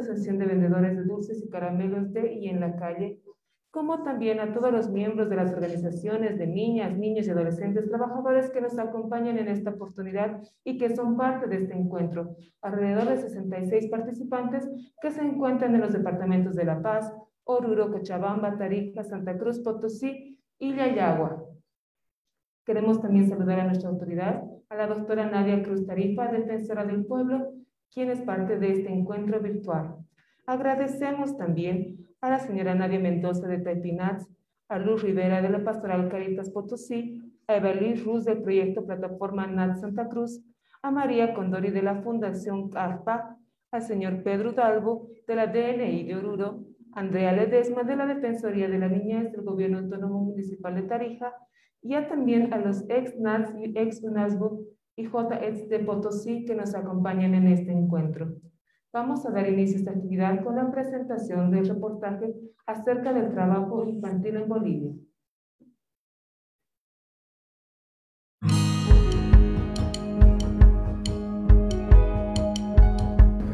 Asociación de Vendedores de Dulces y Caramelos de y en la calle, como también a todos los miembros de las organizaciones de niñas, niños y adolescentes trabajadores que nos acompañan en esta oportunidad y que son parte de este encuentro. Alrededor de 66 participantes que se encuentran en los departamentos de La Paz, Oruro, Cochabamba, Tarija, Santa Cruz, Potosí y Yayagua. Queremos también saludar a nuestra autoridad, a la doctora Nadia Cruz Tarifa, defensora del pueblo, quien es parte de este encuentro virtual. Agradecemos también a la señora Nadia Mendoza de Taipinats, a Luz Rivera de la Pastoral Caritas Potosí, a Evelyn Ruz del proyecto Plataforma NAT Santa Cruz, a María Condori de la Fundación CARPA, al señor Pedro Dalbo de la DNI de Oruro, Andrea Ledesma de la Defensoría de la Niñez del Gobierno Autónomo Municipal de Tarija, y a también a los ex-NATS y ex-UNASBO y JEX de Potosí que nos acompañan en este encuentro. Vamos a dar inicio a esta actividad con la presentación del reportaje acerca del trabajo infantil en Bolivia.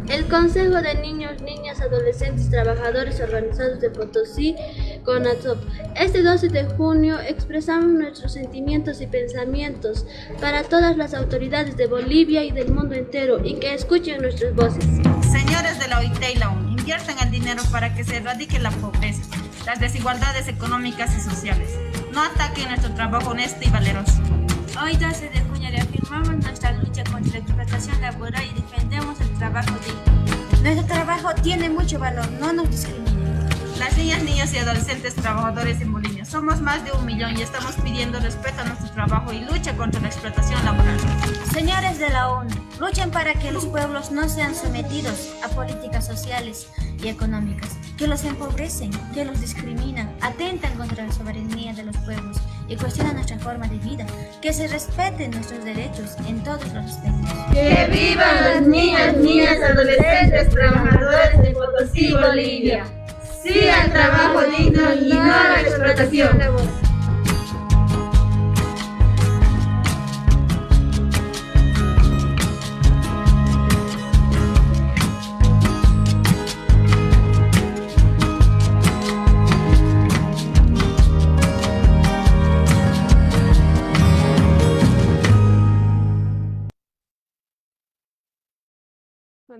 El Consejo de Niños, Niñas, Adolescentes, Trabajadores Organizados de Potosí, CONATOP. Este 12 de junio expresamos nuestros sentimientos y pensamientos para todas las autoridades de Bolivia y del mundo entero y que escuchen nuestras voces. Señores de la OIT y la ONU, inviertan el dinero para que se erradique la pobreza, las desigualdades económicas y sociales. No ataquen nuestro trabajo honesto y valeroso. Hoy 12 de junio reafirmamos nuestra lucha contra la explotación laboral y defendemos el trabajo digno. Nuestro trabajo tiene mucho valor, no nos discriminen. Las niñas, niños y adolescentes trabajadores en Bolivia somos más de un millón y estamos pidiendo respeto a nuestro trabajo y lucha contra la explotación laboral. Señores de la ONU, luchen para que los pueblos no sean sometidos a políticas sociales y económicas que los empobrecen, que los discriminan, atentan contra la soberanía de los pueblos y cuestionan nuestra forma de vida, que se respeten nuestros derechos en todos los aspectos. Que vivan las niñas, niñas, adolescentes, trabajadores de Potosí, Bolivia. Sí al trabajo digno y no a la explotación.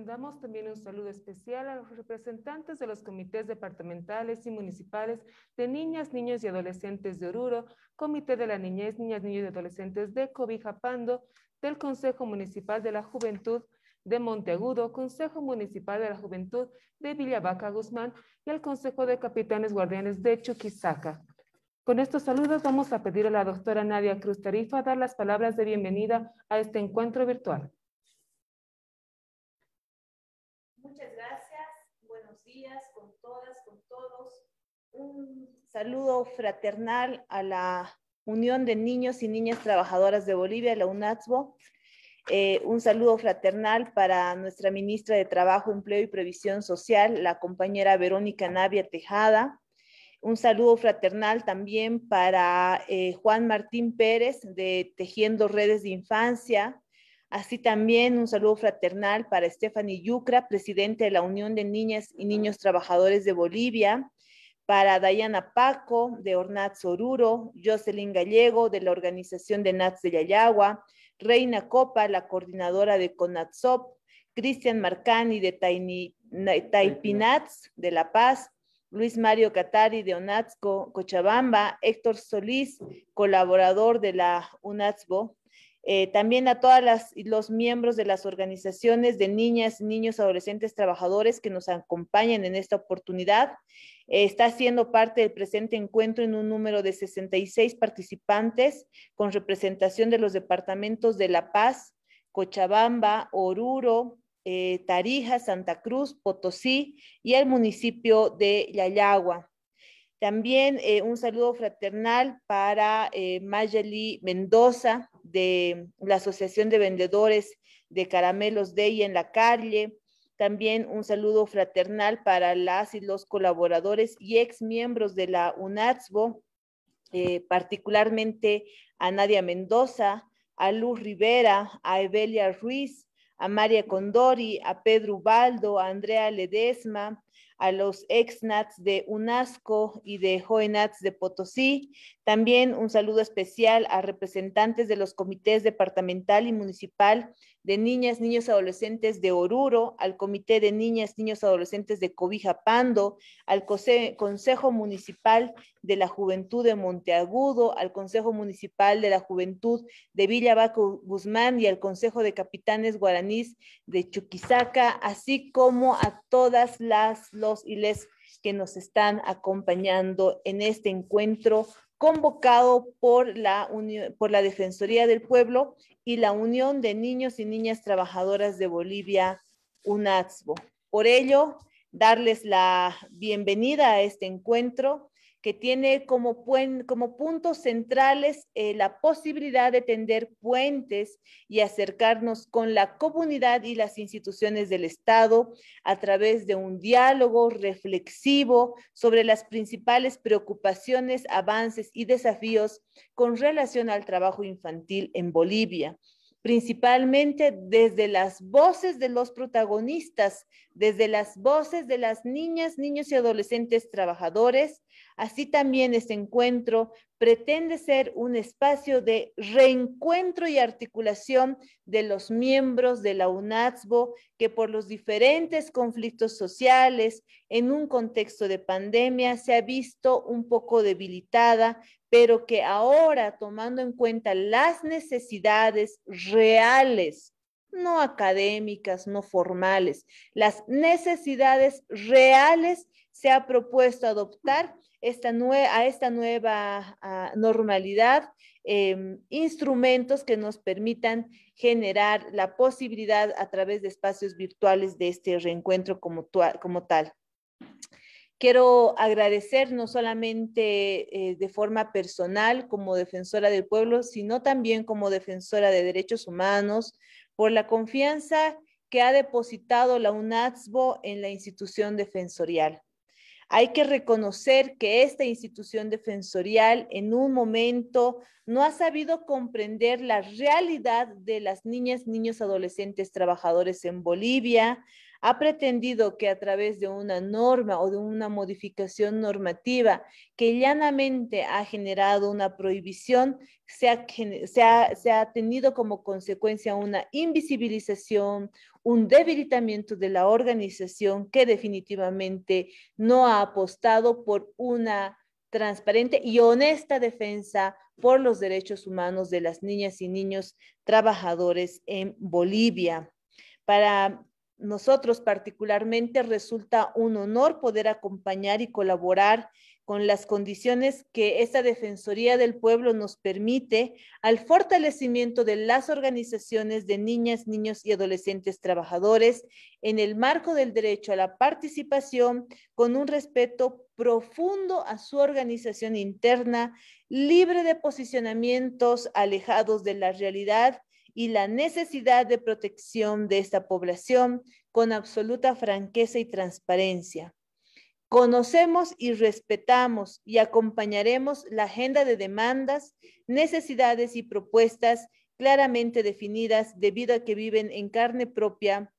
Mandamos también un saludo especial a los representantes de los comités departamentales y municipales de niñas, niños y adolescentes de Oruro, Comité de la Niñez, Niñas, Niños y Adolescentes de Cobijapando, del Consejo Municipal de la Juventud de Monteagudo, Consejo Municipal de la Juventud de Villavaca Guzmán y el Consejo de Capitanes Guardianes de Chuquisaca. Con estos saludos vamos a pedir a la doctora Nadia Cruz Tarifa dar las palabras de bienvenida a este encuentro virtual. Días con todas, con todos. Un saludo fraternal a la Unión de Niños y Niñas Trabajadoras de Bolivia, la UNATSBO. Eh, un saludo fraternal para nuestra ministra de Trabajo, Empleo y Previsión Social, la compañera Verónica Navia Tejada. Un saludo fraternal también para eh, Juan Martín Pérez de Tejiendo Redes de Infancia, Así también un saludo fraternal para Stephanie Yucra, presidente de la Unión de Niñas y Niños Trabajadores de Bolivia, para Dayana Paco de Ornaz Oruro, Jocelyn Gallego de la Organización de Nats de Yayagua, Reina Copa, la coordinadora de CONATSOP, Cristian Marcani de Taipinats de La Paz, Luis Mario Catari de ONATSCO Cochabamba, Héctor Solís, colaborador de la UNATSBO, eh, también a todos los miembros de las organizaciones de niñas, niños, adolescentes, trabajadores que nos acompañan en esta oportunidad. Eh, está siendo parte del presente encuentro en un número de 66 participantes con representación de los departamentos de La Paz, Cochabamba, Oruro, eh, Tarija, Santa Cruz, Potosí y el municipio de Yayagua. También un saludo fraternal para Mayeli Mendoza, de la Asociación de Vendedores de Caramelos de en la calle. También un saludo fraternal para las y los colaboradores y ex miembros de la UNATSBO, eh, particularmente a Nadia Mendoza, a Luz Rivera, a Evelia Ruiz, a María Condori, a Pedro Ubaldo, a Andrea Ledesma, a los ex-NATS de UNASCO y de JOENATS de Potosí. También un saludo especial a representantes de los comités departamental y municipal de niñas, niños, adolescentes de Oruro, al Comité de Niñas, Niños, Adolescentes de Cobija Pando, al Consejo Municipal de la Juventud de Monteagudo, al Consejo Municipal de la Juventud de Villa Baco Guzmán y al Consejo de Capitanes Guaraníes de Chuquisaca, así como a todas las, los y les que nos están acompañando en este encuentro convocado por la, por la Defensoría del Pueblo y la Unión de Niños y Niñas Trabajadoras de Bolivia, UNATSBO. Por ello, darles la bienvenida a este encuentro que tiene como, como puntos centrales eh, la posibilidad de tender puentes y acercarnos con la comunidad y las instituciones del Estado a través de un diálogo reflexivo sobre las principales preocupaciones, avances y desafíos con relación al trabajo infantil en Bolivia principalmente desde las voces de los protagonistas, desde las voces de las niñas, niños y adolescentes trabajadores, Así también este encuentro pretende ser un espacio de reencuentro y articulación de los miembros de la UNATSBO que por los diferentes conflictos sociales en un contexto de pandemia se ha visto un poco debilitada, pero que ahora tomando en cuenta las necesidades reales no académicas, no formales, las necesidades reales se ha propuesto adoptar esta a esta nueva normalidad em, instrumentos que nos permitan generar la posibilidad a través de espacios virtuales de este reencuentro como, como tal. Quiero agradecer no solamente eh, de forma personal como defensora del pueblo, sino también como defensora de derechos humanos por la confianza que ha depositado la UNATSBO en la institución defensorial. Hay que reconocer que esta institución defensorial en un momento no ha sabido comprender la realidad de las niñas, niños, adolescentes trabajadores en Bolivia, ha pretendido que a través de una norma o de una modificación normativa que llanamente ha generado una prohibición, se ha, tenido como consecuencia una invisibilización, un debilitamiento de la organización que definitivamente no ha apostado por una transparente y honesta defensa por los derechos humanos de las niñas y niños trabajadores en Bolivia. Para nosotros particularmente resulta un honor poder acompañar y colaborar con las condiciones que esta Defensoría del Pueblo nos permite al fortalecimiento de las organizaciones de niñas, niños y adolescentes trabajadores en el marco del derecho a la participación con un respeto profundo a su organización interna, libre de posicionamientos alejados de la realidad y la necesidad de protección de esta población con absoluta franqueza y transparencia. Conocemos y respetamos y acompañaremos la agenda de demandas, necesidades y propuestas claramente definidas debido a que viven en carne propia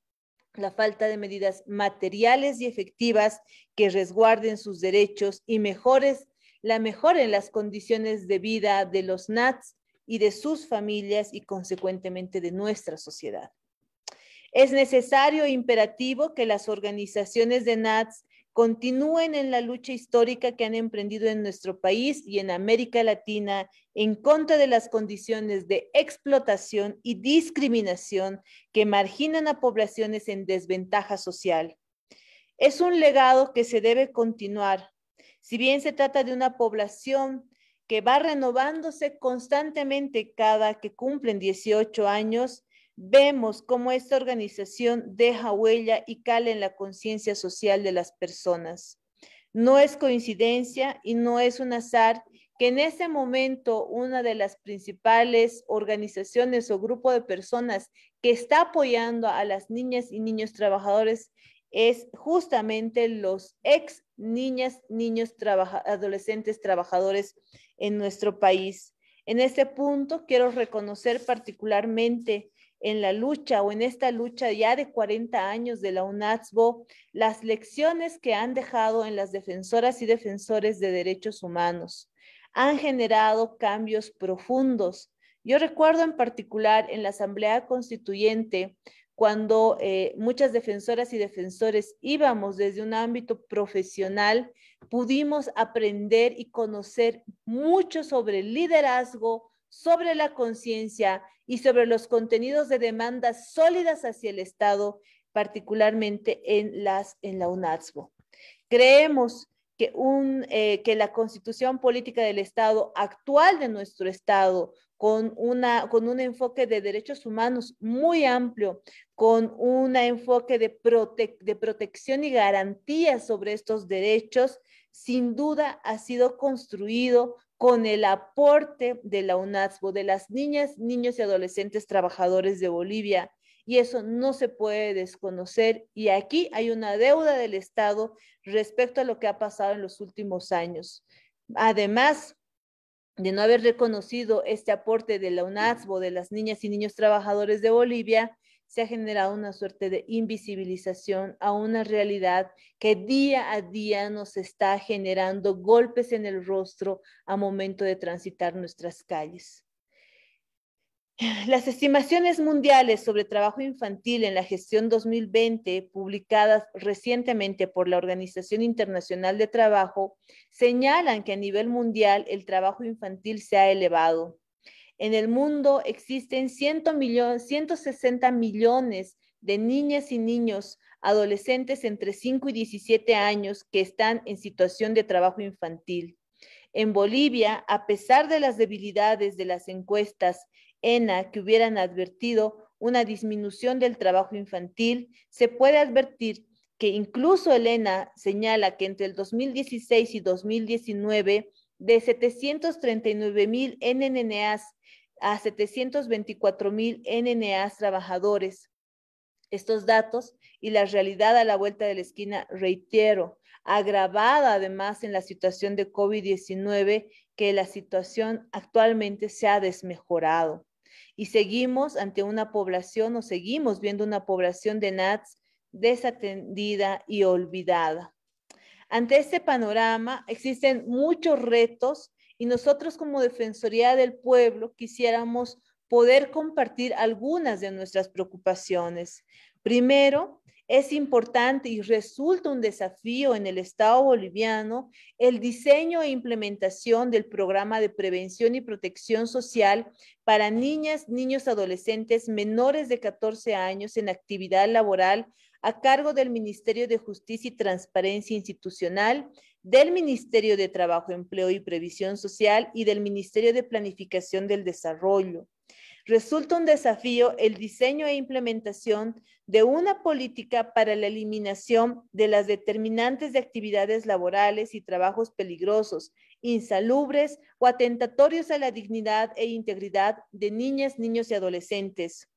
la falta de medidas materiales y efectivas que resguarden sus derechos y mejores la mejoren las condiciones de vida de los NATS y de sus familias y consecuentemente de nuestra sociedad. Es necesario e imperativo que las organizaciones de NATS continúen en la lucha histórica que han emprendido en nuestro país y en América Latina en contra de las condiciones de explotación y discriminación que marginan a poblaciones en desventaja social. Es un legado que se debe continuar. Si bien se trata de una población que va renovándose constantemente cada que cumplen 18 años, vemos cómo esta organización deja huella y cala en la conciencia social de las personas. No es coincidencia y no es un azar que en ese momento una de las principales organizaciones o grupo de personas que está apoyando a las niñas y niños trabajadores es justamente los ex niñas, niños, adolescentes trabajadores en nuestro país. En este punto quiero reconocer particularmente en la lucha o en esta lucha ya de 40 años de la UNASBO, las lecciones que han dejado en las defensoras y defensores de derechos humanos. Han generado cambios profundos. Yo recuerdo en particular en la Asamblea Constituyente cuando eh, muchas defensoras y defensores íbamos desde un ámbito profesional, pudimos aprender y conocer mucho sobre el liderazgo, sobre la conciencia y sobre los contenidos de demandas sólidas hacia el Estado, particularmente en, las, en la UNASBO. Creemos que, un, eh, que la constitución política del Estado actual de nuestro Estado con, una, con un enfoque de derechos humanos muy amplio, con un enfoque de, de protección y garantía sobre estos derechos, sin duda ha sido construido con el aporte de la UNASBO, de las niñas, niños y adolescentes trabajadores de Bolivia. Y eso no se puede desconocer. Y aquí hay una deuda del Estado respecto a lo que ha pasado en los últimos años. Además, de no haber reconocido este aporte de la UNASBO, de las niñas y niños trabajadores de Bolivia, se ha generado una suerte de invisibilización a una realidad que día a día nos está generando golpes en el rostro a momento de transitar nuestras calles. Las estimaciones mundiales sobre trabajo infantil en la gestión 2020, publicadas recientemente por la Organización Internacional de Trabajo, señalan que a nivel mundial el trabajo infantil se ha elevado. En el mundo existen 160 millones de niñas y niños adolescentes entre 5 y 17 años que están en situación de trabajo infantil. En Bolivia, a pesar de las debilidades de las encuestas ENA que hubieran advertido una disminución del trabajo infantil, se puede advertir que incluso el ENA señala que entre el 2016 y 2019, de 739 mil NNAs a 724 mil NNAs trabajadores. Estos datos y la realidad a la vuelta de la esquina, reitero, agravada además en la situación de COVID-19, que la situación actualmente se ha desmejorado y seguimos ante una población o seguimos viendo una población de NATS desatendida y olvidada. Ante este panorama existen muchos retos y nosotros como Defensoría del Pueblo quisiéramos poder compartir algunas de nuestras preocupaciones. Primero, es importante y resulta un desafío en el Estado boliviano el diseño e implementación del programa de prevención y protección social para niñas, niños, adolescentes menores de 14 años en actividad laboral a cargo del Ministerio de Justicia y Transparencia Institucional, del Ministerio de Trabajo, Empleo y Previsión Social y del Ministerio de Planificación del Desarrollo. Resulta un desafío el diseño e implementación de una política para la eliminación de las determinantes de actividades laborales y trabajos peligrosos, insalubres o atentatorios a la dignidad e integridad de niñas, niños y adolescentes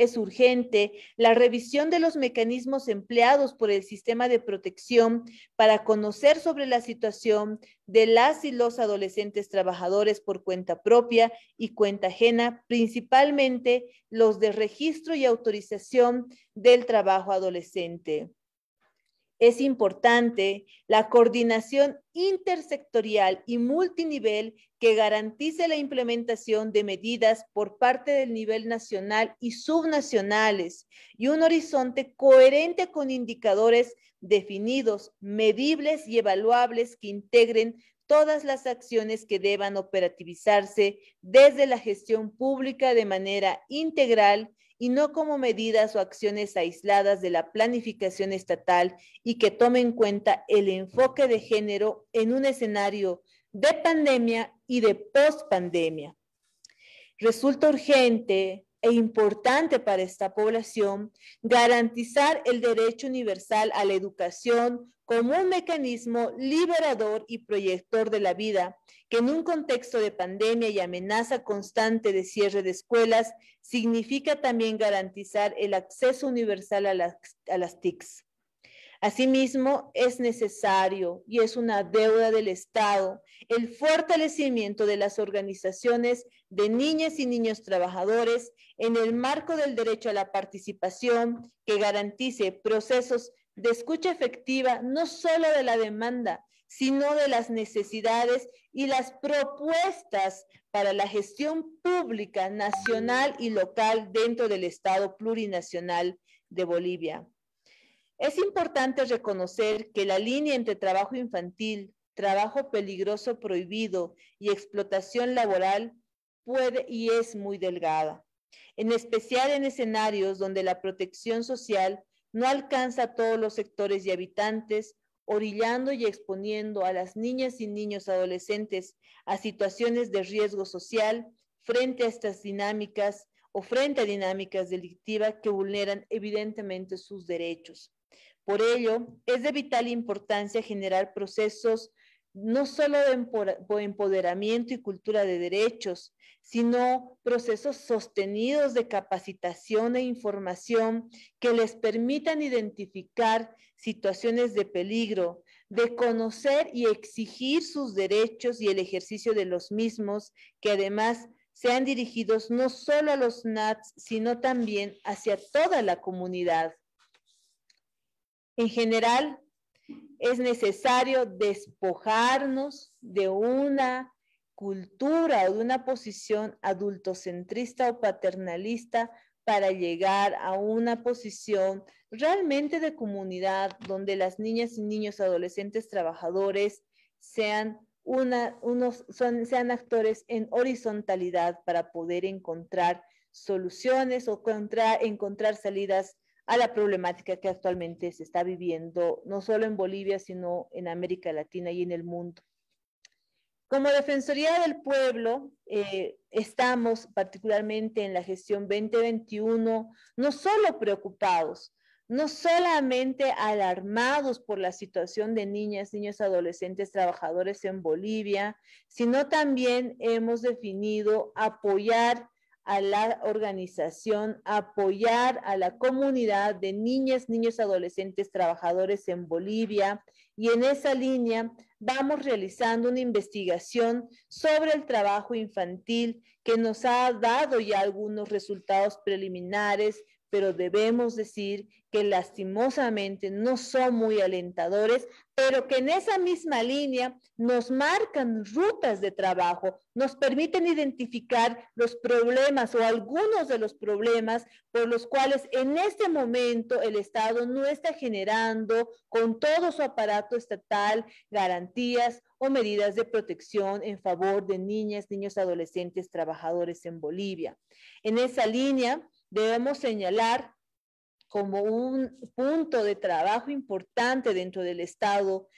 es urgente la revisión de los mecanismos empleados por el sistema de protección para conocer sobre la situación de las y los adolescentes trabajadores por cuenta propia y cuenta ajena, principalmente los de registro y autorización del trabajo adolescente es importante la coordinación intersectorial y multinivel que garantice la implementación de medidas por parte del nivel nacional y subnacionales y un horizonte coherente con indicadores definidos, medibles y evaluables que integren todas las acciones que deban operativizarse desde la gestión pública de manera integral y no como medidas o acciones aisladas de la planificación estatal y que tome en cuenta el enfoque de género en un escenario de pandemia y de post-pandemia. Resulta urgente e importante para esta población garantizar el derecho universal a la educación como un mecanismo liberador y proyector de la vida, que en un contexto de pandemia y amenaza constante de cierre de escuelas, significa también garantizar el acceso universal a las, a las TICs. Asimismo, es necesario y es una deuda del Estado el fortalecimiento de las organizaciones de niñas y niños trabajadores en el marco del derecho a la participación que garantice procesos de escucha efectiva no solo de la demanda, sino de las necesidades y las propuestas para la gestión pública nacional y local dentro del Estado plurinacional de Bolivia. Es importante reconocer que la línea entre trabajo infantil, trabajo peligroso prohibido y explotación laboral puede y es muy delgada, en especial en escenarios donde la protección social no alcanza a todos los sectores y habitantes, orillando y exponiendo a las niñas y niños adolescentes a situaciones de riesgo social frente a estas dinámicas o frente a dinámicas delictivas que vulneran evidentemente sus derechos. Por ello, es de vital importancia generar procesos no solo de empoderamiento y cultura de derechos, sino procesos sostenidos de capacitación e información que les permitan identificar situaciones de peligro, de conocer y exigir sus derechos y el ejercicio de los mismos, que además sean dirigidos no solo a los NATS, sino también hacia toda la comunidad. En general, es necesario despojarnos de una cultura o de una posición adultocentrista o paternalista para llegar a una posición realmente de comunidad donde las niñas y niños adolescentes trabajadores sean, unos, sean actores en horizontalidad para poder encontrar soluciones o encontrar salidas a la problemática que actualmente se está viviendo, no solo en Bolivia, sino en América Latina y en el mundo. Como Defensoría del Pueblo, eh, estamos particularmente en la gestión 2021, no solo preocupados, no solamente alarmados por la situación de niñas, niños, adolescentes, trabajadores en Bolivia, sino también hemos definido apoyar a la organización, apoyar a la comunidad de niñas, niños, adolescentes, trabajadores en Bolivia. Y en esa línea vamos realizando una investigación sobre el trabajo infantil que nos ha dado ya algunos resultados preliminares, pero debemos decir que lastimosamente no son muy alentadores, pero que en esa misma línea nos marcan rutas de trabajo, nos permiten identificar los problemas o algunos de los problemas por los cuales en este momento el Estado no está generando con todo su aparato estatal garantías o medidas de protección en favor de niñas, niños, adolescentes, trabajadores en Bolivia. En esa línea, debemos señalar como un punto de trabajo importante dentro del Estado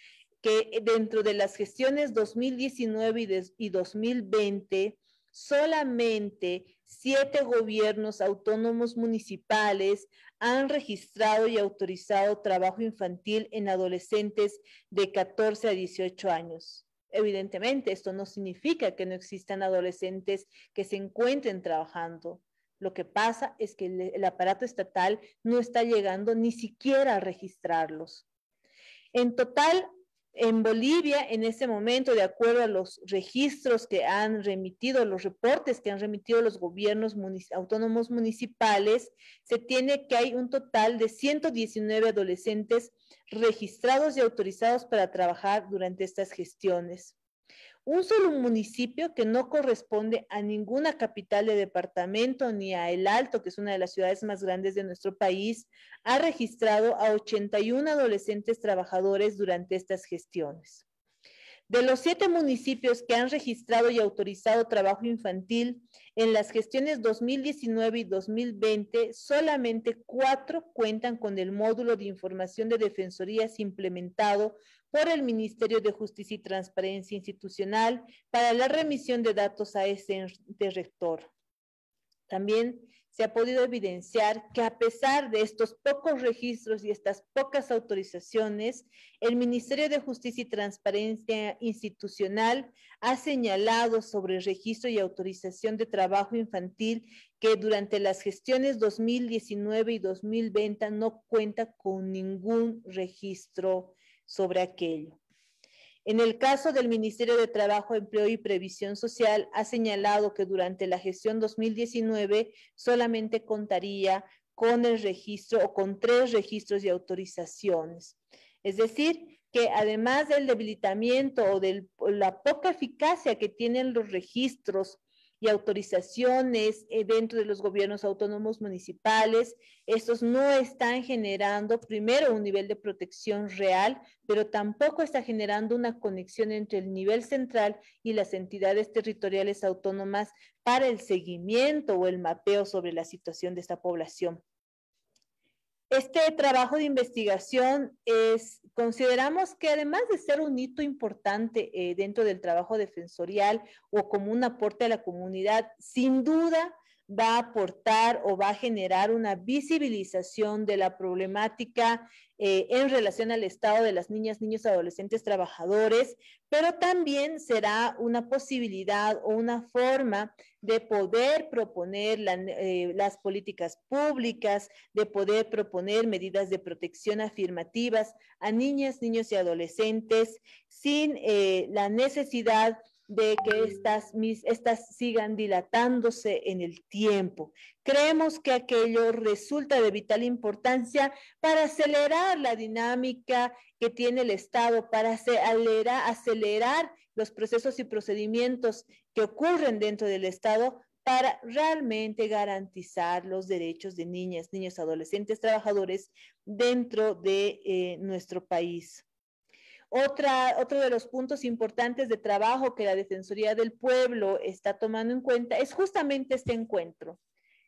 que dentro de las gestiones 2019 y 2020 solamente siete gobiernos autónomos municipales han registrado y autorizado trabajo infantil en adolescentes de 14 a 18 años. Evidentemente, esto no significa que no existan adolescentes que se encuentren trabajando. Lo que pasa es que el, aparato estatal no está llegando ni siquiera a registrarlos. En total, en Bolivia, en ese momento, de acuerdo a los registros que han remitido, los reportes que han remitido los gobiernos autónomos municipales, se tiene que hay un total de 119 adolescentes registrados y autorizados para trabajar durante estas gestiones. Un solo municipio que no corresponde a ninguna capital de departamento ni a El Alto, que es una de las ciudades más grandes de nuestro país, ha registrado a 81 adolescentes trabajadores durante estas gestiones. De los siete municipios que han registrado y autorizado trabajo infantil en las gestiones 2019 y 2020, solamente cuatro cuentan con el módulo de información de defensorías implementado por el Ministerio de Justicia y Transparencia Institucional para la remisión de datos a ese rector. También se ha podido evidenciar que a pesar de estos pocos registros y estas pocas autorizaciones, el Ministerio de Justicia y Transparencia Institucional ha señalado sobre el registro y autorización de trabajo infantil que durante las gestiones 2019 y 2020 no cuenta con ningún registro sobre aquello. En el caso del Ministerio de Trabajo, Empleo y Previsión Social, ha señalado que durante la gestión 2019 solamente contaría con el registro o con tres registros y autorizaciones. Es decir, que además del debilitamiento o de la poca eficacia que tienen los registros y autorizaciones eh, dentro de los gobiernos autónomos municipales. Estos no están generando, primero, un nivel de protección real, pero tampoco está generando una conexión entre el nivel central y las entidades territoriales autónomas para el seguimiento o el mapeo sobre la situación de esta población. Este trabajo de investigación es, consideramos que además de ser un hito importante eh, dentro del trabajo defensorial o como un aporte a la comunidad, sin duda va a aportar o va a generar una visibilización de la problemática eh, en relación al estado de las niñas, niños, adolescentes trabajadores, pero también será una posibilidad o una forma de poder proponer eh, las políticas públicas, de poder proponer medidas de protección afirmativas a niñas, niños y adolescentes sin eh, la necesidad de que estas, mis, estas sigan dilatándose en el tiempo. Creemos que aquello resulta de vital importancia para acelerar la dinámica que tiene el Estado, para acelerar, acelerar los procesos y procedimientos que ocurren dentro del Estado para realmente garantizar los derechos de niñas, niños, adolescentes, trabajadores dentro de eh, nuestro país. Otra, otro de los puntos importantes de trabajo que la Defensoría del Pueblo está tomando en cuenta es justamente este encuentro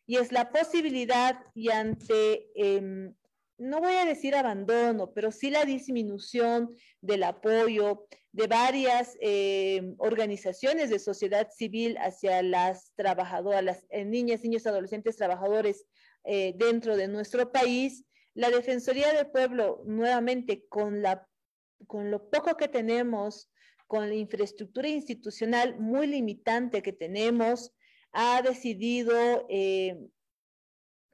y es la posibilidad y ante, em, no voy a decir abandono, pero sí la disminución del apoyo de varias em, organizaciones de sociedad civil hacia las trabajadoras, las eh, niñas, niños, adolescentes trabajadores eh, dentro de nuestro país. La Defensoría del Pueblo, nuevamente, con la con lo poco que tenemos, con la infraestructura institucional muy limitante que tenemos, ha decidido eh,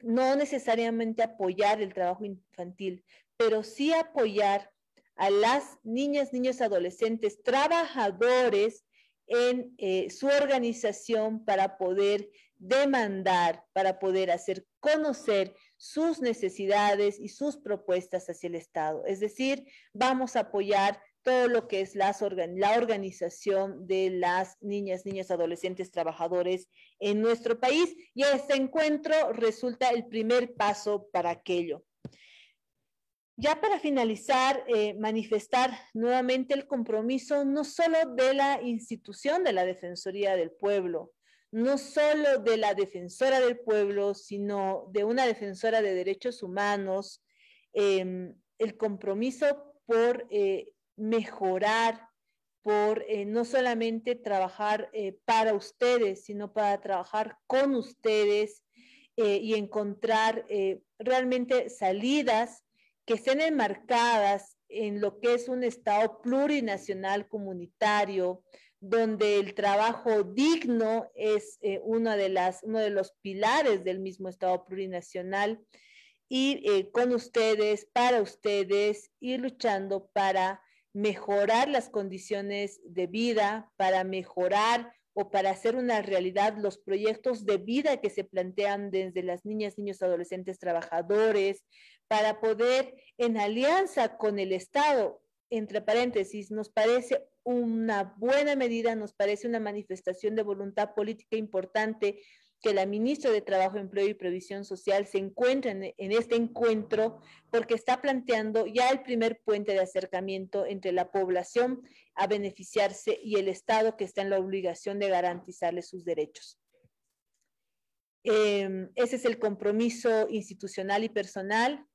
no necesariamente apoyar el trabajo infantil, pero sí apoyar a las niñas, niños, adolescentes, trabajadores en eh, su organización para poder demandar, para poder hacer conocer sus necesidades y sus propuestas hacia el Estado. Es decir, vamos a apoyar todo lo que es la organización de las niñas, niños, adolescentes, trabajadores en nuestro país y este encuentro resulta el primer paso para aquello. Ya para finalizar, eh, manifestar nuevamente el compromiso no solo de la institución de la Defensoría del Pueblo, no solo de la defensora del pueblo, sino de una defensora de derechos humanos, em, el compromiso por eh, mejorar, por eh, no solamente trabajar eh, para ustedes, sino para trabajar con ustedes y encontrar realmente salidas que estén enmarcadas en lo que es un Estado plurinacional comunitario, donde el trabajo digno es eh, uno, de las, uno de los pilares del mismo Estado plurinacional y eh, con ustedes, para ustedes, ir luchando para mejorar las condiciones de vida, para mejorar o para hacer una realidad los proyectos de vida que se plantean desde las niñas, niños, adolescentes, trabajadores, para poder en alianza con el Estado, entre paréntesis, nos parece una buena medida, nos parece una manifestación de voluntad política importante que la ministra de Trabajo, Empleo y Previsión Social se encuentre en, en, este encuentro porque está planteando ya el primer puente de acercamiento entre la población a beneficiarse y el Estado que está en la obligación de garantizarle sus derechos. Eh, ese es el compromiso institucional y personal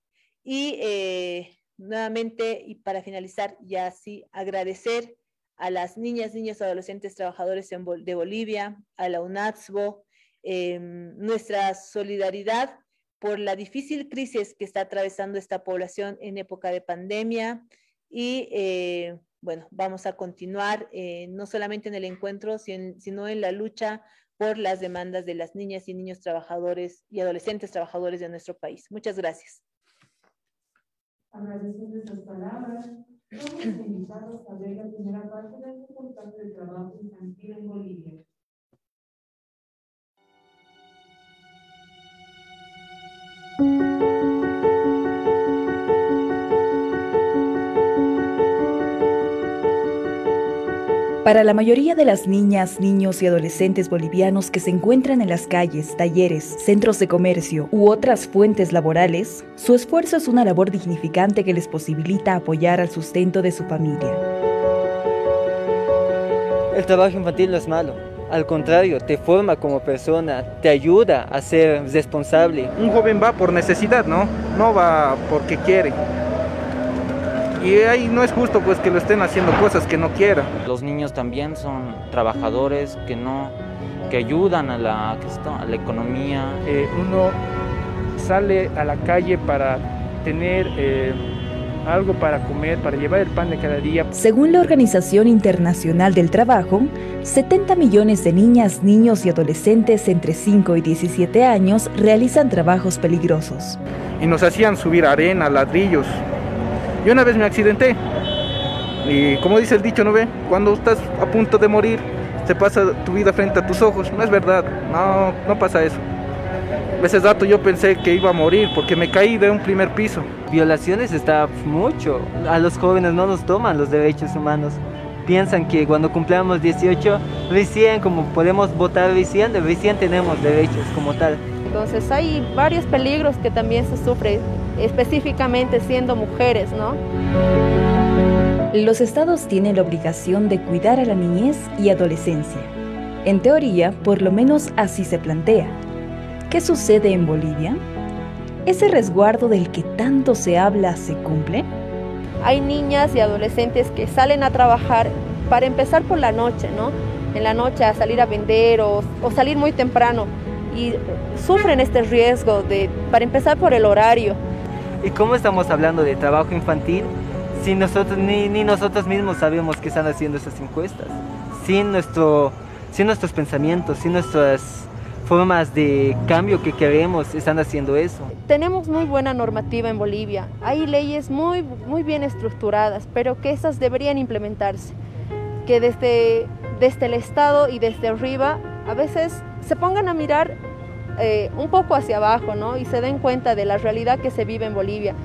y eh, nuevamente y para finalizar ya sí agradecer a las niñas, niños, adolescentes trabajadores de Bolivia, a la UNATSBO, em, nuestra solidaridad por la difícil crisis que está atravesando esta población en época de pandemia y eh, bueno, vamos a continuar eh, no solamente en el encuentro, sino en la lucha por las demandas de las niñas y niños trabajadores y adolescentes trabajadores de nuestro país. Muchas gracias. Agradeciendo estas palabras, estamos invitados a ver la primera parte del reportaje de trabajo infantil en Bolivia. Para la mayoría de las niñas, niños y adolescentes bolivianos que se encuentran en las calles, talleres, centros de comercio u otras fuentes laborales, su esfuerzo es una labor dignificante que les posibilita apoyar al sustento de su familia. El trabajo infantil no es malo, al contrario, te forma como persona, te ayuda a ser responsable. Un joven va por necesidad, ¿no? No va porque quiere y ahí no es justo pues que lo estén haciendo cosas que no quieran. Los niños también son trabajadores que no que ayudan a la, a la economía. Eh, uno sale a la calle para tener eh, algo para comer, para llevar el pan de cada día. Según la Organización Internacional del Trabajo, 70 millones de niñas, niños y adolescentes entre 5 y 17 años realizan trabajos peligrosos. Y nos hacían subir arena, ladrillos, yo una vez me accidenté y como dice el dicho, ¿no ve? Cuando estás a punto de morir, se pasa tu vida frente a tus ojos. No es verdad, no, no pasa eso. Ese dato yo pensé que iba a morir porque me caí de un primer piso. Violaciones está mucho. A los jóvenes no nos toman los derechos humanos. Piensan que cuando cumplamos 18, recién como podemos votar recién, recién tenemos derechos como tal. Entonces hay varios peligros que también se sufren específicamente siendo mujeres, ¿no? Los estados tienen la obligación de cuidar a la niñez y adolescencia. En teoría, por lo menos así se plantea. ¿Qué sucede en Bolivia? ¿Ese resguardo del que tanto se habla se cumple? Hay niñas y adolescentes que salen a trabajar para empezar por la noche, ¿no? En la noche a salir a vender o, o salir muy temprano y sufren este riesgo de, para empezar por el horario, ¿Y cómo estamos hablando de trabajo infantil si nosotros ni, nosotros mismos sabemos que están haciendo esas encuestas? Sin, sin nuestros pensamientos, sin nuestras formas de cambio que queremos están haciendo eso. Tenemos muy buena normativa en Bolivia. Hay leyes muy, muy bien estructuradas, pero que esas deberían implementarse. Que desde, desde el Estado y desde arriba a veces se pongan a mirar eh, un poco hacia abajo, ¿no? Y se den cuenta de la realidad que se vive en Bolivia.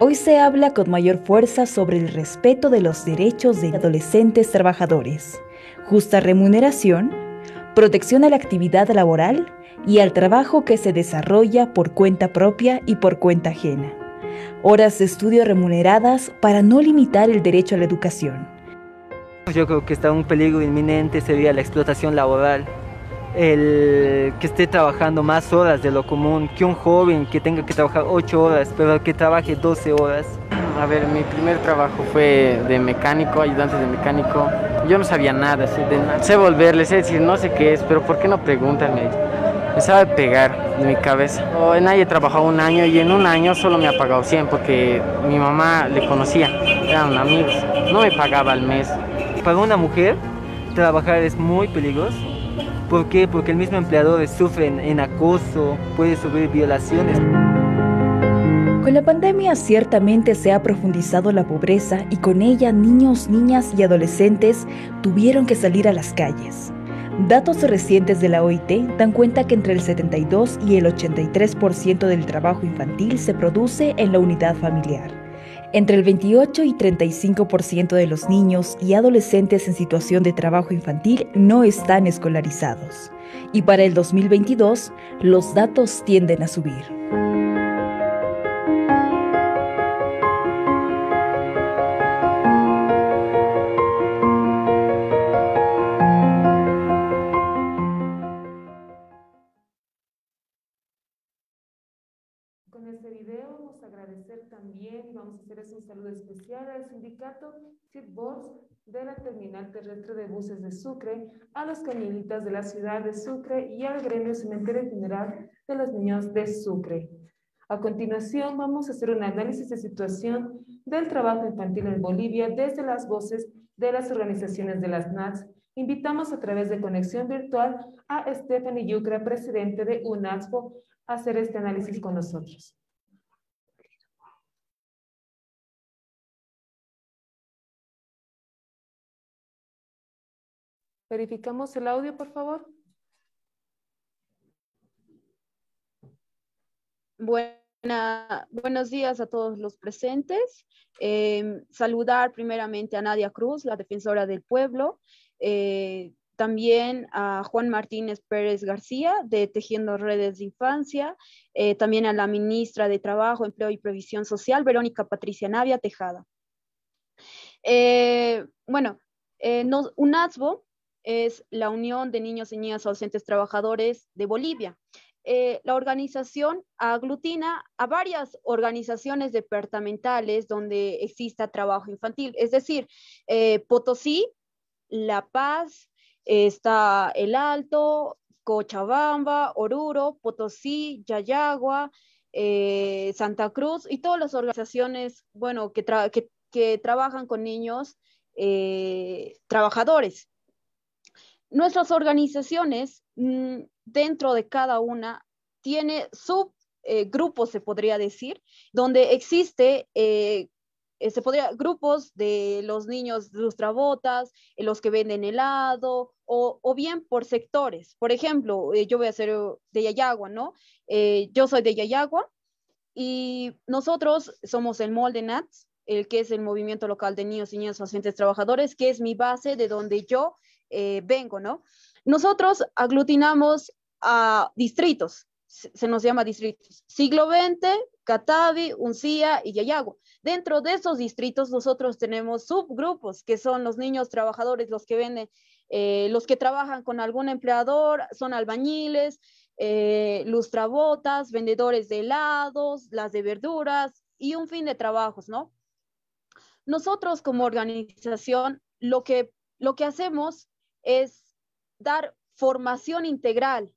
Hoy se habla con mayor fuerza sobre el respeto de los derechos de adolescentes trabajadores, justa remuneración, protección a la actividad laboral y al trabajo que se desarrolla por cuenta propia y por cuenta ajena. Horas de estudio remuneradas para no limitar el derecho a la educación. Yo creo que está un peligro inminente sería la explotación laboral el que esté trabajando más horas de lo común que un joven que tenga que trabajar 8 horas, pero que trabaje 12 horas. A ver, mi primer trabajo fue de mecánico, ayudante de mecánico. Yo no sabía nada, sé volverle, sé decir, no sé qué es, pero ¿por qué no preguntan? Me sabe pegar de mi cabeza. Oh, en nadie trabajado un año y en un año solo me ha pagado 100 porque mi mamá le conocía, eran amigos. No me pagaba al mes. Para una mujer, trabajar es muy peligroso ¿Por qué? Porque el mismo empleador sufre en acoso, puede sufrir violaciones. Con la pandemia ciertamente se ha profundizado la pobreza y con ella niños, niñas y adolescentes tuvieron que salir a las calles. Datos recientes de la OIT dan cuenta que entre el 72 y el 83% del trabajo infantil se produce en la unidad familiar. Entre el 28 y 35% de los niños y adolescentes en situación de trabajo infantil no están escolarizados. Y para el 2022, los datos tienden a subir. Agradecer también, vamos a hacer un saludo especial al sindicato Fitbox de la Terminal Terrestre de Buses de Sucre, a los cañinitas de la ciudad de Sucre y al gremio cementerio general de los niños de Sucre. A continuación, vamos a hacer un análisis de situación del trabajo infantil en Bolivia desde las voces de las organizaciones de las NATS. Invitamos a través de conexión virtual a Stephanie Yucra, presidente de UNASPO, a hacer este análisis con nosotros. Verificamos el audio, por favor. Buena, buenos días a todos los presentes. Eh, saludar primeramente a Nadia Cruz, la defensora del pueblo. Eh, también a Juan Martínez Pérez García de Tejiendo Redes de Infancia, eh, también a la ministra de Trabajo, Empleo y Previsión Social, Verónica Patricia Navia Tejada. bueno, no, UNASBO es la Unión de Niños y Niñas Adolescentes Trabajadores de Bolivia. Eh, la organización aglutina a varias organizaciones departamentales donde exista trabajo infantil, es decir, eh, Potosí, La Paz, está El Alto, Cochabamba, Oruro, Potosí, Yayagua, eh, Santa Cruz y todas las organizaciones, bueno, que, que trabajan con niños trabajadores. Nuestras organizaciones, mm, dentro de cada una, tiene subgrupos, eh, se podría decir, donde existe eh, eh, se podría, grupos de los niños lustrabotas, los que venden helado, o, o, bien por sectores. Por ejemplo, yo voy a ser de Yayagua, ¿no? yo soy de Yayagua y nosotros somos el Molde Nats, el que es el movimiento local de niños y niñas docentes trabajadores, que es mi base de donde yo eh, vengo, ¿no? Nosotros aglutinamos a distritos, se nos llama distritos, siglo XX, Catavi, Uncía y Yayagua. Dentro de esos distritos nosotros tenemos subgrupos, que son los niños trabajadores, los que venden, eh, los que trabajan con algún empleador, son albañiles, eh, lustrabotas, vendedores de helados, las de verduras y un fin de trabajos, ¿no? Nosotros como organización lo que, lo que hacemos es dar formación integral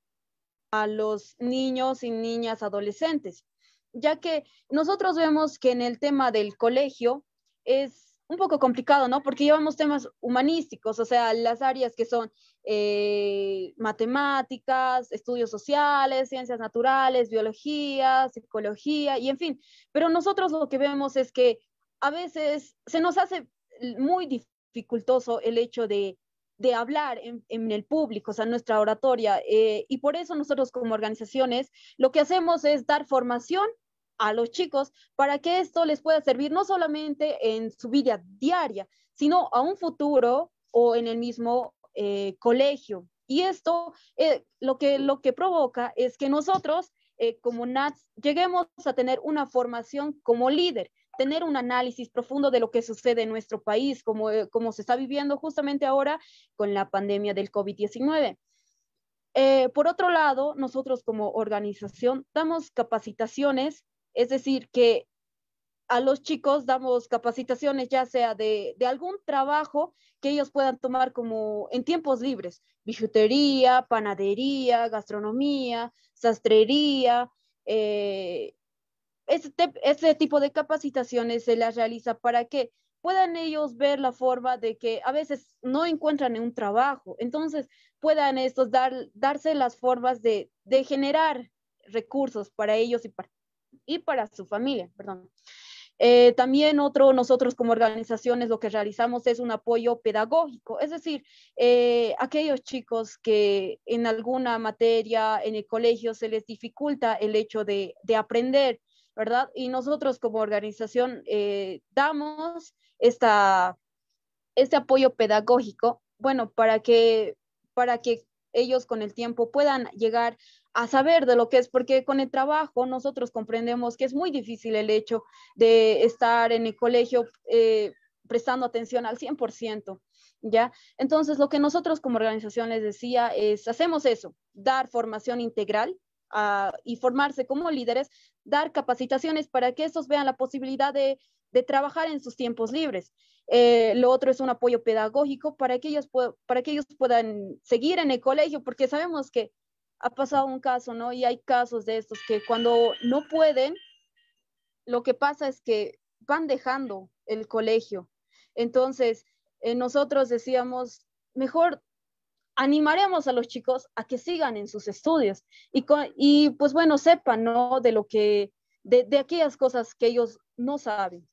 a los niños y niñas adolescentes, ya que nosotros vemos que en el tema del colegio es un poco complicado, ¿no? Porque llevamos temas humanísticos, o sea, las áreas que son eh, matemáticas, estudios sociales, ciencias naturales, biología, psicología, y en fin, pero nosotros lo que vemos es que a veces se nos hace muy dificultoso el hecho de de hablar en, el público, o sea, nuestra oratoria. Eh, y por eso nosotros como organizaciones lo que hacemos es dar formación a los chicos para que esto les pueda servir no solamente en su vida diaria, sino a un futuro o en el mismo eh, colegio. Y esto eh, lo, que, lo que provoca es que nosotros como NATS lleguemos a tener una formación como líder tener un análisis profundo de lo que sucede en nuestro país, como, eh, como se está viviendo justamente ahora con la pandemia del COVID-19. Eh, por otro lado, nosotros como organización damos capacitaciones, es decir, que a los chicos damos capacitaciones ya sea de, de, algún trabajo que ellos puedan tomar como en tiempos libres, bijutería, panadería, gastronomía, sastrería, eh, este, este tipo de capacitaciones se las realiza para que puedan ellos ver la forma de que a veces no encuentran un trabajo, entonces puedan estos dar, darse las formas de, de generar recursos para ellos y para, y para su familia, perdón. Eh, también otro, nosotros como organizaciones lo que realizamos es un apoyo pedagógico, es decir, eh, aquellos chicos que en alguna materia en el colegio se les dificulta el hecho de, de aprender ¿verdad? Y nosotros como organización eh, damos esta, este apoyo pedagógico, bueno, para que, para que ellos con el tiempo puedan llegar a saber de lo que es, porque con el trabajo nosotros comprendemos que es muy difícil el hecho de estar en el colegio eh, prestando atención al 100%, ¿ya? Entonces, lo que nosotros como organización les decía es, hacemos eso, dar formación integral y formarse como líderes, dar capacitaciones para que estos vean la posibilidad de, trabajar en sus tiempos libres. Eh, lo otro es un apoyo pedagógico para que, ellos para que ellos puedan seguir en el colegio, porque sabemos que ha pasado un caso, ¿no? Y hay casos de estos que cuando no pueden, lo que pasa es que van dejando el colegio. Entonces, eh, nosotros decíamos, mejor animaremos a los chicos a que sigan en sus estudios y, pues bueno, sepan, ¿no? De lo que, de, aquellas cosas que ellos no saben.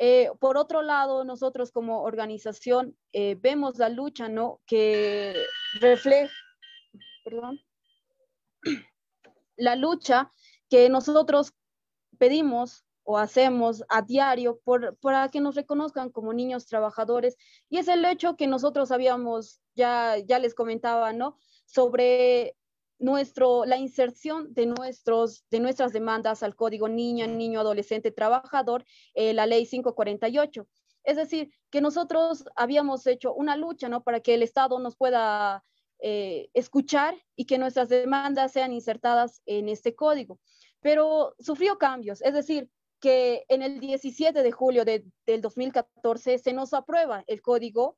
Eh, por otro lado, nosotros como organización eh, vemos la lucha, ¿no? Que refleja, perdón, la lucha que nosotros pedimos o hacemos a diario por, para que nos reconozcan como niños trabajadores. Y es el hecho que nosotros habíamos, ya, ya les comentaba, ¿no? Sobre nuestro, la inserción de, nuestros, de nuestras demandas al Código Niña, Niño, Adolescente, Trabajador, eh, la Ley 548. Es decir, que nosotros habíamos hecho una lucha, ¿no? Para que el Estado nos pueda eh, escuchar y que nuestras demandas sean insertadas en este código. Pero sufrió cambios, es decir, que en el 17 de julio del 2014 se nos aprueba el código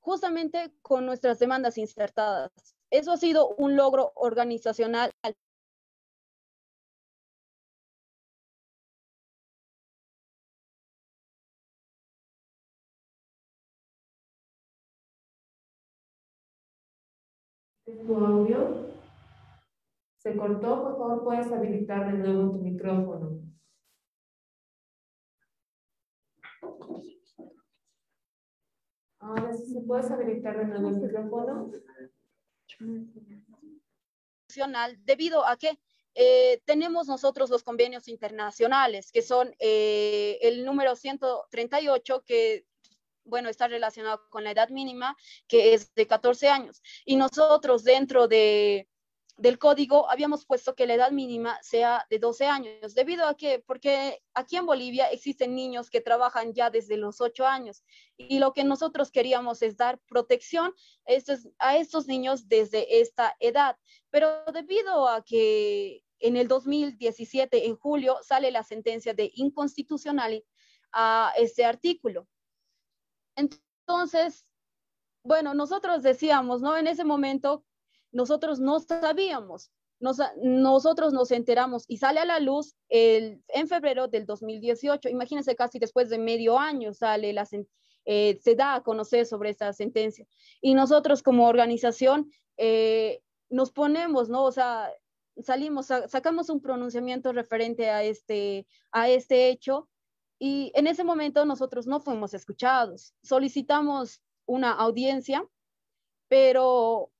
justamente con nuestras demandas insertadas. Eso ha sido un logro organizacional tu audio se cortó, por favor puedes habilitar de nuevo tu micrófono. Ahora sí, puedes habilitar de nuevo el micrófono. Debido a que eh, tenemos nosotros los convenios internacionales, que son eh, el número 138, que bueno, está relacionado con la edad mínima, que es de 14 años. Y nosotros dentro de, del código habíamos puesto que la edad mínima sea de 12 años, debido a que, porque aquí en Bolivia existen niños que trabajan ya desde los 8 años y lo que nosotros queríamos es dar protección a estos niños desde esta edad. Pero debido a que en el 2017, en julio, sale la sentencia de inconstitucionalidad a este artículo. Entonces, bueno, nosotros decíamos, ¿no? En ese momento nosotros no sabíamos. nosotros nos enteramos y sale a la luz el, en febrero del 2018. Imagínense, casi después de medio año sale la, eh, se da a conocer sobre esta sentencia. Y nosotros como organización eh, nos ponemos, ¿no? O sea, salimos, sacamos un pronunciamiento referente a este, a este hecho y en ese momento nosotros no fuimos escuchados. Solicitamos una audiencia, pero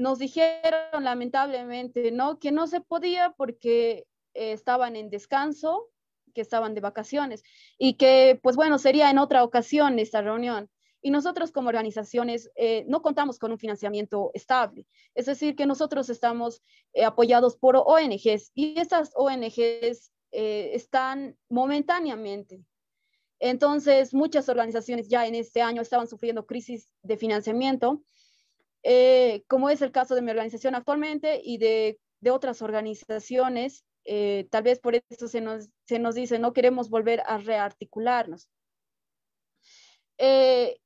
nos dijeron lamentablemente, ¿no? Que no se podía porque eh, estaban en descanso, que estaban de vacaciones y que, pues bueno, sería en otra ocasión esta reunión. Y nosotros como organizaciones eh, no contamos con un financiamiento estable. Es decir, que nosotros estamos eh, apoyados por ONGs y estas ONGs están momentáneamente. Entonces, muchas organizaciones ya en este año estaban sufriendo crisis de financiamiento eh, como es el caso de mi organización actualmente y de, otras organizaciones. Eh, tal vez por eso se nos, se nos dice, no queremos volver a rearticularnos. Eh,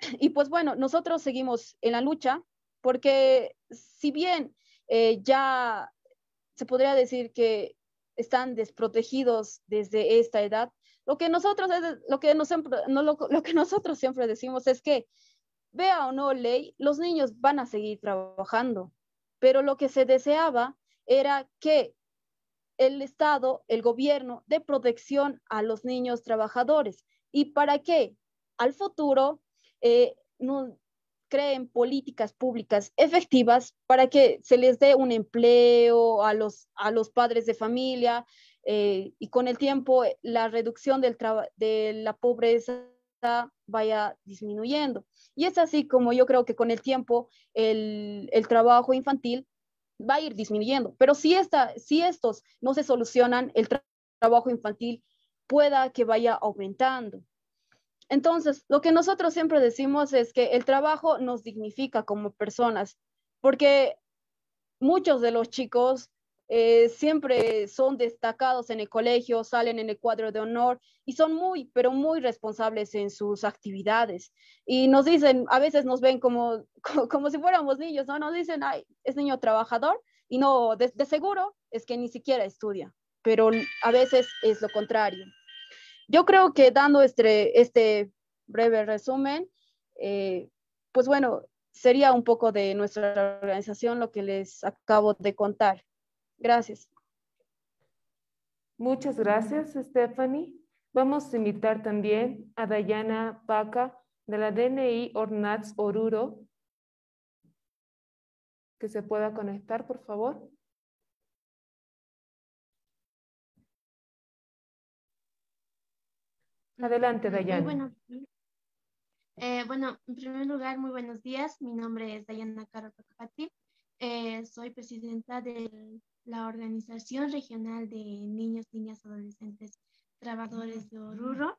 y pues bueno, nosotros seguimos en la lucha porque si bien ya se podría decir que están desprotegidos desde esta edad, lo que nosotros, lo que, lo que nosotros siempre decimos es que vea o no ley, los niños van a seguir trabajando, pero lo que se deseaba era que el Estado, el gobierno, dé protección a los niños trabajadores. ¿Y para qué? Al futuro eh, no, creen políticas públicas efectivas para que se les dé un empleo a los, a los padres de familia eh, y con el tiempo la reducción del de la pobreza vaya disminuyendo. Y es así como yo creo que con el tiempo el, trabajo infantil va a ir disminuyendo. Pero si, esta, si estos no se solucionan, el trabajo infantil pueda que vaya aumentando. Entonces, lo que nosotros siempre decimos es que el trabajo nos dignifica como personas, porque muchos de los chicos eh, siempre son destacados en el colegio, salen en el cuadro de honor y son muy, pero muy responsables en sus actividades. Y nos dicen, a veces nos ven como, como, si fuéramos niños, ¿no? Nos dicen, ay, es niño trabajador y no, de, seguro es que ni siquiera estudia, pero a veces es lo contrario. Yo creo que dando este, este breve resumen, eh, pues bueno, sería un poco de nuestra organización lo que les acabo de contar. Gracias. Muchas gracias, Stephanie. Vamos a invitar también a Dayana Paca de la DNI Ornats Oruro que se pueda conectar, por favor. Adelante, Dayana. Bueno, eh, bueno, en primer lugar, muy buenos días. Mi nombre es Dayana Caro eh, soy presidenta del la Organización Regional de Niños, Niñas, Adolescentes, Trabajadores de Oruro.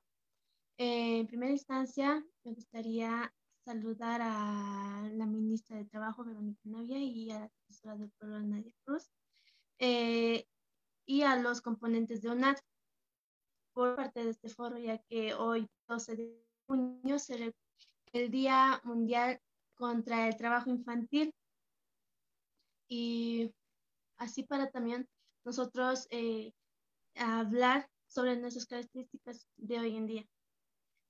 Eh, en primera instancia, me gustaría saludar a la ministra de Trabajo, Verónica Navia, y a la profesora del programa, Nadia Cruz, eh, y a los componentes de UNAT por parte de este foro, ya que hoy, 12 de junio, será el Día Mundial contra el Trabajo Infantil. Y así para también nosotros eh, hablar sobre nuestras características de hoy en día.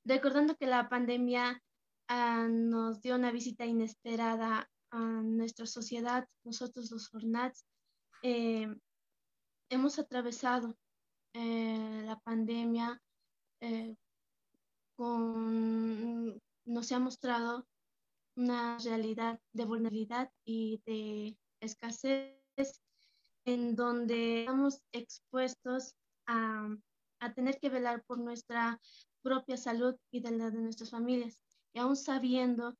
Recordando que la pandemia ah, nos dio una visita inesperada a nuestra sociedad, nosotros los Fornats, eh, hemos atravesado eh, la pandemia con, nos ha mostrado una realidad de vulnerabilidad y de escasez en donde estamos expuestos a, tener que velar por nuestra propia salud y de la de nuestras familias. Y aún sabiendo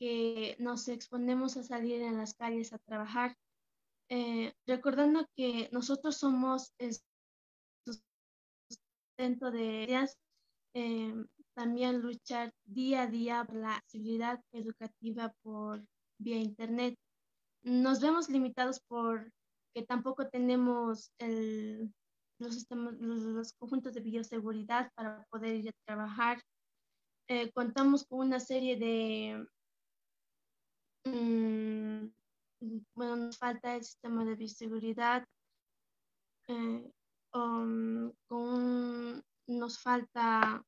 que nos exponemos a salir en las calles a trabajar, eh, recordando que nosotros somos el sustento de ellas, eh, también luchar día a día por la accesibilidad educativa por vía Internet. Nos vemos limitados por que tampoco tenemos los, los, conjuntos de bioseguridad para poder ir a trabajar. Eh, contamos con una serie de, mm, bueno, nos falta el sistema de bioseguridad, eh, um, nos falta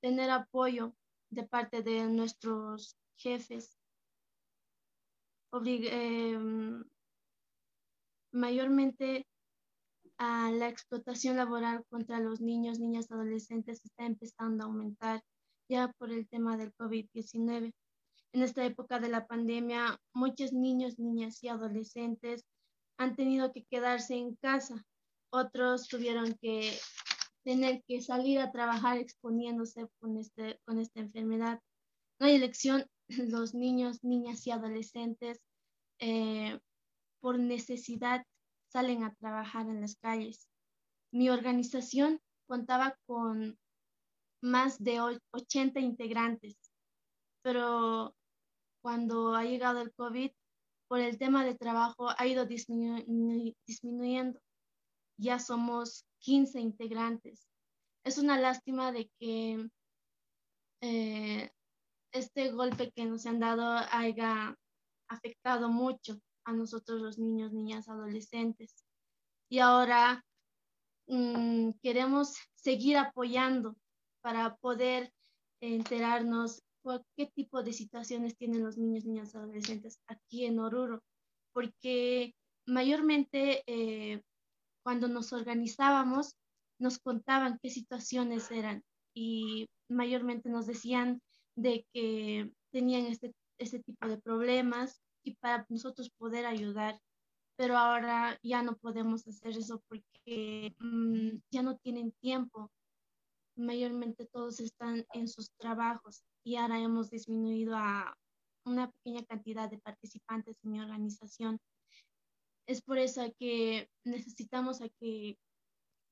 tener apoyo de parte de nuestros jefes. Em, mayormente a la explotación laboral contra los niños, niñas, adolescentes está empezando a aumentar ya por el tema del COVID-19. En esta época de la pandemia, muchos niños, niñas y adolescentes han tenido que quedarse en casa. Otros tuvieron que tener que salir a trabajar exponiéndose con, este, con esta enfermedad. No hay elección, los niños, niñas y adolescentes eh, por necesidad salen a trabajar en las calles. Mi organización contaba con más de 80 integrantes, pero cuando ha llegado el COVID, por el tema de trabajo ha ido disminuyendo. Ya somos 15 integrantes. Es una lástima de que eh, este golpe que nos han dado haya afectado mucho a nosotros los niños, niñas, adolescentes. Y ahora mm, queremos seguir apoyando para poder enterarnos qué tipo de situaciones tienen los niños, niñas, adolescentes aquí en Oruro, porque mayormente eh, cuando nos organizábamos nos contaban qué situaciones eran y mayormente nos decían de que tenían este, este tipo de problemas y para nosotros poder ayudar. Pero ahora ya no podemos hacer eso porque mm, ya no tienen tiempo. Mayormente todos están en sus trabajos y ahora hemos disminuido a una pequeña cantidad de participantes en mi organización. Es por eso que necesitamos a que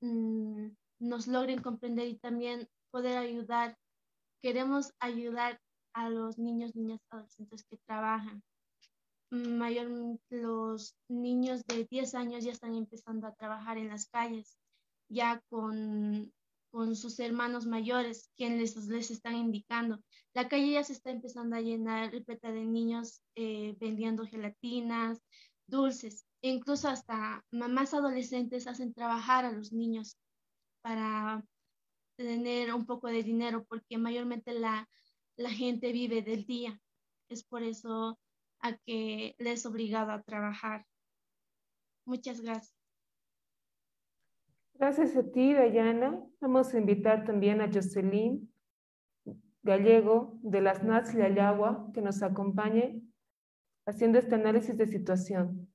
mm, nos logren comprender y también poder ayudar. Queremos ayudar a los niños, niñas, adolescentes que trabajan mayormente los niños de 10 años ya están empezando a trabajar en las calles, ya con, con sus hermanos mayores, quienes les, están indicando. La calle ya se está empezando a llenar, repeta, de niños eh, vendiendo gelatinas, dulces, e incluso hasta mamás adolescentes hacen trabajar a los niños para tener un poco de dinero, porque mayormente la, la gente vive del día. Es por eso a que les obligado a trabajar. Muchas gracias. Gracias a ti, Dayana. Vamos a invitar también a Jocelyn Gallego de las NATS Yayagua que nos acompañe haciendo este análisis de situación.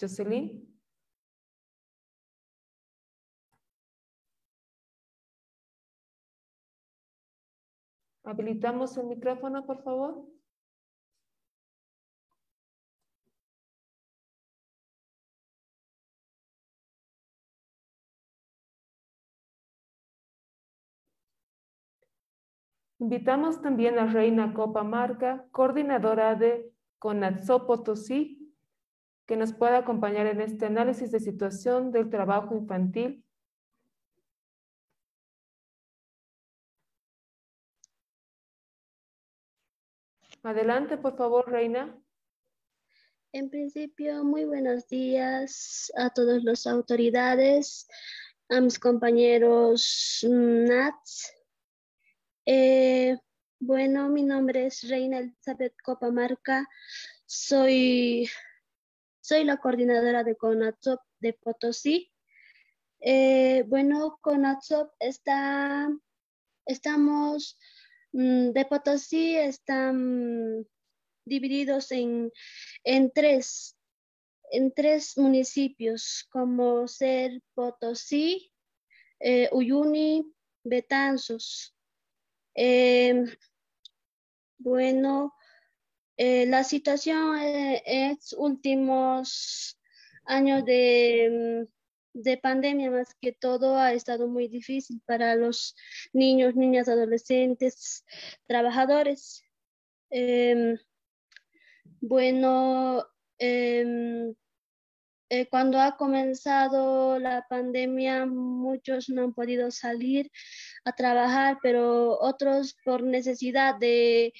Jocelyn. Habilitamos el micrófono, por favor. Invitamos también a Reina Copa Marca, coordinadora de CONATSO Potosí, que nos pueda acompañar en este análisis de situación del trabajo infantil. Adelante, por favor, Reina. En principio, muy buenos días a todas las autoridades, a mis compañeros NATS, eh, bueno, mi nombre es Reina Elizabeth Copamarca. Soy, soy la coordinadora de CONATSOP de Potosí. Eh, bueno, CONATSOP está, estamos mm, de Potosí, están divididos en, en tres en tres municipios como ser Potosí, eh, Uyuni, Betanzos. Eh, bueno, eh, la situación en eh, estos últimos años de, de, pandemia, más que todo, ha estado muy difícil para los niños, niñas, adolescentes, trabajadores. Em, bueno, em, eh, cuando ha comenzado la pandemia, muchos no han podido salir a trabajar, pero otros por necesidad de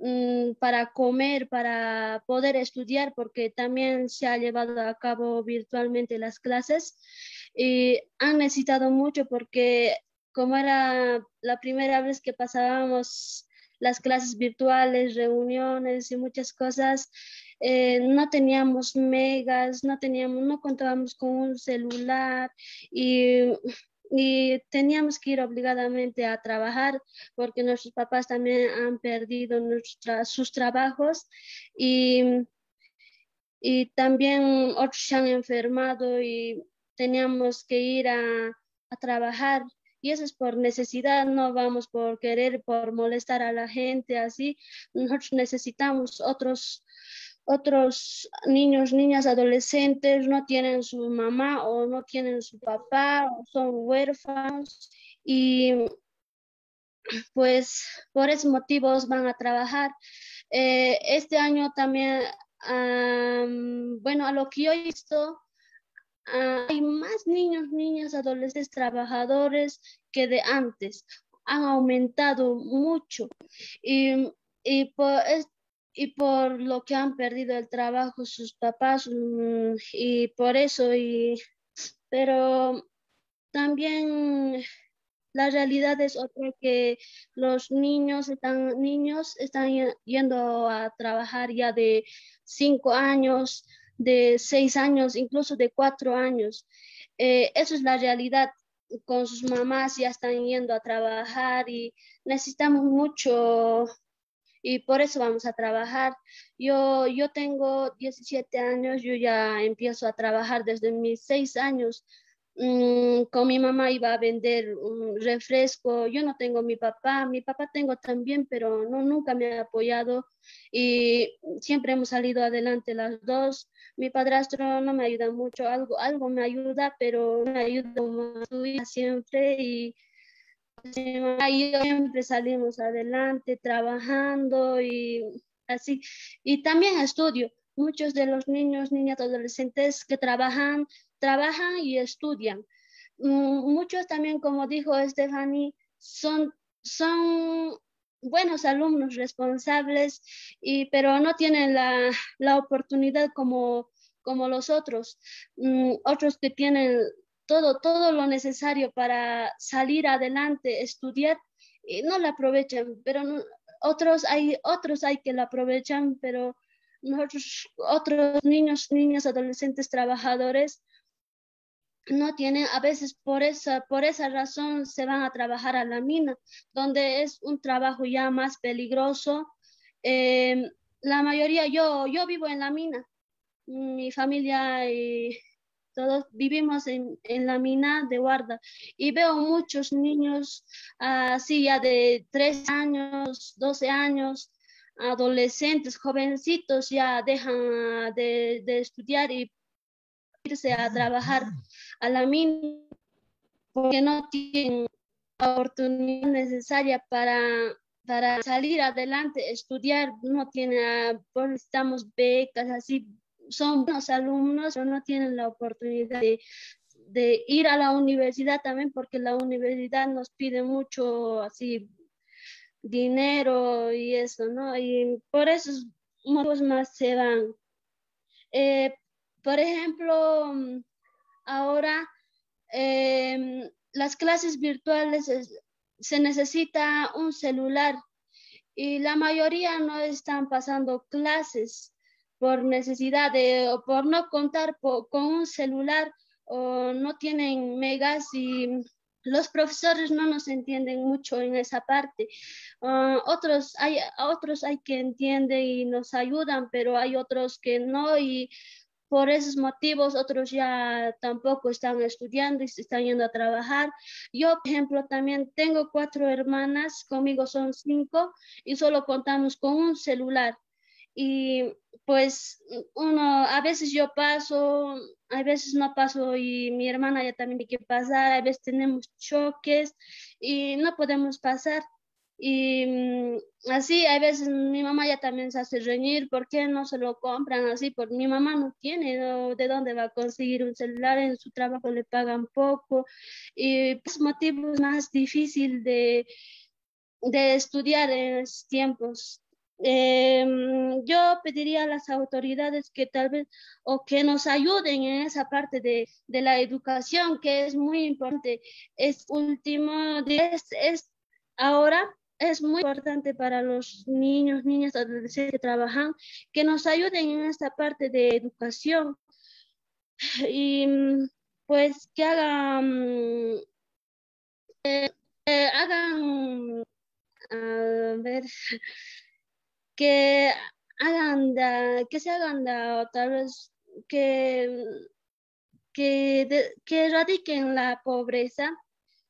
mm, para comer, para poder estudiar, porque también se ha llevado a cabo virtualmente las clases y han necesitado mucho porque como era la primera vez que pasábamos las clases virtuales, reuniones y muchas cosas, eh, no teníamos megas, no teníamos, no contábamos con un celular y, teníamos que ir obligadamente a trabajar porque nuestros papás también han perdido sus trabajos y, y también otros se han enfermado y teníamos que ir a, a trabajar y eso es por necesidad, no vamos por querer, por molestar a la gente, así. Nosotros necesitamos otros, otros niños, niñas, adolescentes no tienen su mamá o no tienen su papá o son huérfanos y pues por esos motivos van a trabajar. Eh, este año también, bueno, a lo que yo he visto, hay más niños, niñas, adolescentes, trabajadores que de antes. Han aumentado mucho y, y por, y por lo que han perdido el trabajo sus papás mm, y por eso y pero también la realidad es otra que los niños están niños están yendo a trabajar ya de cinco años de seis años incluso de cuatro años. Eh, eso es la realidad con sus mamás ya están yendo a trabajar y necesitamos mucho y por eso vamos a trabajar. Yo, yo tengo 17 años, yo ya empiezo a trabajar desde mis 6 años. Mm, con mi mamá iba a vender un refresco. Yo no tengo mi papá, mi papá tengo también, pero no, nunca me ha apoyado y siempre hemos salido adelante las dos. Mi padrastro no me ayuda mucho, algo, algo me ayuda, pero me ayuda siempre y Ahí siempre salimos adelante trabajando y así. Y también estudio. muchos de los niños, niñas, adolescentes que trabajan, trabajan y estudian. Mm, muchos también, como dijo Stephanie, son, son buenos alumnos responsables, y, pero no tienen la, la oportunidad como, como los otros. Mm, otros que tienen todo, todo lo necesario para salir adelante, estudiar, y no la aprovechan, pero otros hay, otros hay que la aprovechan, pero nosotros, otros niños, niñas, adolescentes, trabajadores, no tienen, a veces por esa, por esa razón se van a trabajar a la mina, donde es un trabajo ya más peligroso. Eh, la mayoría, yo, yo vivo en la mina, mi familia y todos vivimos en, en la mina de guarda y veo muchos niños así ya de 3 años, 12 años, adolescentes, jovencitos ya dejan de, de estudiar y irse a trabajar a la mina porque no tienen la oportunidad necesaria para, para salir adelante, estudiar, no tienen, pues, necesitamos becas, así, son buenos alumnos, pero no tienen la oportunidad de, ir a la universidad también porque la universidad nos pide mucho así dinero y eso, ¿no? Y por esos motivos más se van. Eh, por ejemplo, ahora em, las clases virtuales se necesita un celular y la mayoría no están pasando clases por necesidad de o por no contar con un celular o no tienen megas y los profesores no nos entienden mucho en esa parte. Ah, otros, hay, otros hay que entienden y nos ayudan, pero hay otros que no y por esos motivos otros ya tampoco están estudiando y se están yendo a trabajar. Yo, por ejemplo, también tengo cuatro hermanas, conmigo son cinco y solo contamos con un celular. Y pues uno, a veces yo paso, a veces no paso y mi hermana ya también tiene que pasar, a veces tenemos choques y no podemos pasar. Y mm, así, a veces mi mamá ya también se hace reñir, ¿por qué no se lo compran así? Porque mi mamá no tiene, ¿de dónde va a conseguir un celular? En su trabajo le pagan poco. Y pues motivos más difícil de, de estudiar en estos tiempos. Em, yo pediría a las autoridades que tal vez o que nos ayuden en esa parte de, de la educación que es muy importante. Es último, es, es ahora es muy importante para los niños, niñas, adolescentes que trabajan, que nos ayuden en esta parte de educación y pues que hagan, eh, eh, hagan, a ver, que hagan, que se hagan tal vez que, que, que erradiquen la pobreza,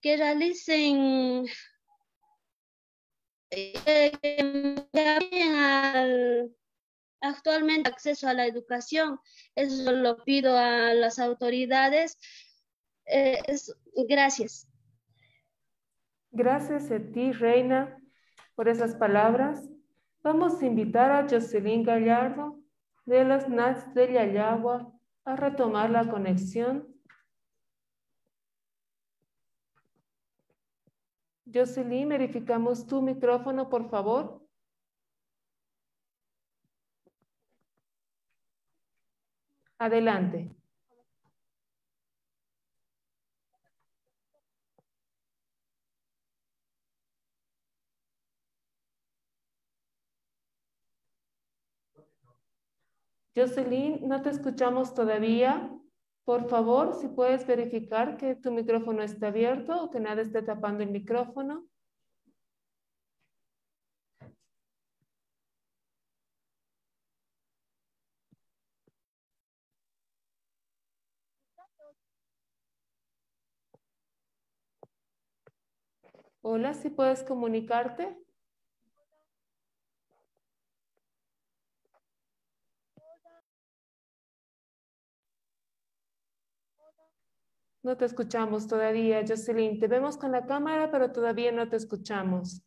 que realicen eh, actualmente acceso a la educación. Eso lo pido a las autoridades. Eh, gracias. Gracias a ti, Reina, por esas palabras. Vamos a invitar a Jocelyn Gallardo de los NATS de Yayagua a retomar la conexión. Jocelyn, verificamos tu micrófono, por favor. Adelante. Jocelyn, no te escuchamos todavía. Por favor, si puedes verificar que tu micrófono está abierto o que nada esté tapando el micrófono. Hola, si puedes comunicarte. No te escuchamos todavía, Jocelyn. Te vemos con la cámara, pero todavía no te escuchamos.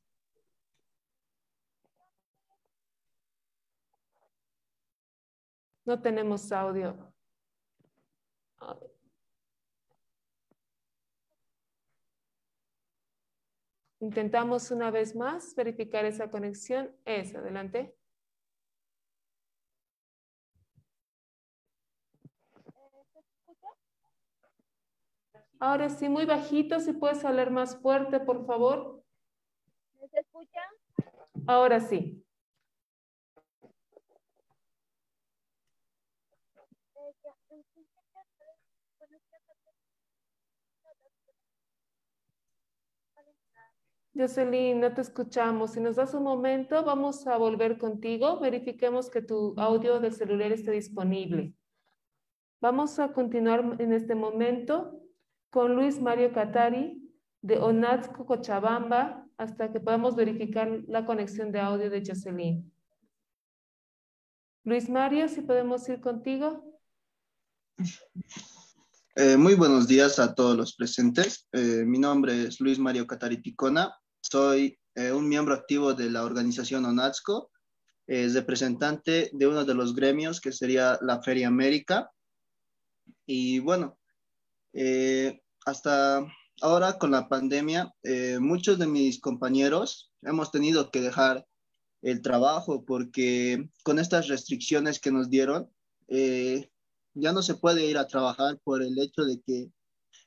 No tenemos audio. Intentamos una vez más verificar esa conexión. Es, adelante. Ahora sí, muy bajito, si puedes hablar más fuerte, por favor. ¿Se escucha? Ahora sí. Jocelyn, no te escuchamos. Si nos das un momento, vamos a volver contigo. Verifiquemos que tu audio del celular esté disponible. Vamos a continuar en este momento con Luis Mario Catari de Onatzco, Cochabamba, hasta que podamos verificar la conexión de audio de Jocelyn. Luis Mario, si podemos ir contigo. Eh, muy buenos días a todos los presentes. Eh, mi nombre es Luis Mario Catari Ticona. Soy eh, un miembro activo de la organización ONATSCO, es representante de uno de los gremios que sería la Feria América. Y bueno, eh, hasta ahora con la pandemia, eh, muchos de mis compañeros hemos tenido que dejar el trabajo porque con estas restricciones que nos dieron, ya no se puede ir a trabajar por el hecho de que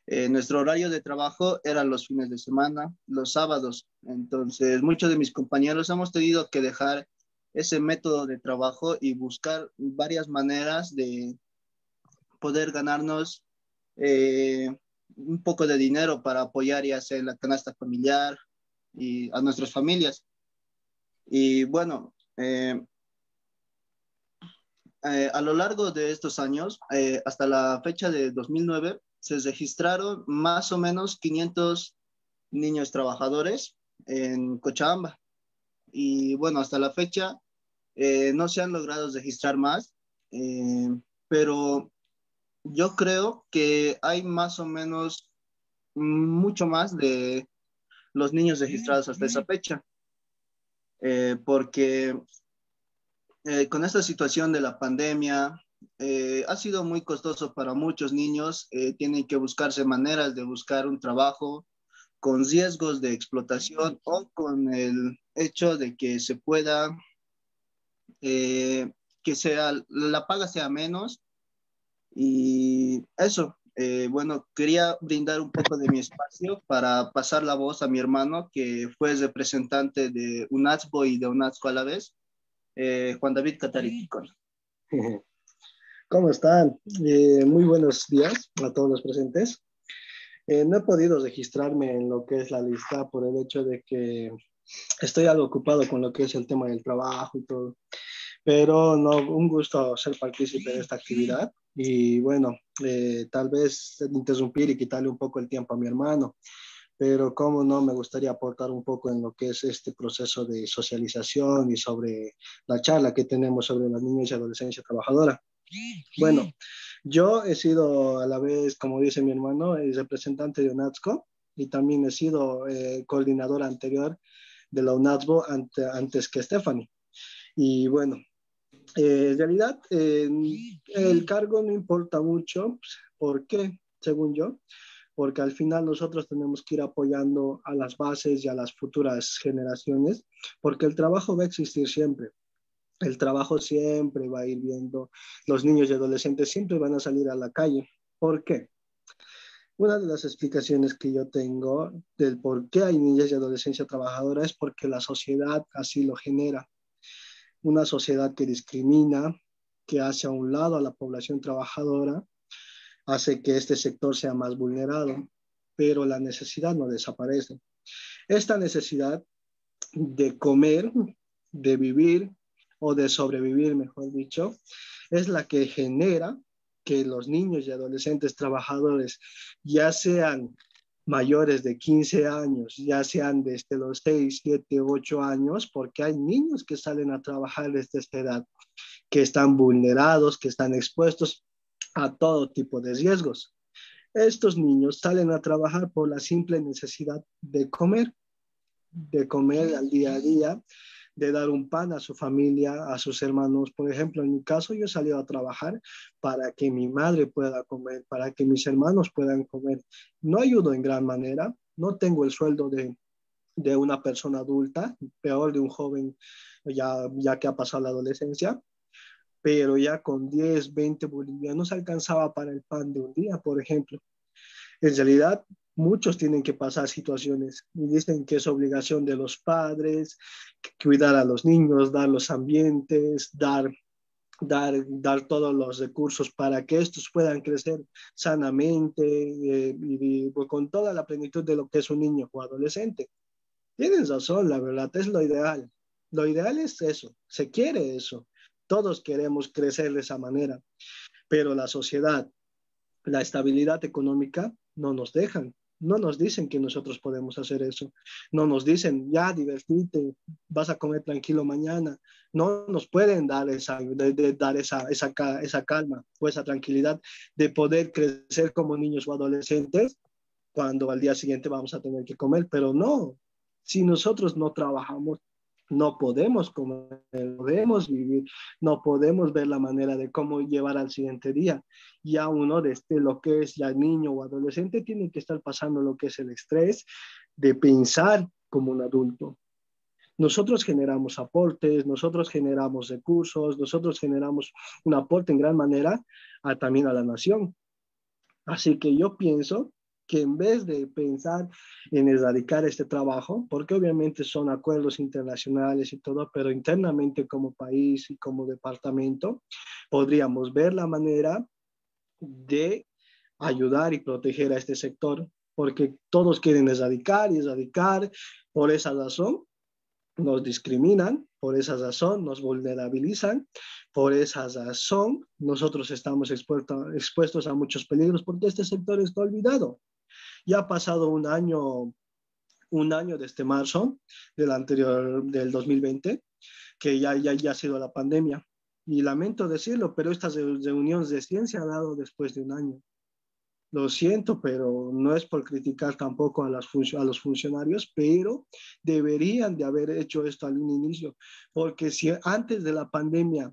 eh, nuestro horario de trabajo eran los fines de semana, los sábados. Entonces, muchos de mis compañeros hemos tenido que dejar ese método de trabajo y buscar varias maneras de poder ganarnos eh, un poco de dinero para apoyar ya sea la canasta familiar y a nuestras familias. Y bueno, eh, a lo largo de estos años, hasta la fecha de 2009, se registraron más o menos 500 niños trabajadores en Cochabamba. Y bueno, hasta la fecha eh, no se han logrado registrar más, eh, pero yo creo que hay más o menos mucho más de los niños registrados hasta esa fecha. Eh, porque con esta situación de la pandemia, eh, ha sido muy costoso para muchos niños. Eh, tienen que buscarse maneras de buscar un trabajo con riesgos de explotación o con el hecho de que se pueda, eh, que sea, la paga sea menos. Y eso, bueno, quería brindar un poco de mi espacio para pasar la voz a mi hermano, que fue representante de UNASBO y de UNASCO a la vez, Juan David Catariticón. ¿Cómo están? Eh, muy buenos días a todos los presentes. Eh, no he podido registrarme en lo que es la lista por el hecho de que estoy algo ocupado con lo que es el tema del trabajo y todo. Pero no, un gusto ser partícipe de esta actividad y bueno, eh, tal vez interrumpir y quitarle un poco el tiempo a mi hermano pero cómo no, me gustaría aportar un poco en lo que es este proceso de socialización y sobre la charla que tenemos sobre las niñas y adolescencia trabajadora. Bueno, yo he sido a la vez, como dice mi hermano, el representante de UNATSCO y también he sido eh, coordinador anterior de la UNATSCO antes que Stephanie. Y bueno, eh, en realidad el cargo no importa mucho. ¿Por qué? Según yo, porque al final nosotros tenemos que ir apoyando a las bases y a las futuras generaciones, porque el trabajo va a existir siempre el trabajo siempre va a ir viendo, los niños y adolescentes siempre van a salir a la calle. ¿Por qué? Una de las explicaciones que yo tengo del por qué hay niñas y adolescencia trabajadora es porque la sociedad así lo genera. Una sociedad que discrimina, que hace a un lado a la población trabajadora, hace que este sector sea más vulnerado, pero la necesidad no desaparece. Esta necesidad de comer, de vivir, o de sobrevivir, mejor dicho, es la que genera que los niños y adolescentes trabajadores, ya sean mayores de 15 años, ya sean desde los 6, 7, 8 años, porque hay niños que salen a trabajar desde esta edad, que están vulnerados, que están expuestos a todo tipo de riesgos. Estos niños salen a trabajar por la simple necesidad de comer, de comer al día a día, de dar un pan a su familia, a sus hermanos. Por ejemplo, en mi caso, yo salí a trabajar para que mi madre pueda comer, para que mis hermanos puedan comer. No ayudo en gran manera, no tengo el sueldo de, de una persona adulta, peor de un joven ya, ya que ha pasado la adolescencia, pero ya con 10, 20 bolivianos alcanzaba para el pan de un día, por ejemplo. En realidad, muchos tienen que pasar situaciones y dicen que es obligación de los padres cuidar a los niños, dar los ambientes, dar, dar, dar todos los recursos para que estos puedan crecer sanamente eh, y, pues, con toda la plenitud de lo que es un niño o adolescente. Tienen razón, la verdad, es lo ideal. Lo ideal es eso, se quiere eso. Todos queremos crecer de esa manera, pero la sociedad, la estabilidad económica no nos dejan. No nos dicen que nosotros podemos hacer eso. No nos dicen, ya, divertite, vas a comer tranquilo mañana. No nos pueden dar esa, dar esa, esa, esa calma o esa tranquilidad de poder crecer como niños o adolescentes cuando al día siguiente vamos a tener que comer. Pero no, si nosotros no trabajamos, no podemos comer, podemos vivir, no podemos ver la manera de cómo llevar al siguiente día. Ya uno desde este, lo que es ya niño o adolescente tiene que estar pasando lo que es el estrés de pensar como un adulto. Nosotros generamos aportes, nosotros generamos recursos, nosotros generamos un aporte en gran manera también a la nación. Así que yo pienso que en vez de pensar en erradicar este trabajo, porque obviamente son acuerdos internacionales y todo, pero internamente como país y como departamento, podríamos ver la manera de ayudar y proteger a este sector, porque todos quieren erradicar y erradicar. Por esa razón, nos discriminan, por esa razón nos vulnerabilizan, por esa razón nosotros estamos expuestos, expuestos a muchos peligros porque este sector está olvidado. Ya ha pasado un año, un año desde marzo del anterior, del 2020, que ya, ya, ya ha sido la pandemia. Y lamento decirlo, pero estas reuniones de ciencia ha dado después de un año. Lo siento, pero no es por criticar tampoco a, las a los funcionarios, pero deberían de haber hecho esto al inicio, porque si antes de la pandemia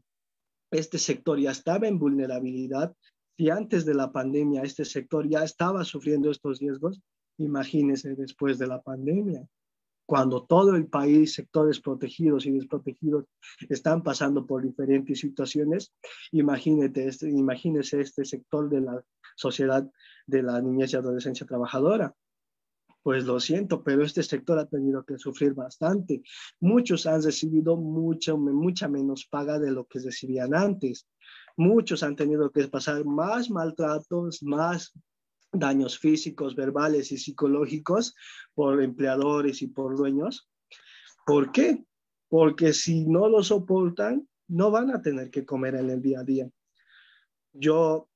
este sector ya estaba en vulnerabilidad, si antes de la pandemia este sector ya estaba sufriendo estos riesgos, imagínese después de la pandemia, cuando todo el país, sectores protegidos y desprotegidos, están pasando por diferentes situaciones, este, imagínese este sector de la sociedad de la niñez y adolescencia trabajadora. Pues lo siento, pero este sector ha tenido que sufrir bastante. Muchos han recibido mucho, mucha menos paga de lo que recibían antes. Muchos han tenido que pasar más maltratos, más daños físicos, verbales y psicológicos por empleadores y por dueños. ¿Por qué? Porque si no lo soportan, no van a tener que comer en el día a día. Yo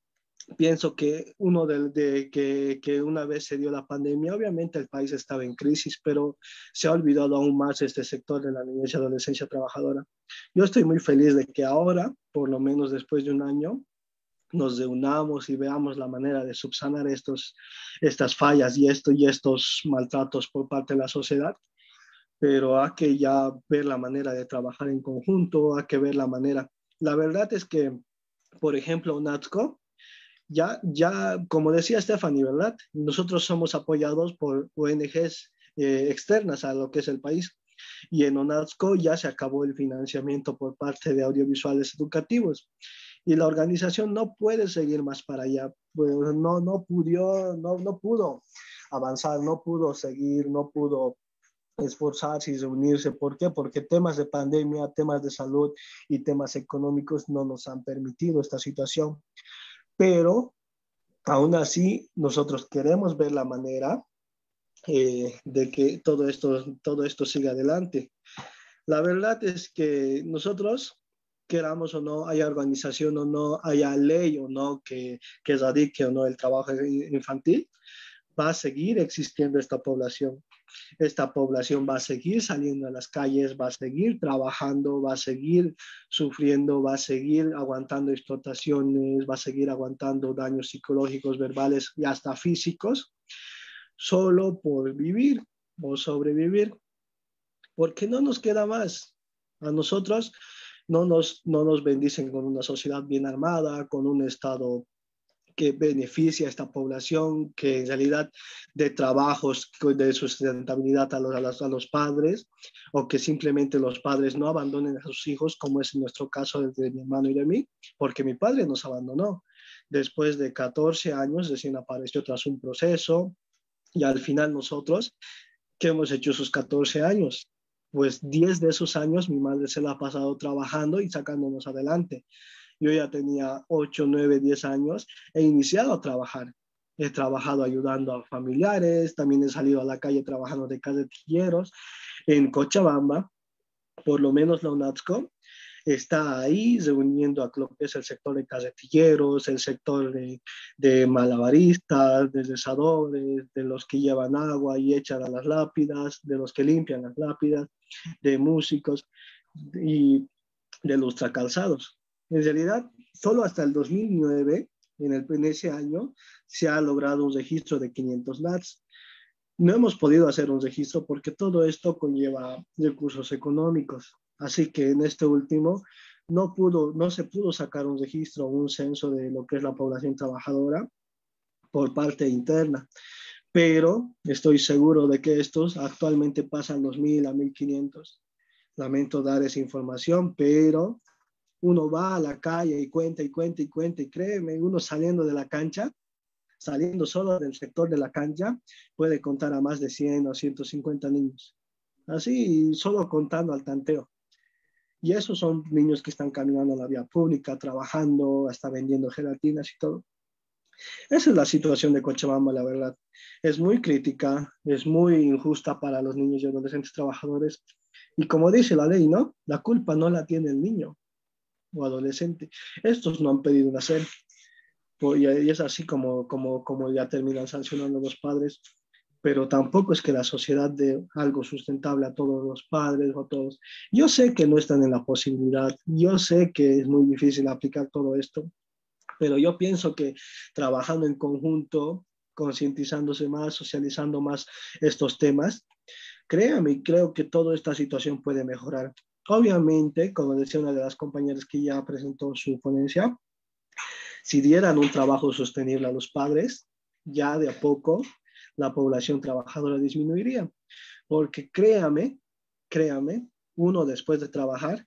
pienso que uno de, que, una vez se dio la pandemia, obviamente el país estaba en crisis, pero se ha olvidado aún más este sector de la niñez y adolescencia trabajadora. Yo estoy muy feliz de que ahora, por lo menos después de un año, nos reunamos y veamos la manera de subsanar estos, estas fallas y, esto, y estos maltratos por parte de la sociedad. Pero hay que ya ver la manera de trabajar en conjunto, hay que ver la manera. La verdad es que, por ejemplo, NATSCO, ya, ya, como decía Stephanie, ¿verdad? Nosotros somos apoyados por ONGs eh, externas a lo que es el país. Y en ONASCO ya se acabó el financiamiento por parte de audiovisuales educativos. Y la organización no puede seguir más para allá. Pues no, no, pudo, no, no pudo avanzar, no pudo seguir, no pudo esforzarse y reunirse. ¿Por qué? Porque temas de pandemia, temas de salud y temas económicos no nos han permitido esta situación pero aún así nosotros queremos ver la manera eh, de que todo esto, todo esto siga adelante. La verdad es que nosotros, queramos o no, haya organización o no, haya ley o no que, que radique o no el trabajo infantil, va a seguir existiendo esta población esta población va a seguir saliendo a las calles, va a seguir trabajando, va a seguir sufriendo, va a seguir aguantando explotaciones, va a seguir aguantando daños psicológicos, verbales y hasta físicos, solo por vivir o sobrevivir, porque no nos queda más. A nosotros no nos, no nos bendicen con una sociedad bien armada, con un Estado que beneficia a esta población, que en realidad de trabajos de sustentabilidad a los, a, los, padres, o que simplemente los padres no abandonen a sus hijos, como es en nuestro caso de mi hermano y de mí, porque mi padre nos abandonó. Después de 14 años, recién apareció tras un proceso, y al final nosotros, ¿qué hemos hecho esos 14 años? Pues 10 de esos años mi madre se la ha pasado trabajando y sacándonos adelante. Yo ya tenía 8, 9, 10 años, he iniciado a trabajar. He trabajado ayudando a familiares, también he salido a la calle trabajando de casetilleros en Cochabamba, por lo menos la UNATSCO está ahí reuniendo a lo que es el sector de casetilleros, el sector de, de malabaristas, de desadores, de los que llevan agua y echan a las lápidas, de los que limpian las lápidas, de músicos y de los tracalzados. En realidad, solo hasta el 2009, en, el, en ese año, se ha logrado un registro de 500 NATS. No hemos podido hacer un registro porque todo esto conlleva recursos económicos. Así que en este último no, pudo, no se pudo sacar un registro o un censo de lo que es la población trabajadora por parte interna. Pero estoy seguro de que estos actualmente pasan los 1.000 a 1.500. Lamento dar esa información, pero uno va a la calle y cuenta y cuenta y cuenta y créeme, uno saliendo de la cancha, saliendo solo del sector de la cancha, puede contar a más de 100 o 150 niños. Así, solo contando al tanteo. Y esos son niños que están caminando a la vía pública, trabajando, hasta vendiendo gelatinas y todo. Esa es la situación de Cochabamba, la verdad. Es muy crítica, es muy injusta para los niños y adolescentes trabajadores. Y como dice la ley, ¿no? La culpa no la tiene el niño o adolescente. Estos no han pedido nacer. Y es así como, como, como ya terminan sancionando los padres. Pero tampoco es que la sociedad dé algo sustentable a todos los padres o a todos. Yo sé que no están en la posibilidad. Yo sé que es muy difícil aplicar todo esto. Pero yo pienso que trabajando en conjunto, concientizándose más, socializando más estos temas, créame, creo que toda esta situación puede mejorar. Obviamente, como decía una de las compañeras que ya presentó su ponencia, si dieran un trabajo sostenible a los padres, ya de a poco la población trabajadora disminuiría. Porque créame, créame, uno después de trabajar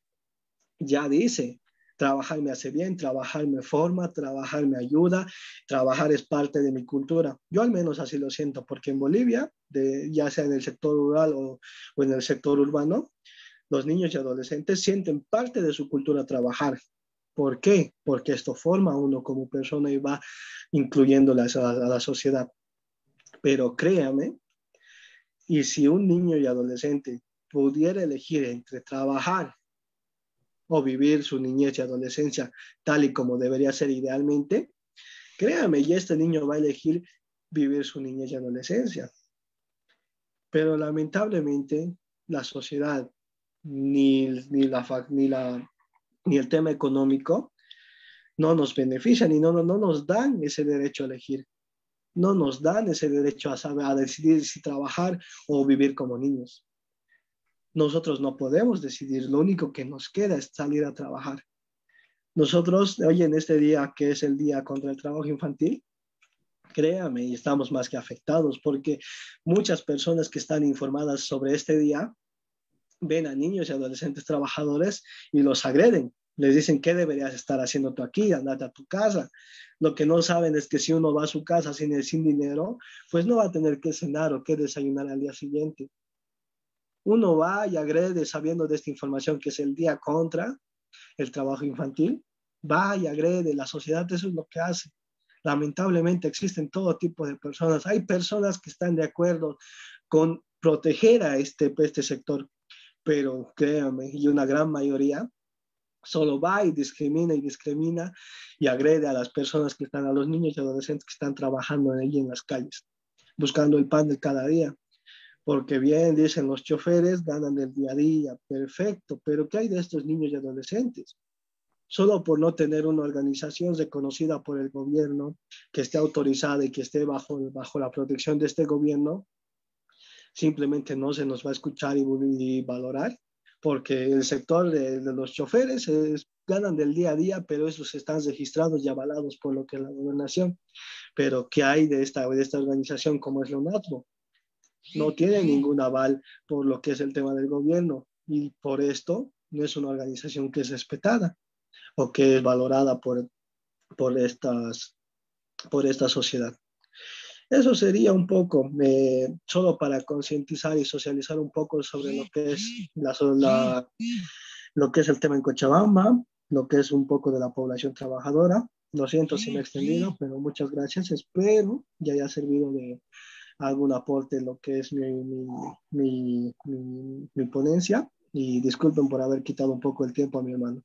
ya dice, trabajar me hace bien, trabajar me forma, trabajar me ayuda, trabajar es parte de mi cultura. Yo al menos así lo siento, porque en Bolivia, de, ya sea en el sector rural o, o en el sector urbano, los niños y adolescentes sienten parte de su cultura trabajar. ¿Por qué? Porque esto forma a uno como persona y va incluyéndole a, la sociedad. Pero créame, y si un niño y adolescente pudiera elegir entre trabajar o vivir su niñez y adolescencia tal y como debería ser idealmente, créame, y este niño va a elegir vivir su niñez y adolescencia. Pero lamentablemente la sociedad ni, ni, la, ni, la, ni el tema económico no nos benefician y no, no, no nos dan ese derecho a elegir. No nos dan ese derecho a, saber, a decidir si trabajar o vivir como niños. Nosotros no podemos decidir, lo único que nos queda es salir a trabajar. Nosotros, hoy en este día, que es el día contra el trabajo infantil, créame, estamos más que afectados porque muchas personas que están informadas sobre este día ven a niños y adolescentes trabajadores y los agreden. Les dicen, ¿qué deberías estar haciendo tú aquí? Andate a tu casa. Lo que no saben es que si uno va a su casa sin, dinero, pues no va a tener que cenar o que desayunar al día siguiente. Uno va y agrede sabiendo de esta información que es el día contra el trabajo infantil. Va y agrede. La sociedad eso es lo que hace. Lamentablemente existen todo tipo de personas. Hay personas que están de acuerdo con proteger a este, este sector pero créame, y una gran mayoría solo va y discrimina y discrimina y agrede a las personas que están, a los niños y adolescentes que están trabajando allí en las calles, buscando el pan de cada día. Porque bien, dicen los choferes, ganan el día a día, perfecto, pero ¿qué hay de estos niños y adolescentes? Solo por no tener una organización reconocida por el gobierno, que esté autorizada y que esté bajo, bajo la protección de este gobierno, simplemente no se nos va a escuchar y, valorar, porque el sector de, los choferes es, ganan del día a día, pero esos están registrados y avalados por lo que es la gobernación. Pero ¿qué hay de esta, de esta organización como es la UNATRO? No tiene ningún aval por lo que es el tema del gobierno y por esto no es una organización que es respetada o que es valorada por, por, estas, por esta sociedad. Eso sería un poco, eh, solo para concientizar y socializar un poco sobre lo que es la, lo que es el tema en Cochabamba, lo que es un poco de la población trabajadora. Lo siento si me he extendido, pero muchas gracias. Espero ya haya servido de algún aporte lo que es mi, mi, mi, mi ponencia y disculpen por haber quitado un poco el tiempo a mi hermano.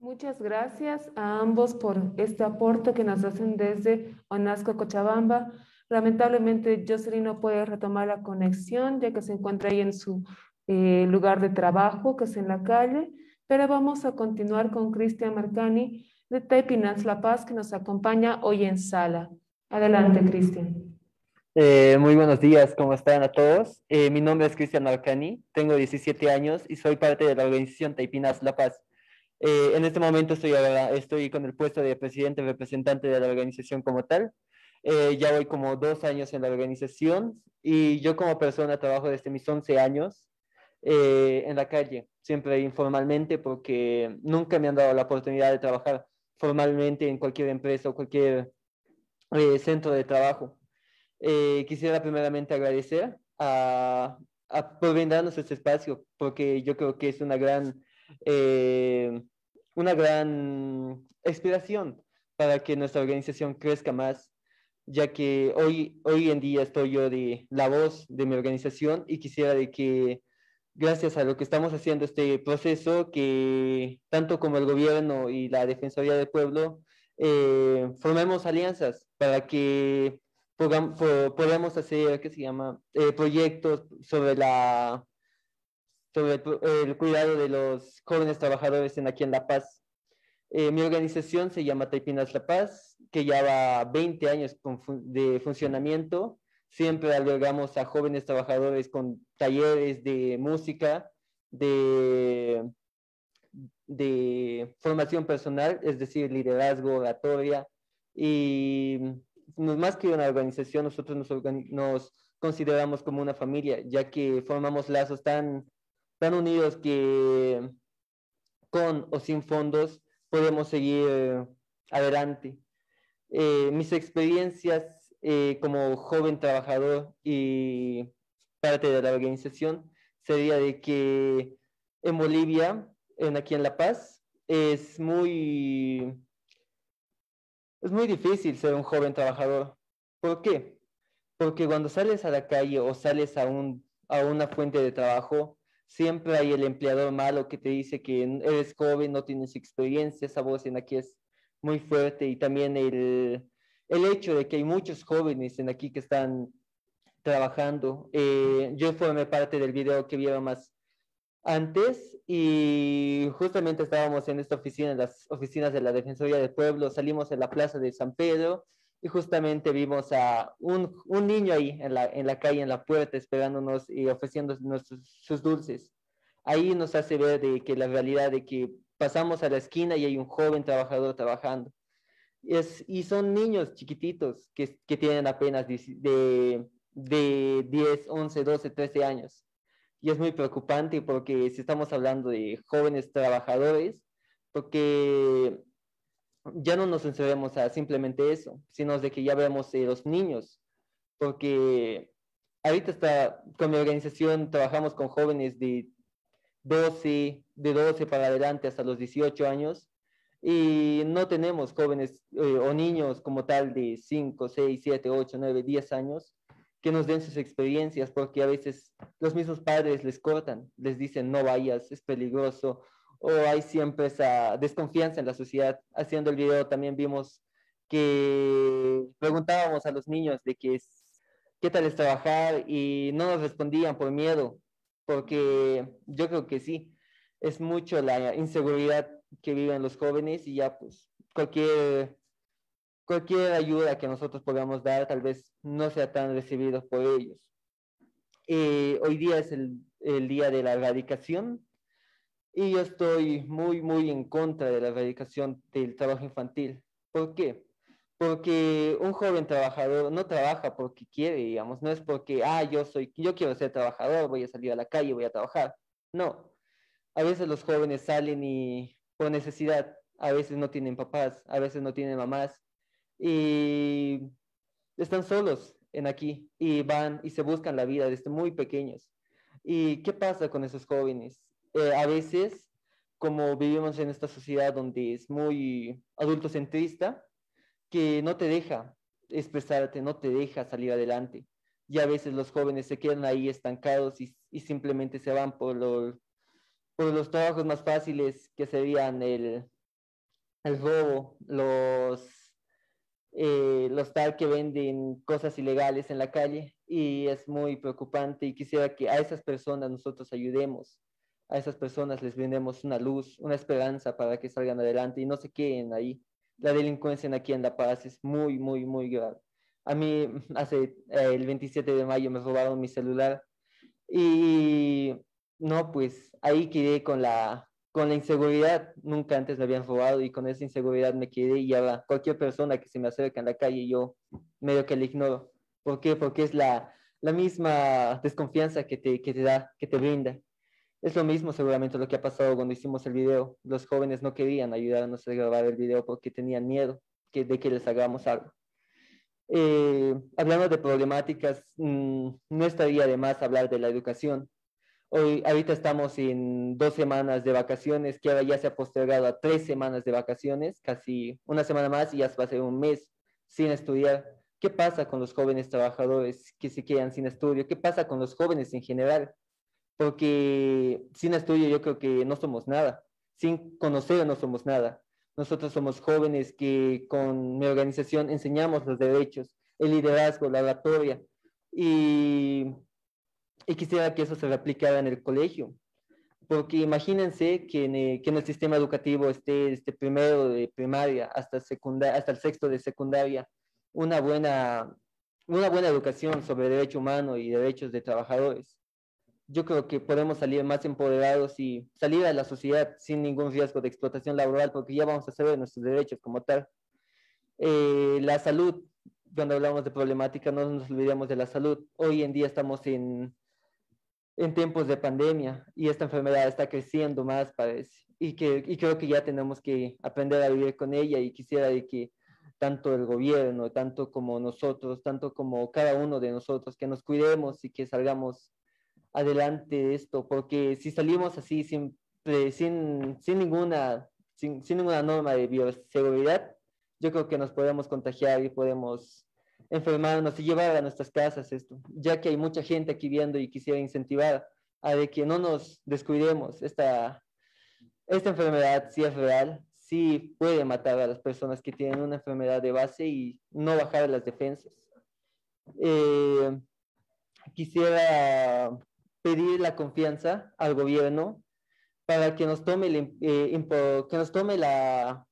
Muchas gracias a ambos por este aporte que nos hacen desde Onasco, Cochabamba. Lamentablemente, Jocelyn no puede retomar la conexión ya que se encuentra ahí en su eh, lugar de trabajo, que es en la calle, pero vamos a continuar con Cristian Marcani de Taipinas La Paz, que nos acompaña hoy en sala. Adelante, Cristian. Eh, muy buenos días, ¿cómo están a todos? Eh, mi nombre es Cristian Marcani, tengo 17 años y soy parte de la organización Taipinas La Paz. Eh, en este momento estoy, estoy con el puesto de presidente representante de la organización como tal. Eh, ya voy como dos años en la organización y yo como persona trabajo desde mis 11 años eh, en la calle, siempre informalmente porque nunca me han dado la oportunidad de trabajar formalmente en cualquier empresa o cualquier centro de trabajo. quisiera primeramente agradecer a, a, por brindarnos este espacio porque yo creo que es una gran eh, una gran inspiración para que nuestra organización crezca más, ya que hoy, hoy en día estoy yo de la voz de mi organización y quisiera de que gracias a lo que estamos haciendo este proceso, que tanto como el gobierno y la Defensoría del Pueblo, eh, formemos alianzas para que podamos, hacer, ¿qué se llama?, eh, proyectos sobre la sobre el, cuidado de los jóvenes trabajadores en, aquí en La Paz. Eh, mi organización se llama Taipinas La Paz, que lleva 20 años de funcionamiento. Siempre albergamos a jóvenes trabajadores con talleres de música, de, formación personal, es decir, liderazgo, oratoria. Y más que una organización, nosotros nos, nos consideramos como una familia, ya que formamos lazos tan tan unidos que con o sin fondos podemos seguir adelante. Eh, mis experiencias eh, como joven trabajador y parte de la organización sería de que en Bolivia, en, aquí en La Paz, es muy, es muy difícil ser un joven trabajador. ¿Por qué? Porque cuando sales a la calle o sales a, un, a una fuente de trabajo, Siempre hay el empleador malo que te dice que eres joven, no tienes experiencia, esa voz en aquí es muy fuerte y también el, el hecho de que hay muchos jóvenes en aquí que están trabajando. Eh, yo formé parte del video que vieron más antes y justamente estábamos en esta oficina, en las oficinas de la Defensoría del Pueblo, salimos en la plaza de San Pedro y justamente vimos a un, un, niño ahí en la, en la calle, en la puerta, esperándonos y ofreciéndonos sus, dulces. Ahí nos hace ver de que la realidad de que pasamos a la esquina y hay un joven trabajador trabajando. Es, y son niños chiquititos que, que tienen apenas de, de 10, 11, 12, 13 años. Y es muy preocupante porque si estamos hablando de jóvenes trabajadores, porque ya no nos encerremos a simplemente eso, sino de que ya vemos eh, los niños, porque ahorita está, con mi organización trabajamos con jóvenes de 12, de 12 para adelante hasta los 18 años, y no tenemos jóvenes eh, o niños como tal de 5, 6, 7, 8, 9, 10 años que nos den sus experiencias, porque a veces los mismos padres les cortan, les dicen no vayas, es peligroso, o hay siempre esa desconfianza en la sociedad. Haciendo el video también vimos que preguntábamos a los niños de qué es, qué tal es trabajar y no nos respondían por miedo, porque yo creo que sí, es mucho la inseguridad que viven los jóvenes y ya pues cualquier cualquier ayuda que nosotros podamos dar tal vez no sea tan recibido por ellos. Eh, hoy día es el el día de la erradicación y yo estoy muy, muy en contra de la erradicación del trabajo infantil. ¿Por qué? Porque un joven trabajador no trabaja porque quiere, digamos, no es porque, ah, yo soy, yo quiero ser trabajador, voy a salir a la calle, voy a trabajar. No. A veces los jóvenes salen y por necesidad, a veces no tienen papás, a veces no tienen mamás y están solos en aquí y van y se buscan la vida desde muy pequeños. ¿Y qué pasa con esos jóvenes? Eh, a veces, como vivimos en esta sociedad donde es muy adultocentrista, que no te deja expresarte, no te deja salir adelante. Y a veces los jóvenes se quedan ahí estancados y, simplemente se van por, por los trabajos más fáciles que serían el, el robo, los, eh, los tal que venden cosas ilegales en la calle y es muy preocupante y quisiera que a esas personas nosotros ayudemos, a esas personas les brindemos una luz, una esperanza para que salgan adelante y no se queden ahí. La delincuencia aquí en La Paz es muy, muy, muy grave. A mí hace eh, el 27 de mayo me robaron mi celular y no, pues ahí quedé con la, con la inseguridad, nunca antes me habían robado y con esa inseguridad me quedé y ahora cualquier persona que se me acerca en la calle yo medio que le ignoro. ¿Por qué? Porque es la, la misma desconfianza que te, que te da, que te brinda. Es lo mismo seguramente lo que ha pasado cuando hicimos el video. Los jóvenes no querían ayudarnos a grabar el video porque tenían miedo que, de que les hagamos algo. Eh, hablando de problemáticas, mm, no estaría de más hablar de la educación. Hoy, ahorita estamos en dos semanas de vacaciones, que ahora ya se ha postergado a tres semanas de vacaciones, casi una semana más y ya va a ser un mes sin estudiar. ¿Qué pasa con los jóvenes trabajadores que se quedan sin estudio? ¿Qué pasa con los jóvenes en general? Porque sin estudio yo creo que no somos nada. Sin conocer no somos nada. Nosotros somos jóvenes que con mi organización enseñamos los derechos, el liderazgo, la oratoria. Y quisiera que eso se replicara en el colegio. Porque imagínense que en, eh, el sistema educativo esté este primero de primaria hasta, secundaria, hasta el sexto de secundaria una buena, una buena educación sobre derecho humano y derechos de trabajadores. Yo creo que podemos salir más empoderados y salir a la sociedad sin ningún riesgo de explotación laboral, porque ya vamos a saber nuestros derechos como tal. Eh, la salud, cuando hablamos de problemática, no nos olvidemos de la salud. Hoy en día estamos en, en tiempos de pandemia y esta enfermedad está creciendo más, parece. Y, que, y creo que ya tenemos que aprender a vivir con ella y quisiera de que tanto el gobierno, tanto como nosotros, tanto como cada uno de nosotros, que nos cuidemos y que salgamos adelante de esto, porque si salimos así sin, sin, sin, ninguna, sin, sin ninguna norma de bioseguridad, yo creo que nos podemos contagiar y podemos enfermarnos y llevar a nuestras casas esto, ya que hay mucha gente aquí viendo y quisiera incentivar a de que no nos descuidemos. Esta, esta enfermedad sí es real, sí puede matar a las personas que tienen una enfermedad de base y no bajar las defensas. Eh, quisiera pedir la confianza al gobierno para que nos tome, eh, que nos tome la,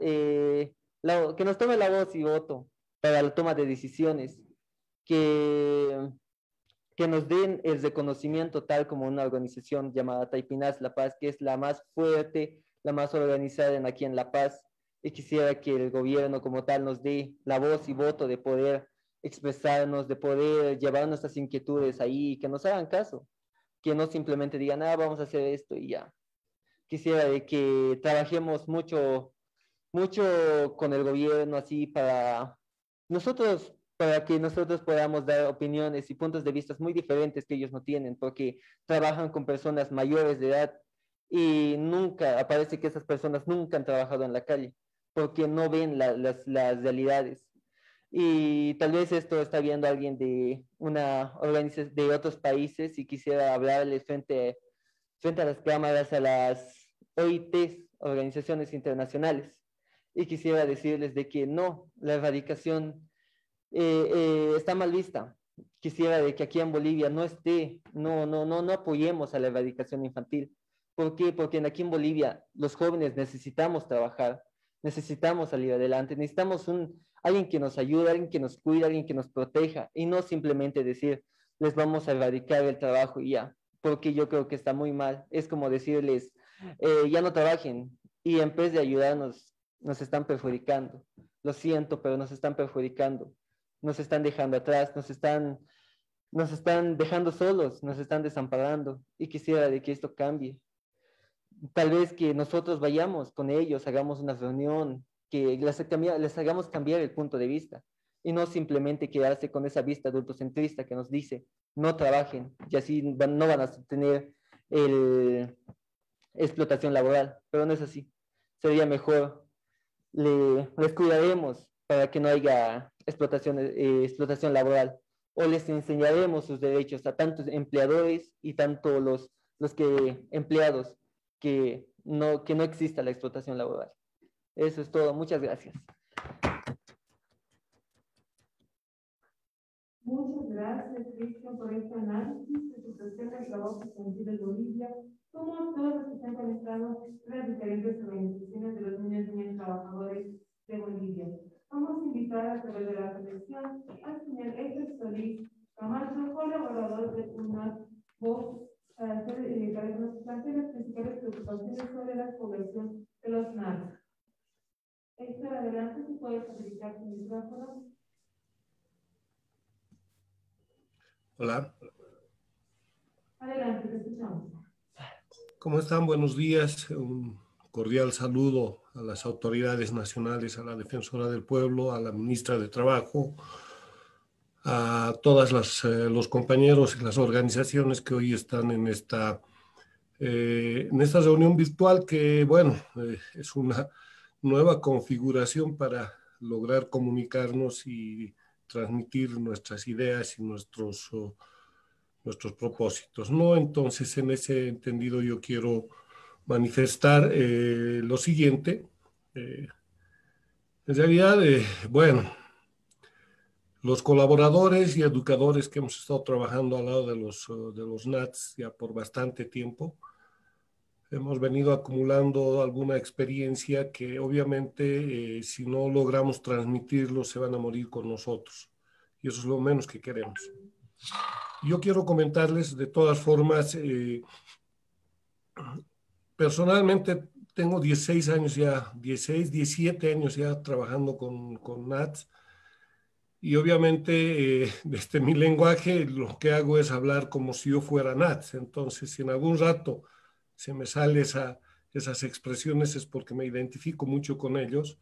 eh, la, que nos tome la voz y voto para la toma de decisiones, que, que nos den el reconocimiento tal como una organización llamada Taipinas La Paz, que es la más fuerte, la más organizada en, aquí en La Paz, y quisiera que el gobierno como tal nos dé la voz y voto de poder expresarnos, de poder llevar nuestras inquietudes ahí, que nos hagan caso, que no simplemente digan, ah, vamos a hacer esto y ya. Quisiera de que trabajemos mucho, mucho con el gobierno así para nosotros, para que nosotros podamos dar opiniones y puntos de vista muy diferentes que ellos no tienen, porque trabajan con personas mayores de edad y nunca, aparece que esas personas nunca han trabajado en la calle, porque no ven las, las realidades. Y tal vez esto está viendo alguien de una organización de otros países y quisiera hablarles frente, frente a las cámaras, a las OITs, organizaciones internacionales y quisiera decirles de que no, la erradicación eh, eh, está mal vista. Quisiera de que aquí en Bolivia no esté, no, no, no, no apoyemos a la erradicación infantil. ¿Por qué? Porque aquí en Bolivia los jóvenes necesitamos trabajar, necesitamos salir adelante, necesitamos un, alguien que nos ayude, alguien que nos cuide, alguien que nos proteja y no simplemente decir, les vamos a erradicar el trabajo y ya. porque yo creo que está muy mal. Es como decirles, eh, ya no trabajen y en vez de ayudarnos, nos están perjudicando. Lo siento, pero nos están perjudicando. Nos están dejando atrás, nos están, nos están dejando solos, nos están desamparando y quisiera de que esto cambie. Tal vez que nosotros vayamos con ellos, hagamos una reunión, que les, hagamos cambiar el punto de vista. Y no simplemente quedarse con esa vista adultocentrista que nos dice no trabajen y así no van a tener el, explotación laboral, pero no es así. Sería mejor, le, les cuidaremos para que no haya explotación, eh, explotación laboral. O les enseñaremos sus derechos a tantos empleadores y tanto los, los que empleados que no, que no exista la explotación laboral. Eso es todo. Muchas gracias. Muchas gracias, Cristian, por este análisis de situación del trabajo infantil en Bolivia, como todos los que están conectados las diferentes organizaciones de los niños y niñas trabajadores de Bolivia. Vamos a invitar a través de la conexión al señor Héctor Solís Camacho, colaborador de una voz para, hacer, eh, para que nos plantee las principales preocupaciones sobre la población de los NAR. Héctor, adelante, si puedes habilitar tu micrófono. Hola. Adelante, te escuchamos. ¿Cómo están? Buenos días. Un cordial saludo a las autoridades nacionales, a la defensora del pueblo, a la ministra de Trabajo, a todos eh, los compañeros y las organizaciones que hoy están en esta, eh, en esta reunión virtual que, bueno, eh, es una nueva configuración para lograr comunicarnos y transmitir nuestras ideas y nuestros, nuestros propósitos. ¿no? Entonces, en ese entendido, yo quiero manifestar eh, lo siguiente. En realidad, bueno, los colaboradores y educadores que hemos estado trabajando al lado de los, de los NATS ya por bastante tiempo, hemos venido acumulando alguna experiencia que obviamente eh, si no logramos transmitirlo se van a morir con nosotros. Y eso es lo menos que queremos. Yo quiero comentarles de todas formas, eh, personalmente tengo 16 años ya, 16, 17 años ya trabajando con, con NATS. Y obviamente, eh, desde mi lenguaje, lo que hago es hablar como si yo fuera NATS. Entonces, si en algún rato se me sale esa, esas expresiones es porque me identifico mucho con ellos.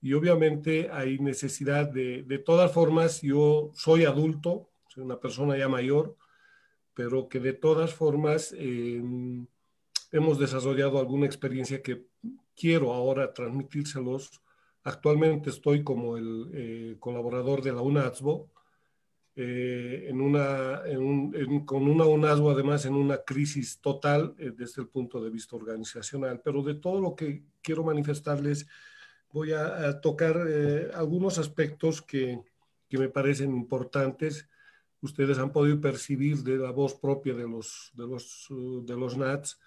Y obviamente hay necesidad de, de todas formas, yo soy adulto, soy una persona ya mayor, pero que de todas formas em, hemos desarrollado alguna experiencia que quiero ahora transmitírselos. Actualmente estoy como el eh, colaborador de la UNASBO, eh, en una, con una UNASBO además en una crisis total eh, desde el punto de vista organizacional. Pero de todo lo que quiero manifestarles, voy a, tocar eh, algunos aspectos que, que, me parecen importantes. Ustedes han podido percibir de la voz propia de los, de los, de los NATS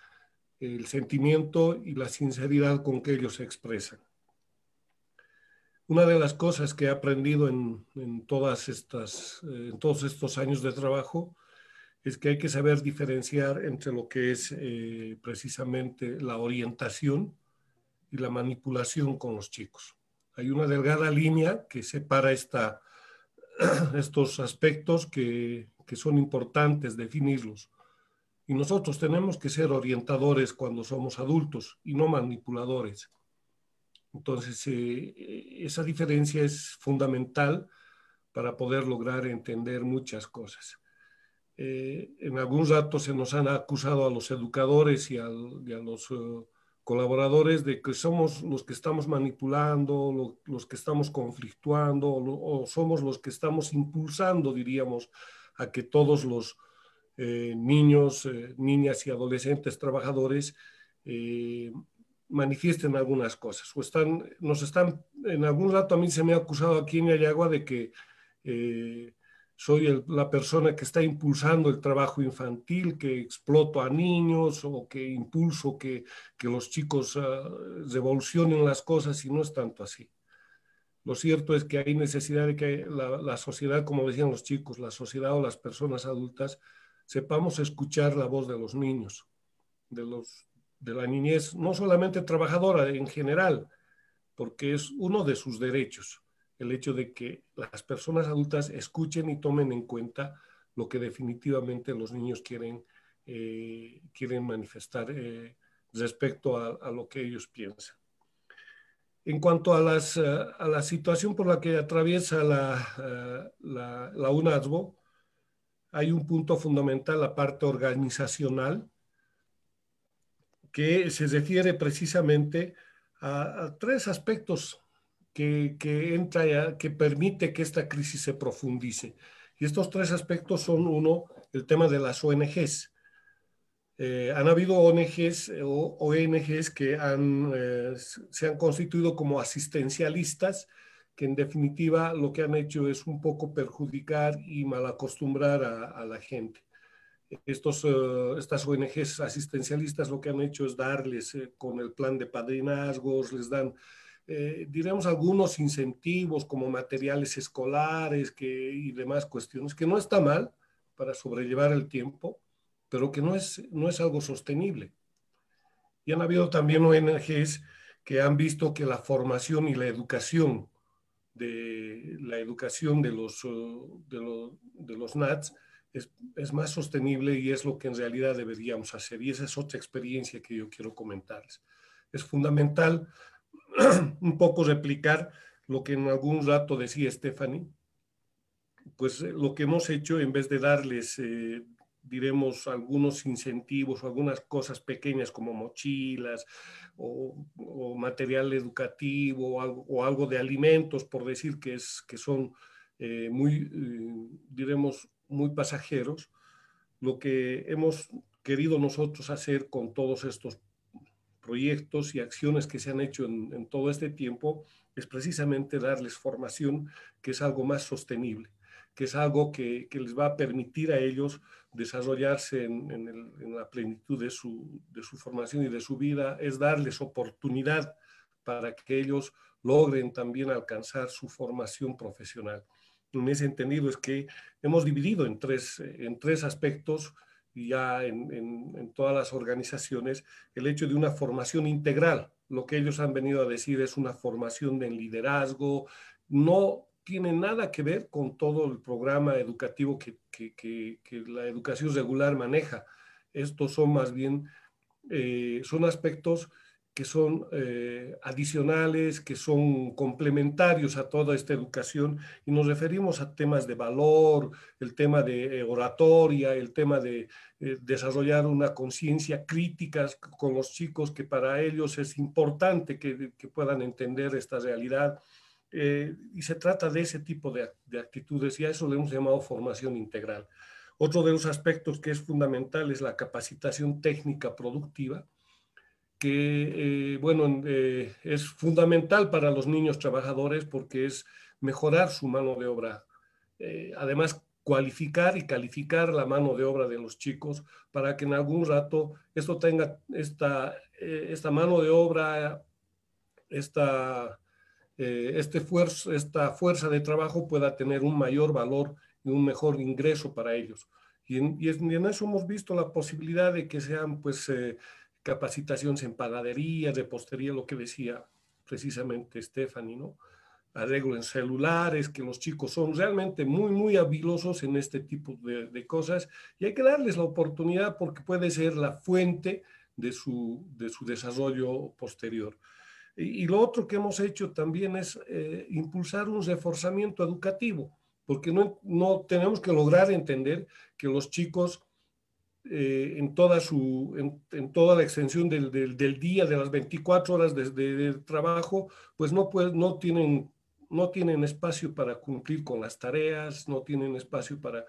el sentimiento y la sinceridad con que ellos se expresan. Una de las cosas que he aprendido en, todas estas, eh, todos estos años de trabajo es que hay que saber diferenciar entre lo que es eh, precisamente la orientación y la manipulación con los chicos. Hay una delgada línea que separa esta, estos aspectos que, que son importantes definirlos. Y nosotros tenemos que ser orientadores cuando somos adultos y no manipuladores. Entonces, eh, esa diferencia es fundamental para poder lograr entender muchas cosas. Eh, en algún rato se nos han acusado a los educadores y, a los eh, colaboradores de que somos los que estamos manipulando, los que estamos conflictuando o, somos los que estamos impulsando, diríamos, a que todos los niños, niñas y adolescentes trabajadores manifiesten algunas cosas. O están, nos están, en algún rato a mí se me ha acusado aquí en Ayagua de que eh, soy la persona que está impulsando el trabajo infantil, que exploto a niños o que impulso que, que los chicos uh, revolucionen las cosas y no es tanto así. Lo cierto es que hay necesidad de que la, la sociedad, como decían los chicos, la sociedad o las personas adultas sepamos escuchar la voz de los niños, de, los, de la niñez, no solamente trabajadora en general, porque es uno de sus derechos, el hecho de que las personas adultas escuchen y tomen en cuenta lo que definitivamente los niños quieren, eh, quieren manifestar eh, respecto a, lo que ellos piensan. En cuanto a, las, eh, a, la situación por la que atraviesa la, la, la UNASBO, hay un punto fundamental, la parte organizacional, que se refiere precisamente a, tres aspectos que, que, entra, que permite que esta crisis se profundice. Y estos tres aspectos son, uno, el tema de las ONGs. Eh, han habido ONGs, o, ONGs que han, eh, se han constituido como asistencialistas que en definitiva lo que han hecho es un poco perjudicar y malacostumbrar a, a la gente. Estos, uh, estas ONGs asistencialistas lo que han hecho es darles eh, con el plan de padrinazgos, les dan, eh, diremos, algunos incentivos como materiales escolares que, y demás cuestiones, que no está mal para sobrellevar el tiempo, pero que no es, no es algo sostenible. Y han habido también ONGs que han visto que la formación y la educación de la educación de los, de, de los NATS es, es, más sostenible y es lo que en realidad deberíamos hacer. Y esa es otra experiencia que yo quiero comentarles. Es fundamental un poco replicar lo que en algún rato decía Stephanie, pues eh, lo que hemos hecho en vez de darles eh, diremos, algunos incentivos o algunas cosas pequeñas como mochilas o, material educativo o algo, de alimentos, por decir que, es, que son eh, muy, eh, diremos, muy pasajeros, lo que hemos querido nosotros hacer con todos estos proyectos y acciones que se han hecho en, todo este tiempo es precisamente darles formación que es algo más sostenible que es algo que, que, les va a permitir a ellos desarrollarse en, en la plenitud de su, de su, formación y de su vida, es darles oportunidad para que ellos logren también alcanzar su formación profesional. En ese entendido es que hemos dividido en tres, en tres aspectos ya en, en, todas las organizaciones el hecho de una formación integral. Lo que ellos han venido a decir es una formación en liderazgo, no tiene nada que ver con todo el programa educativo que, que, que, la educación regular maneja. Estos son más bien, eh, son aspectos que son eh, adicionales, que son complementarios a toda esta educación y nos referimos a temas de valor, el tema de eh, oratoria, el tema de desarrollar una conciencia crítica con los chicos que para ellos es importante que, puedan entender esta realidad eh, y se trata de ese tipo de, actitudes y a eso le hemos llamado formación integral. Otro de los aspectos que es fundamental es la capacitación técnica productiva, que, eh, bueno, eh, es fundamental para los niños trabajadores porque es mejorar su mano de obra. además, cualificar y calificar la mano de obra de los chicos para que en algún rato esto tenga esta, esta mano de obra, esta eh, este esta fuerza de trabajo pueda tener un mayor valor y un mejor ingreso para ellos. Y en, y en eso hemos visto la posibilidad de que sean pues eh, capacitaciones en panadería, repostería, lo que decía precisamente Stephanie, ¿no? Arreglo en celulares, que los chicos son realmente muy, muy habilosos en este tipo de, de, cosas y hay que darles la oportunidad porque puede ser la fuente de su, de su desarrollo posterior. Y, lo otro que hemos hecho también es eh, impulsar un reforzamiento educativo, porque no, no, tenemos que lograr entender que los chicos eh, en, toda su, en, en, toda la extensión del, del, día, de las 24 horas de, de, trabajo, pues no, pues no, tienen, no tienen espacio para cumplir con las tareas, no tienen espacio para...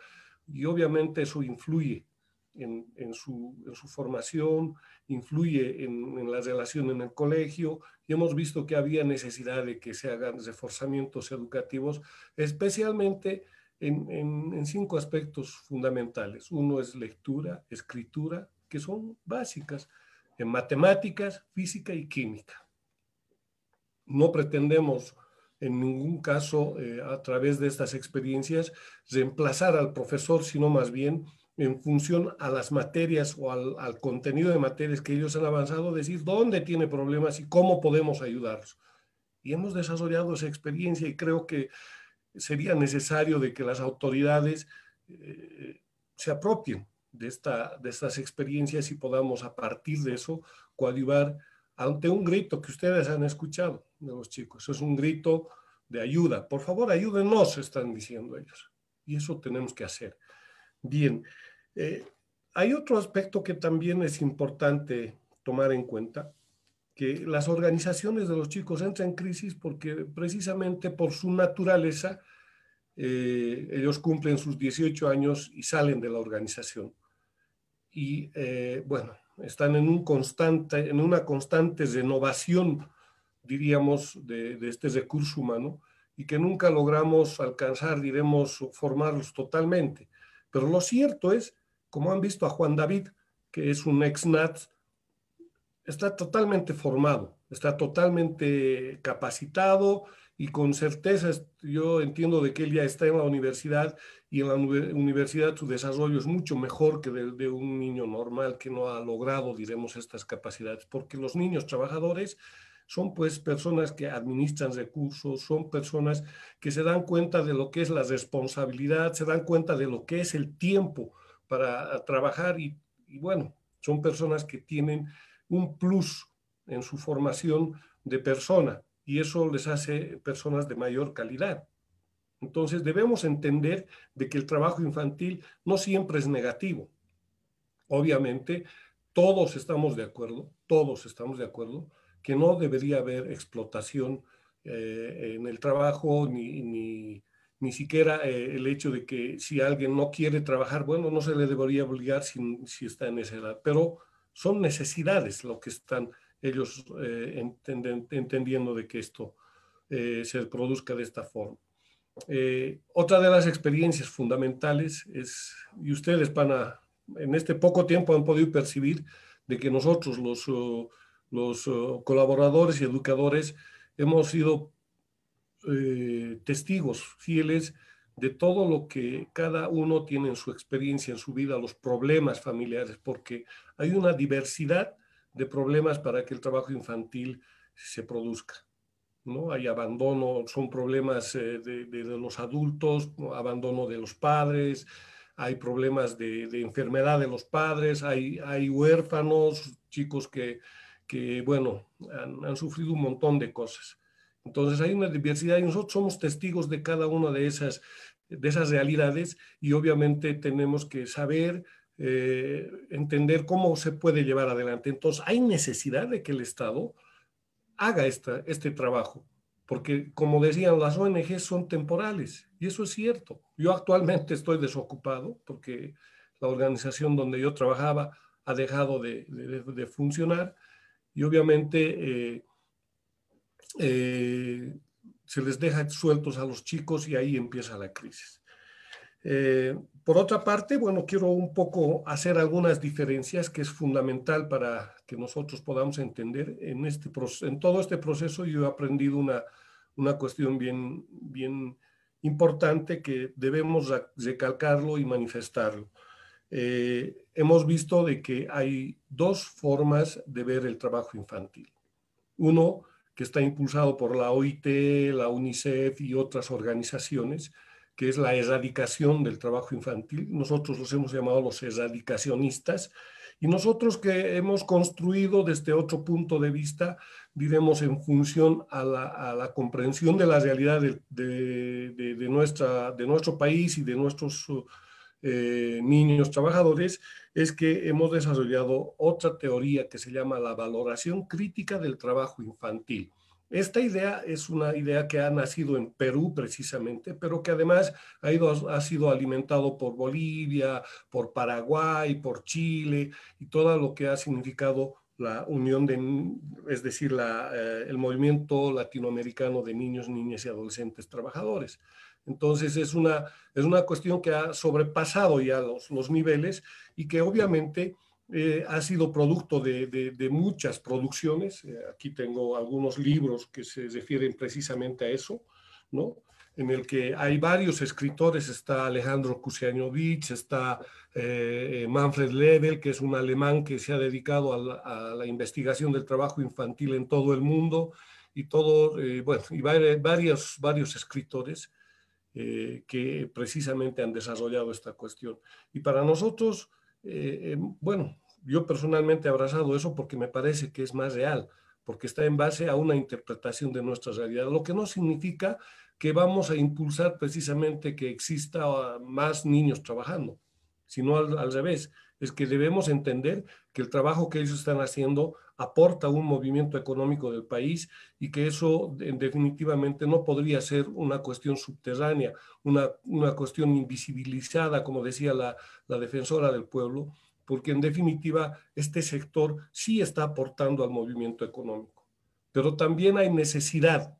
Y obviamente eso influye en, en, su, en su, formación, influye en, en, la relación en el colegio y hemos visto que había necesidad de que se hagan reforzamientos educativos, especialmente en, cinco aspectos fundamentales. Uno es lectura, escritura, que son básicas, en matemáticas, física y química. No pretendemos en ningún caso, eh, a través de estas experiencias, reemplazar al profesor, sino más bien en función a las materias o al, al, contenido de materias que ellos han avanzado, decir dónde tiene problemas y cómo podemos ayudarlos. Y hemos desarrollado esa experiencia y creo que sería necesario de que las autoridades eh, se apropien de, esta, de estas experiencias y podamos a partir de eso coadyuvar ante un grito que ustedes han escuchado de los chicos. Es un grito de ayuda. Por favor, ayúdenos, están diciendo ellos. Y eso tenemos que hacer. Bien, eh, hay otro aspecto que también es importante tomar en cuenta, que las organizaciones de los chicos entran en crisis porque precisamente por su naturaleza, eh, ellos cumplen sus 18 años y salen de la organización. Y eh, bueno, están en, un constante, en una constante renovación, diríamos, de, de este recurso humano y que nunca logramos alcanzar, diremos, formarlos totalmente. Pero lo cierto es, como han visto a Juan David, que es un ex-NAT, está totalmente formado, está totalmente capacitado y con certeza yo entiendo de que él ya está en la universidad y en la universidad su desarrollo es mucho mejor que el de un niño normal que no ha logrado, diremos, estas capacidades, porque los niños trabajadores son pues personas que administran recursos, son personas que se dan cuenta de lo que es la responsabilidad, se dan cuenta de lo que es el tiempo para trabajar y, bueno, son personas que tienen un plus en su formación de persona y eso les hace personas de mayor calidad. Entonces debemos entender de que el trabajo infantil no siempre es negativo. Obviamente, todos estamos de acuerdo, todos estamos de acuerdo que no debería haber explotación eh, en el trabajo, ni, ni, ni siquiera eh, el hecho de que si alguien no quiere trabajar, bueno, no se le debería obligar si, si está en esa edad, pero son necesidades lo que están ellos eh, entendiendo de que esto se produzca de esta forma. otra de las experiencias fundamentales es, y ustedes van a, en este poco tiempo han podido percibir de que nosotros los los uh, colaboradores y educadores hemos sido eh, testigos fieles de todo lo que cada uno tiene en su experiencia, en su vida, los problemas familiares, porque hay una diversidad de problemas para que el trabajo infantil se produzca. ¿no? Hay abandono, son problemas eh, de, los adultos, abandono de los padres, hay problemas de, de enfermedad de los padres, hay, hay huérfanos, chicos que que, bueno, han, sufrido un montón de cosas. Entonces hay una diversidad y nosotros somos testigos de cada una de esas, de esas realidades y obviamente tenemos que saber, eh, entender cómo se puede llevar adelante. Entonces hay necesidad de que el Estado haga esta, este trabajo, porque como decían, las ONG son temporales y eso es cierto. Yo actualmente estoy desocupado porque la organización donde yo trabajaba ha dejado de, de, de funcionar y obviamente eh, eh, se les deja sueltos a los chicos y ahí empieza la crisis. Eh, por otra parte, bueno, quiero un poco hacer algunas diferencias que es fundamental para que nosotros podamos entender. En, este, en todo este proceso yo he aprendido una, una cuestión bien, bien importante que debemos recalcarlo y manifestarlo. Eh, hemos visto de que hay dos formas de ver el trabajo infantil. Uno, que está impulsado por la OIT, la UNICEF y otras organizaciones, que es la erradicación del trabajo infantil. Nosotros los hemos llamado los erradicacionistas. Y nosotros que hemos construido desde otro punto de vista, diremos en función a la, comprensión de la realidad de, nuestra, de nuestro país y de nuestros eh, niños trabajadores es que hemos desarrollado otra teoría que se llama la valoración crítica del trabajo infantil. Esta idea es una idea que ha nacido en Perú precisamente, pero que además ha, ido, ha sido alimentado por Bolivia, por Paraguay, por Chile y todo lo que ha significado la unión de, es decir, la, eh, el movimiento latinoamericano de niños, niñas y adolescentes trabajadores. Entonces es una, es una cuestión que ha sobrepasado ya los, los niveles y que obviamente eh, ha sido producto de, de, muchas producciones. Eh, aquí tengo algunos libros que se refieren precisamente a eso, ¿no? en el que hay varios escritores, está Alejandro Kusianovich, está eh, Manfred Lebel, que es un alemán que se ha dedicado a la, investigación del trabajo infantil en todo el mundo, y, todo, bueno, y varios, varios escritores que precisamente han desarrollado esta cuestión. Y para nosotros, bueno, yo personalmente he abrazado eso porque me parece que es más real, porque está en base a una interpretación de nuestra realidad, lo que no significa que vamos a impulsar precisamente que exista ah, más niños trabajando, sino al, revés, es que debemos entender que el trabajo que ellos están haciendo aporta un movimiento económico del país y que eso definitivamente no podría ser una cuestión subterránea, una, una cuestión invisibilizada, como decía la, defensora del pueblo, porque en definitiva este sector sí está aportando al movimiento económico. Pero también hay necesidad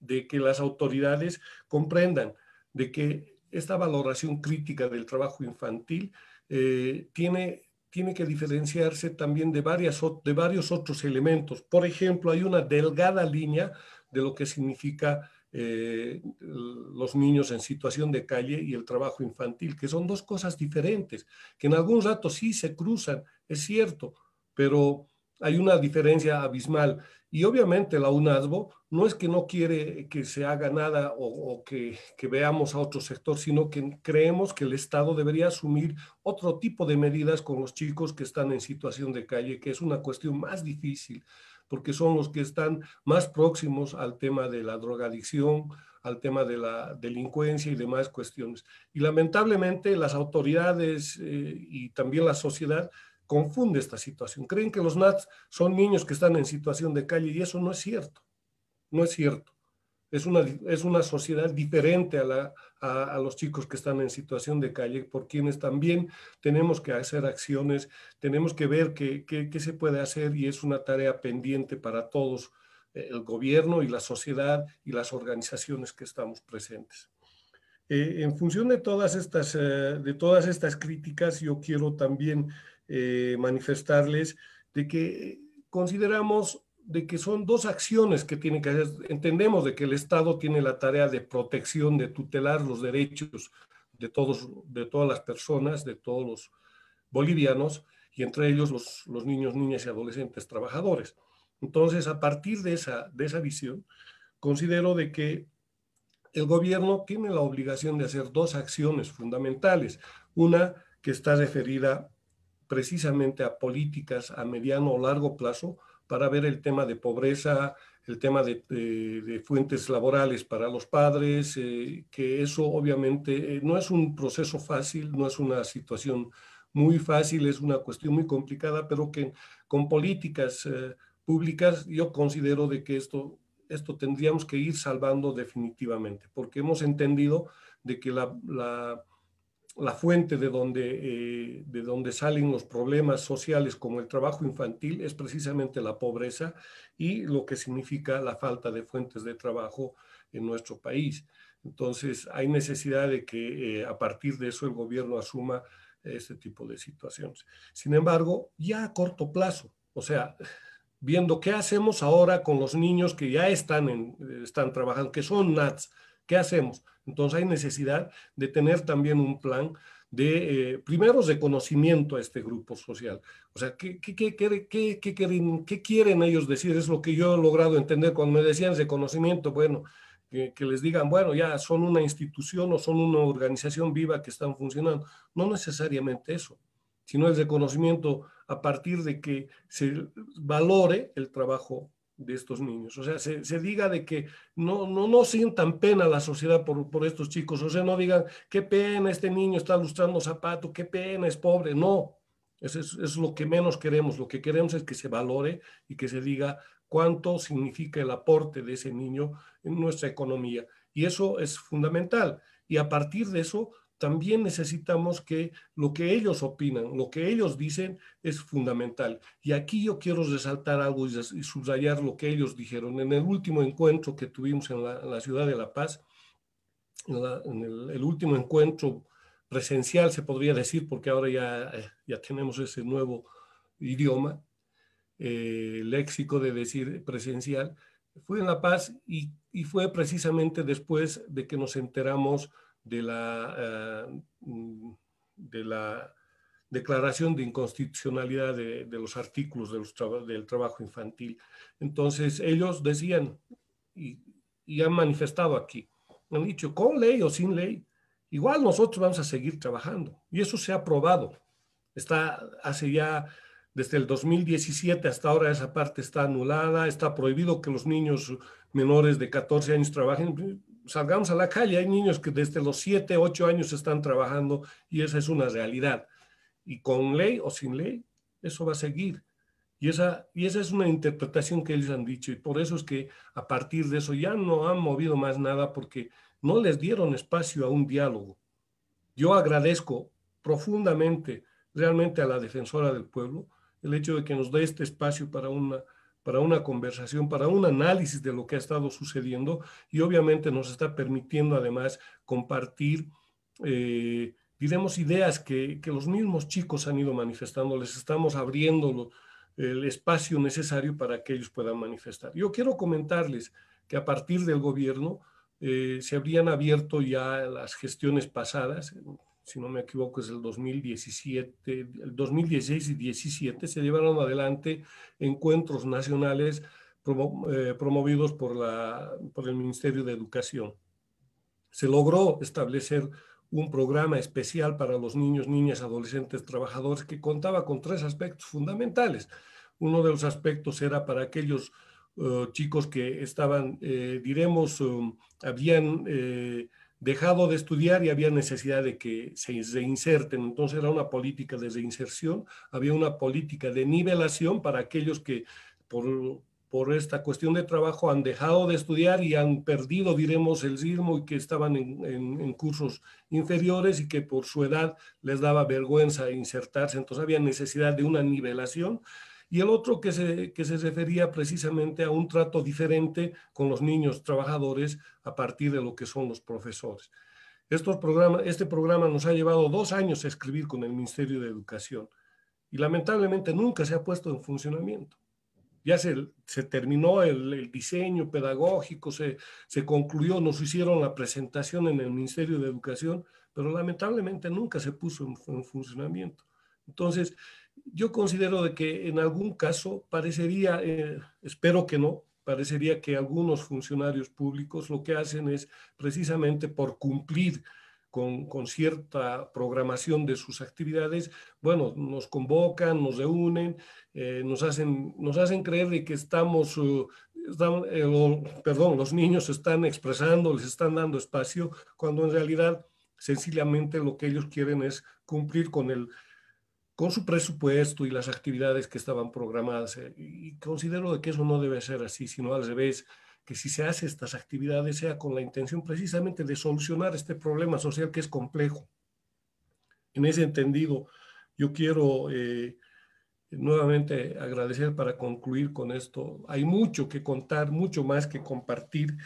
de que las autoridades comprendan de que esta valoración crítica del trabajo infantil eh, tiene, tiene que diferenciarse también de, varias, de varios otros elementos. Por ejemplo, hay una delgada línea de lo que significa eh, los niños en situación de calle y el trabajo infantil, que son dos cosas diferentes, que en algún rato sí se cruzan, es cierto, pero hay una diferencia abismal. Y obviamente la UNASBO no es que no quiere que se haga nada o, que, veamos a otro sector, sino que creemos que el Estado debería asumir otro tipo de medidas con los chicos que están en situación de calle, que es una cuestión más difícil, porque son los que están más próximos al tema de la drogadicción, al tema de la delincuencia y demás cuestiones. Y lamentablemente las autoridades eh, y también la sociedad confunde esta situación. Creen que los NATS son niños que están en situación de calle y eso no es cierto. No es cierto. Es una, es una sociedad diferente a, la, a, los chicos que están en situación de calle, por quienes también tenemos que hacer acciones, tenemos que ver qué, qué, se puede hacer y es una tarea pendiente para todos, eh, el gobierno y la sociedad y las organizaciones que estamos presentes. Eh, en función de todas, estas, eh, de todas estas críticas, yo quiero también eh, manifestarles de que consideramos de que son dos acciones que tienen que hacer. Entendemos de que el Estado tiene la tarea de protección, de tutelar los derechos de, todos, de todas las personas, de todos los bolivianos, y entre ellos los, los niños, niñas y adolescentes trabajadores. Entonces, a partir de esa, de esa visión, considero de que el gobierno tiene la obligación de hacer dos acciones fundamentales. Una que está referida precisamente a políticas a mediano o largo plazo para ver el tema de pobreza, el tema de, fuentes laborales para los padres, eh, que eso obviamente eh, no es un proceso fácil, no es una situación muy fácil, es una cuestión muy complicada, pero que con políticas eh, públicas yo considero de que esto, esto tendríamos que ir salvando definitivamente, porque hemos entendido de que la fuente de donde, eh, de donde salen los problemas sociales como el trabajo infantil es precisamente la pobreza y lo que significa la falta de fuentes de trabajo en nuestro país. Entonces, hay necesidad de que eh, a partir de eso el gobierno asuma este tipo de situaciones. Sin embargo, ya a corto plazo, o sea, viendo qué hacemos ahora con los niños que ya están, están trabajando, que son NATS, ¿qué hacemos? Entonces hay necesidad de tener también un plan de, eh, primero, reconocimiento a este grupo social. O sea, ¿qué, qué, qué, qué, quieren, ¿qué quieren ellos decir? Es lo que yo he logrado entender cuando me decían reconocimiento, bueno, que, les digan, bueno, ya son una institución o son una organización viva que están funcionando. No necesariamente eso, sino el reconocimiento a partir de que se valore el trabajo de estos niños. O sea, se, diga de que no, no, no sientan pena la sociedad por, por, estos chicos. O sea, no digan, qué pena, este niño está lustrando zapatos, qué pena, es pobre. No, eso es, es, lo que menos queremos. Lo que queremos es que se valore y que se diga cuánto significa el aporte de ese niño en nuestra economía. Y eso es fundamental. Y a partir de eso, también necesitamos que lo que ellos opinan, lo que ellos dicen es fundamental. Y aquí yo quiero resaltar algo y subrayar lo que ellos dijeron. En el último encuentro que tuvimos en la, ciudad de La Paz, el, último encuentro presencial, se podría decir, porque ahora ya, eh, ya tenemos ese nuevo idioma, eh, léxico de decir presencial, Fue en La Paz y fue precisamente después de que nos enteramos de la, eh, de la declaración de inconstitucionalidad de, de los artículos de los del trabajo infantil. Entonces ellos decían, y, y han manifestado aquí, han dicho, con ley o sin ley, igual nosotros vamos a seguir trabajando. Y eso se ha probado. Está hace ya, desde el 2017 hasta ahora esa parte está anulada, está prohibido que los niños menores de 14 años trabajen. Salgamos a la calle, hay niños que desde los 7, 8 años están trabajando y esa es una realidad. Y con ley o sin ley, eso va a seguir. Y esa, y esa es una interpretación que ellos han dicho y por eso es que a partir de eso ya no han movido más nada porque no les dieron espacio a un diálogo. Yo agradezco profundamente realmente a la defensora del pueblo el hecho de que nos dé este espacio para una, para una conversación, para un análisis de lo que ha estado sucediendo y obviamente nos está permitiendo además compartir, eh, diremos, ideas que, que, los mismos chicos han ido manifestando, les estamos abriendo el espacio necesario para que ellos puedan manifestar. Yo quiero comentarles que a partir del gobierno eh, se habrían abierto ya las gestiones pasadas, si no me equivoco es el 2017, el 2016 y 17, se llevaron adelante encuentros nacionales eh, promovidos por, la, por el Ministerio de Educación. Se logró establecer un programa especial para los niños, niñas, adolescentes, trabajadores que contaba con tres aspectos fundamentales. Uno de los aspectos era para aquellos uh, chicos que estaban, eh, diremos, um, habían eh, dejado de estudiar y había necesidad de que se reinserten. Entonces era una política de reinserción, había una política de nivelación para aquellos que por, por esta cuestión de trabajo han dejado de estudiar y han perdido, diremos, el ritmo y que estaban en, en, cursos inferiores y que por su edad les daba vergüenza insertarse. Entonces había necesidad de una nivelación. Y el otro que se, que se refería precisamente a un trato diferente con los niños trabajadores a partir de lo que son los profesores. Estos programas, este programa nos ha llevado dos años a escribir con el Ministerio de Educación y lamentablemente nunca se ha puesto en funcionamiento ya se, se terminó el, el, diseño pedagógico, se, se concluyó, nos hicieron la presentación en el Ministerio de Educación, pero lamentablemente nunca se puso en, en funcionamiento. Entonces, yo considero de que en algún caso parecería, eh, espero que no, parecería que algunos funcionarios públicos lo que hacen es precisamente por cumplir con, con, cierta programación de sus actividades, bueno, nos convocan, nos reúnen, eh, nos, hacen, nos hacen creer de que estamos, uh, están, eh, perdón, los niños están expresando, les están dando espacio, cuando en realidad sencillamente lo que ellos quieren es cumplir con, el, con su presupuesto y las actividades que estaban programadas. Eh, y considero de que eso no debe ser así, sino al revés que si se hace estas actividades sea con la intención precisamente de solucionar este problema social que es complejo. En ese entendido, yo quiero eh, nuevamente agradecer para concluir con esto. Hay mucho que contar, mucho más que compartir.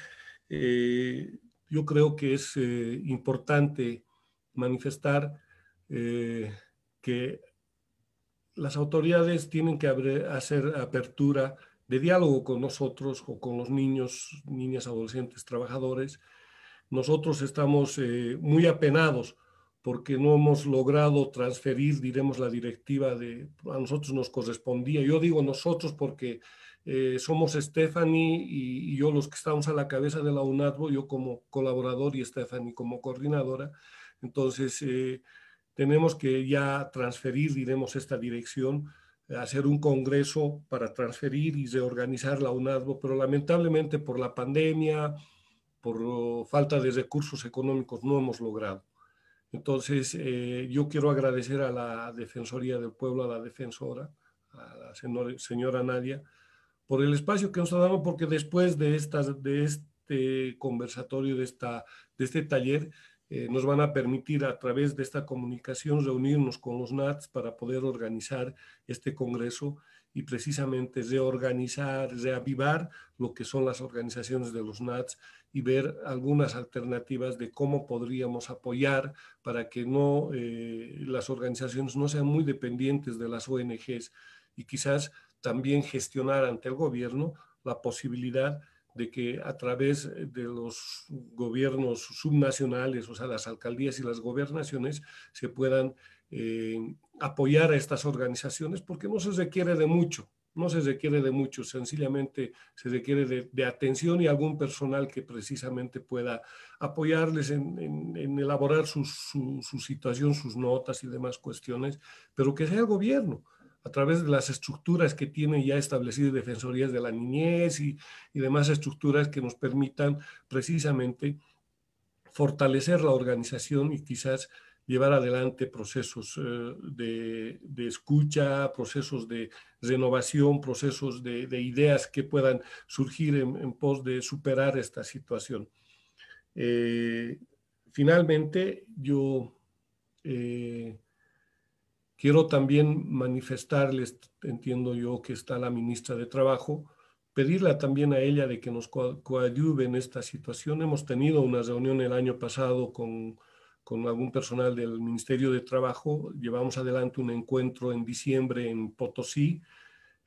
Eh, yo creo que es importante manifestar que las autoridades tienen que hacer apertura de diálogo con nosotros o con los niños, niñas, adolescentes, trabajadores. Nosotros estamos eh, muy apenados porque no hemos logrado transferir, diremos, la directiva de, a nosotros nos correspondía. Yo digo nosotros porque eh, somos Stephanie y, yo los que estamos a la cabeza de la UNADBO, yo como colaborador y Stephanie como coordinadora. Entonces, eh, tenemos que ya transferir, diremos, esta dirección hacer un congreso para transferir y reorganizar la UNASBO, pero lamentablemente por la pandemia, por falta de recursos económicos, no hemos logrado. Entonces, eh, yo quiero agradecer a la Defensoría del Pueblo, a la defensora, a la señora, señora Nadia, por el espacio que nos ha dado, porque después de, estas, de este conversatorio, de, esta, de este taller, eh, nos van a permitir a través de esta comunicación reunirnos con los NATS para poder organizar este congreso y precisamente reorganizar, reavivar lo que son las organizaciones de los NATS y ver algunas alternativas de cómo podríamos apoyar para que no eh, las organizaciones no sean muy dependientes de las ONGs y quizás también gestionar ante el gobierno la posibilidad de que a través de los gobiernos subnacionales, o sea, las alcaldías y las gobernaciones, se puedan eh, apoyar a estas organizaciones, porque no se requiere de mucho, no se requiere de mucho, sencillamente se requiere de, atención y algún personal que precisamente pueda apoyarles en, elaborar su, su, situación, sus notas y demás cuestiones, pero que sea el gobierno a través de las estructuras que tienen ya establecidas defensorías de la niñez y, y demás estructuras que nos permitan precisamente fortalecer la organización y quizás llevar adelante procesos eh, de, escucha, procesos de renovación, procesos de, ideas que puedan surgir en, pos de superar esta situación. Eh, finalmente, yo eh, quiero también manifestarles, entiendo yo que está la ministra de Trabajo, pedirle también a ella de que nos coadyuve en esta situación. Hemos tenido una reunión el año pasado con con algún personal del Ministerio de Trabajo. Llevamos adelante un encuentro en diciembre en Potosí,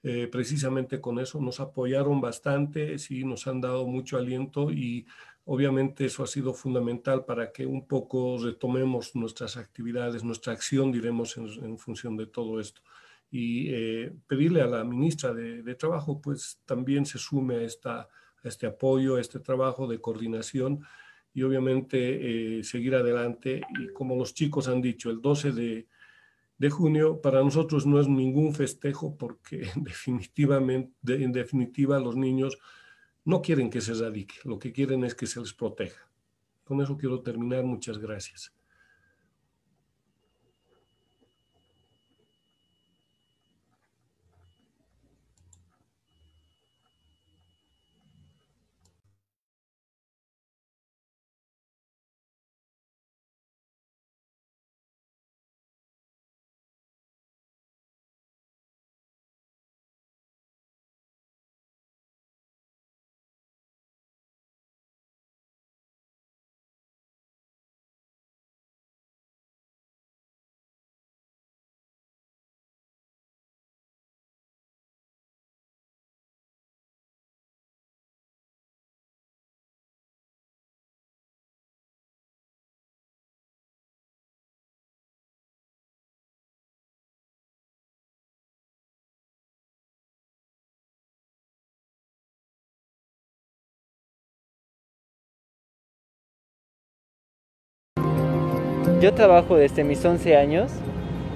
eh, precisamente con eso. Nos apoyaron bastante, sí, nos han dado mucho aliento y obviamente eso ha sido fundamental para que un poco retomemos nuestras actividades, nuestra acción, diremos, en, función de todo esto. Y eh, pedirle a la ministra de, de, Trabajo, pues también se sume a, esta, este apoyo, a este trabajo de coordinación y obviamente eh, seguir adelante. Y como los chicos han dicho, el 12 de, de, junio para nosotros no es ningún festejo porque definitivamente, en definitiva los niños no quieren que se radique, lo que quieren es que se les proteja. Con eso quiero terminar. Muchas gracias. Yo trabajo desde mis 11 años,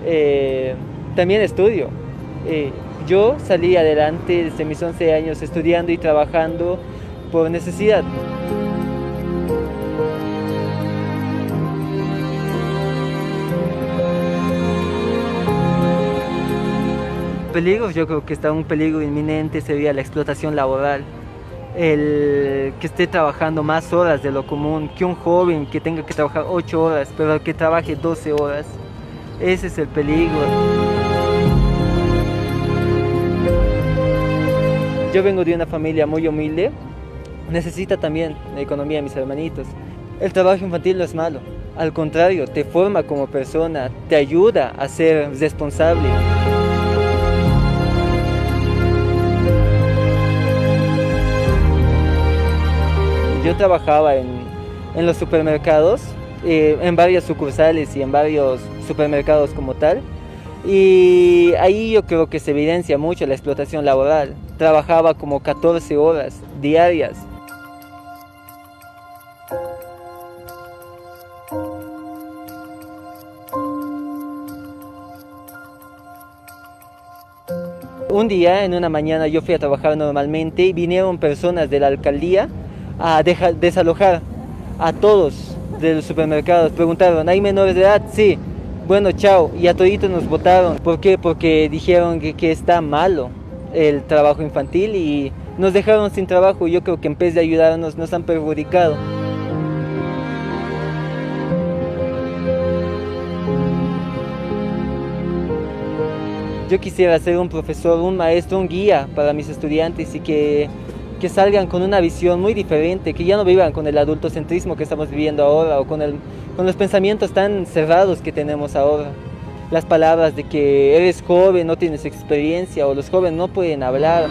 eh, también estudio. Eh, yo salí adelante desde mis 11 años estudiando y trabajando por necesidad. Peligros, yo creo que está un peligro inminente sería la explotación laboral el que esté trabajando más horas de lo común que un joven que tenga que trabajar 8 horas, pero que trabaje 12 horas. Ese es el peligro. Yo vengo de una familia muy humilde, necesita también la economía de mis hermanitos. El trabajo infantil no es malo, al contrario, te forma como persona, te ayuda a ser responsable. Yo trabajaba en, los supermercados, eh, en varias sucursales y en varios supermercados como tal. Y ahí yo creo que se evidencia mucho la explotación laboral. Trabajaba como 14 horas diarias. Un día, en una mañana, yo fui a trabajar normalmente y vinieron personas de la alcaldía a desalojar a todos de los supermercados. Preguntaron, ¿hay menores de edad? Sí. Bueno, chao. Y a toditos nos votaron. ¿Por qué? Porque dijeron que, que está malo el trabajo infantil y nos dejaron sin trabajo. Yo creo que en vez de ayudarnos nos han perjudicado. Yo quisiera ser un profesor, un maestro, un guía para mis estudiantes y que que salgan con una visión muy diferente, que ya no vivan con el adultocentrismo que estamos viviendo ahora o con, el, con los pensamientos tan cerrados que tenemos ahora. Las palabras de que eres joven, no tienes experiencia o los jóvenes no pueden hablar.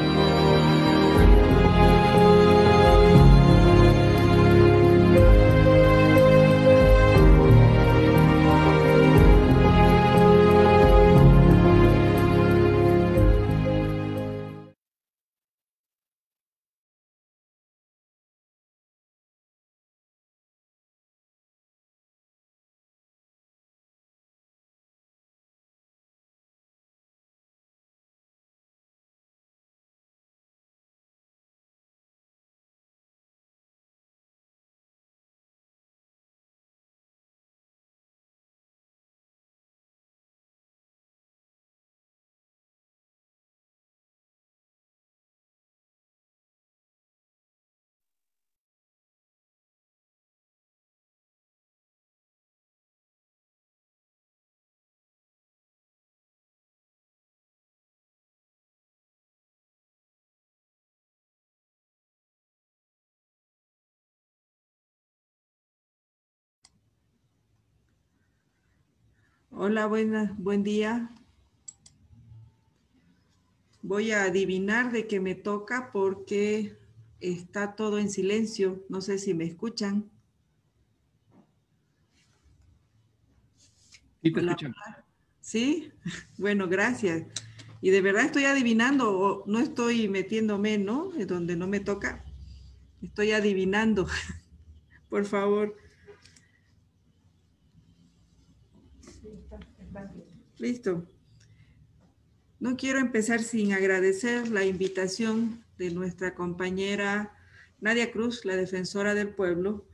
Hola, buena, buen día. Voy a adivinar de qué me toca porque está todo en silencio. No sé si me escuchan. Sí, te escuchan. Sí, bueno, gracias. Y de verdad estoy adivinando, o no estoy metiéndome, ¿no? Es donde no me toca. Estoy adivinando. Por favor. Listo. No quiero empezar sin agradecer la invitación de nuestra compañera Nadia Cruz, la defensora del pueblo,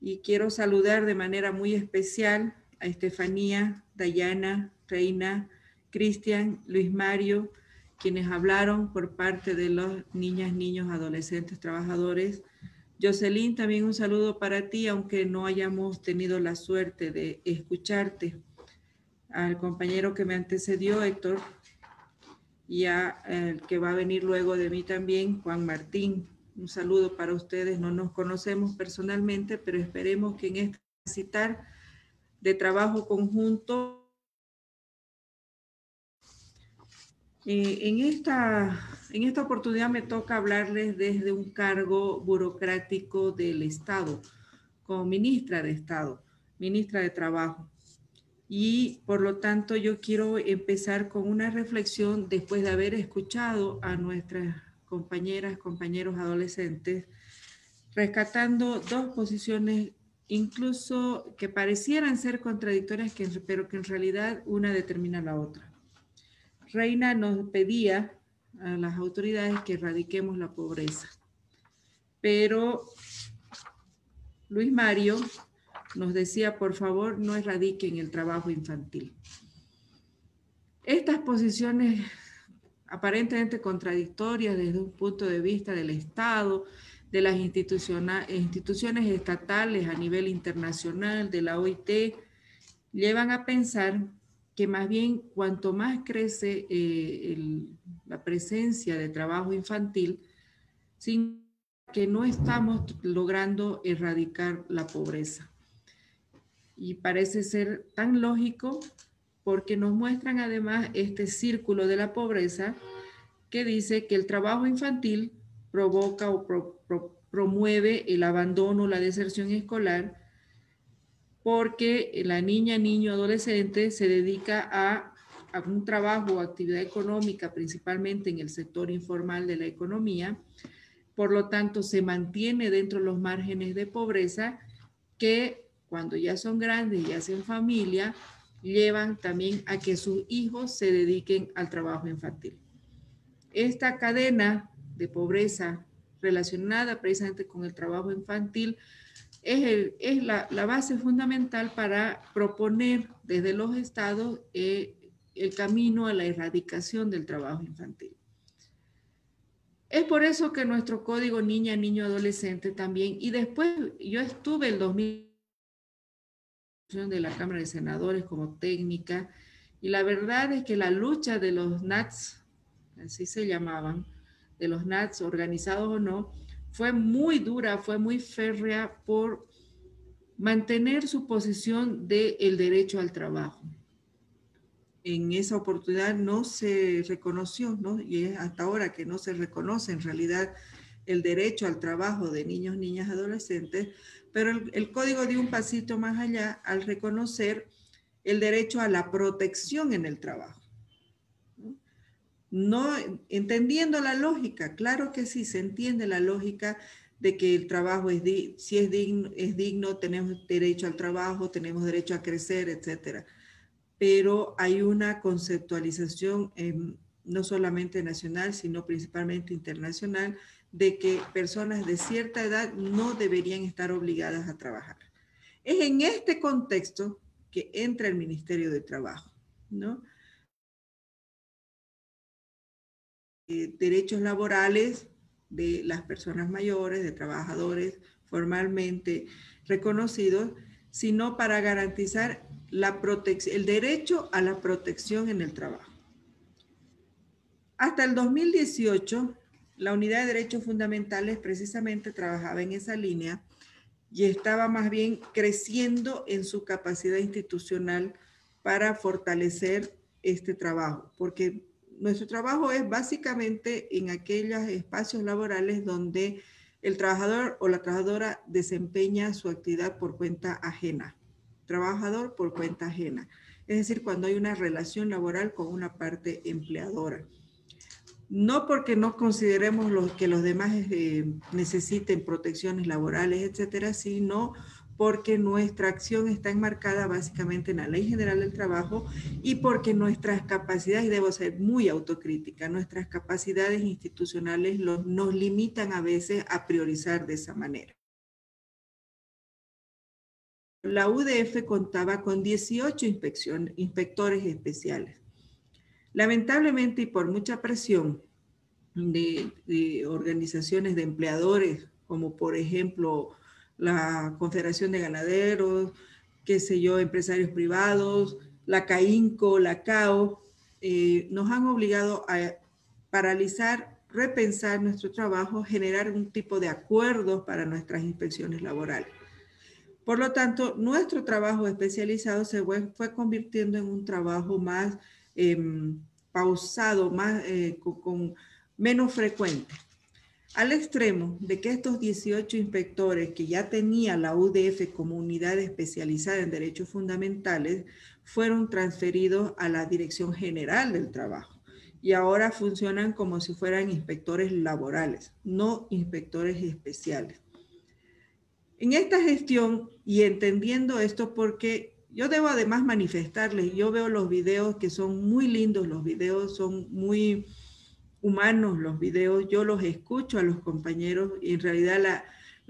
y quiero saludar de manera muy especial a Estefanía, Dayana, Reina, Cristian, Luis Mario, quienes hablaron por parte de los niñas, niños, adolescentes, trabajadores. Jocelyn, también un saludo para ti, aunque no hayamos tenido la suerte de escucharte. Al compañero que me antecedió, Héctor, y a el que va a venir luego de mí también, Juan Martín. Un saludo para ustedes. No nos conocemos personalmente, pero esperemos que en este citar de trabajo conjunto eh, en, esta, en esta oportunidad me toca hablarles desde un cargo burocrático del Estado, como ministra de Estado, ministra de Trabajo y por lo tanto yo quiero empezar con una reflexión después de haber escuchado a nuestras compañeras, compañeros adolescentes, rescatando dos posiciones incluso que parecieran ser contradictorias, pero que en realidad una determina la otra. Reina nos pedía a las autoridades que erradiquemos la pobreza, pero Luis Mario nos decía, por favor, no erradiquen el trabajo infantil. Estas posiciones aparentemente contradictorias desde un punto de vista del Estado, de las instituciones estatales a nivel internacional, de la OIT, llevan a pensar que más bien cuanto más crece eh, la presencia de trabajo infantil, sin que no estamos logrando erradicar la pobreza y parece ser tan lógico porque nos muestran además este círculo de la pobreza que dice que el trabajo infantil provoca o promueve el abandono, la deserción escolar, porque la niña, niño, adolescente se dedica a, a un trabajo o actividad económica, principalmente en el sector informal de la economía, por lo tanto se mantiene dentro de los márgenes de pobreza que cuando ya son grandes y hacen familia, llevan también a que sus hijos se dediquen al trabajo infantil. Esta cadena de pobreza relacionada precisamente con el trabajo infantil es, es la, base fundamental para proponer desde los estados eh, el camino a la erradicación del trabajo infantil. Es por eso que nuestro código niña, niño, adolescente también, y después yo estuve el 2000 de la Cámara de Senadores como técnica. Y la verdad es que la lucha de los NATS, así se llamaban, de los NATS, organizados o no, fue muy dura, fue muy férrea por mantener su posición del el derecho al trabajo. En esa oportunidad no se reconoció, ¿no? Y es hasta ahora que no se reconoce en realidad el derecho al trabajo de niños, niñas, adolescentes, pero el, código dio un pasito más allá al reconocer el derecho a la protección en el trabajo. No entendiendo la lógica, claro que sí, se entiende la lógica de que el trabajo es si es digno, es digno, tenemos derecho al trabajo, tenemos derecho a crecer, etcétera. Pero hay una conceptualización no solamente nacional, sino principalmente internacional, de que personas de cierta edad no deberían estar obligadas a trabajar. Es en este contexto que entra el Ministerio de Trabajo, ¿no? Eh, derechos laborales de las personas mayores, de trabajadores formalmente reconocidos, sino para garantizar la el derecho a la protección en el trabajo. Hasta el 2018, la Unidad de Derechos Fundamentales precisamente trabajaba en esa línea y estaba más bien creciendo en su capacidad institucional para fortalecer este trabajo, porque nuestro trabajo es básicamente en aquellos espacios laborales donde el trabajador o la trabajadora desempeña su actividad por cuenta ajena. Trabajador por cuenta ajena. Es decir, cuando hay una relación laboral con una parte empleadora. No porque no consideremos que los demás eh, necesiten protecciones laborales, etcétera, sino porque nuestra acción está enmarcada básicamente en la Ley General del Trabajo y porque nuestras capacidades, y debo ser muy autocrítica, nuestras capacidades institucionales nos limitan a veces a priorizar de esa manera. La UDF contaba con 18 inspectores especiales. Lamentablemente y por mucha presión de organizaciones de empleadores, como por ejemplo la Confederación de Ganaderos, qué sé yo, empresarios privados, la CAINCO, la CAO, eh, nos han obligado a paralizar, repensar nuestro trabajo, generar un tipo de acuerdos para nuestras inspecciones laborales. Por lo tanto, nuestro trabajo especializado se fue, convirtiendo en un trabajo más em, pausado, más, eh, con menos frecuente al extremo de que estos 18 inspectores que ya tenía la UDF como unidad especializada en derechos fundamentales fueron transferidos a la Dirección General del Trabajo y ahora funcionan como si fueran inspectores laborales, no inspectores especiales. En esta gestión y entendiendo esto porque yo debo además manifestarles, yo veo los videos que son muy lindos, los videos son muy humanos los videos, yo los escucho a los compañeros y en realidad la,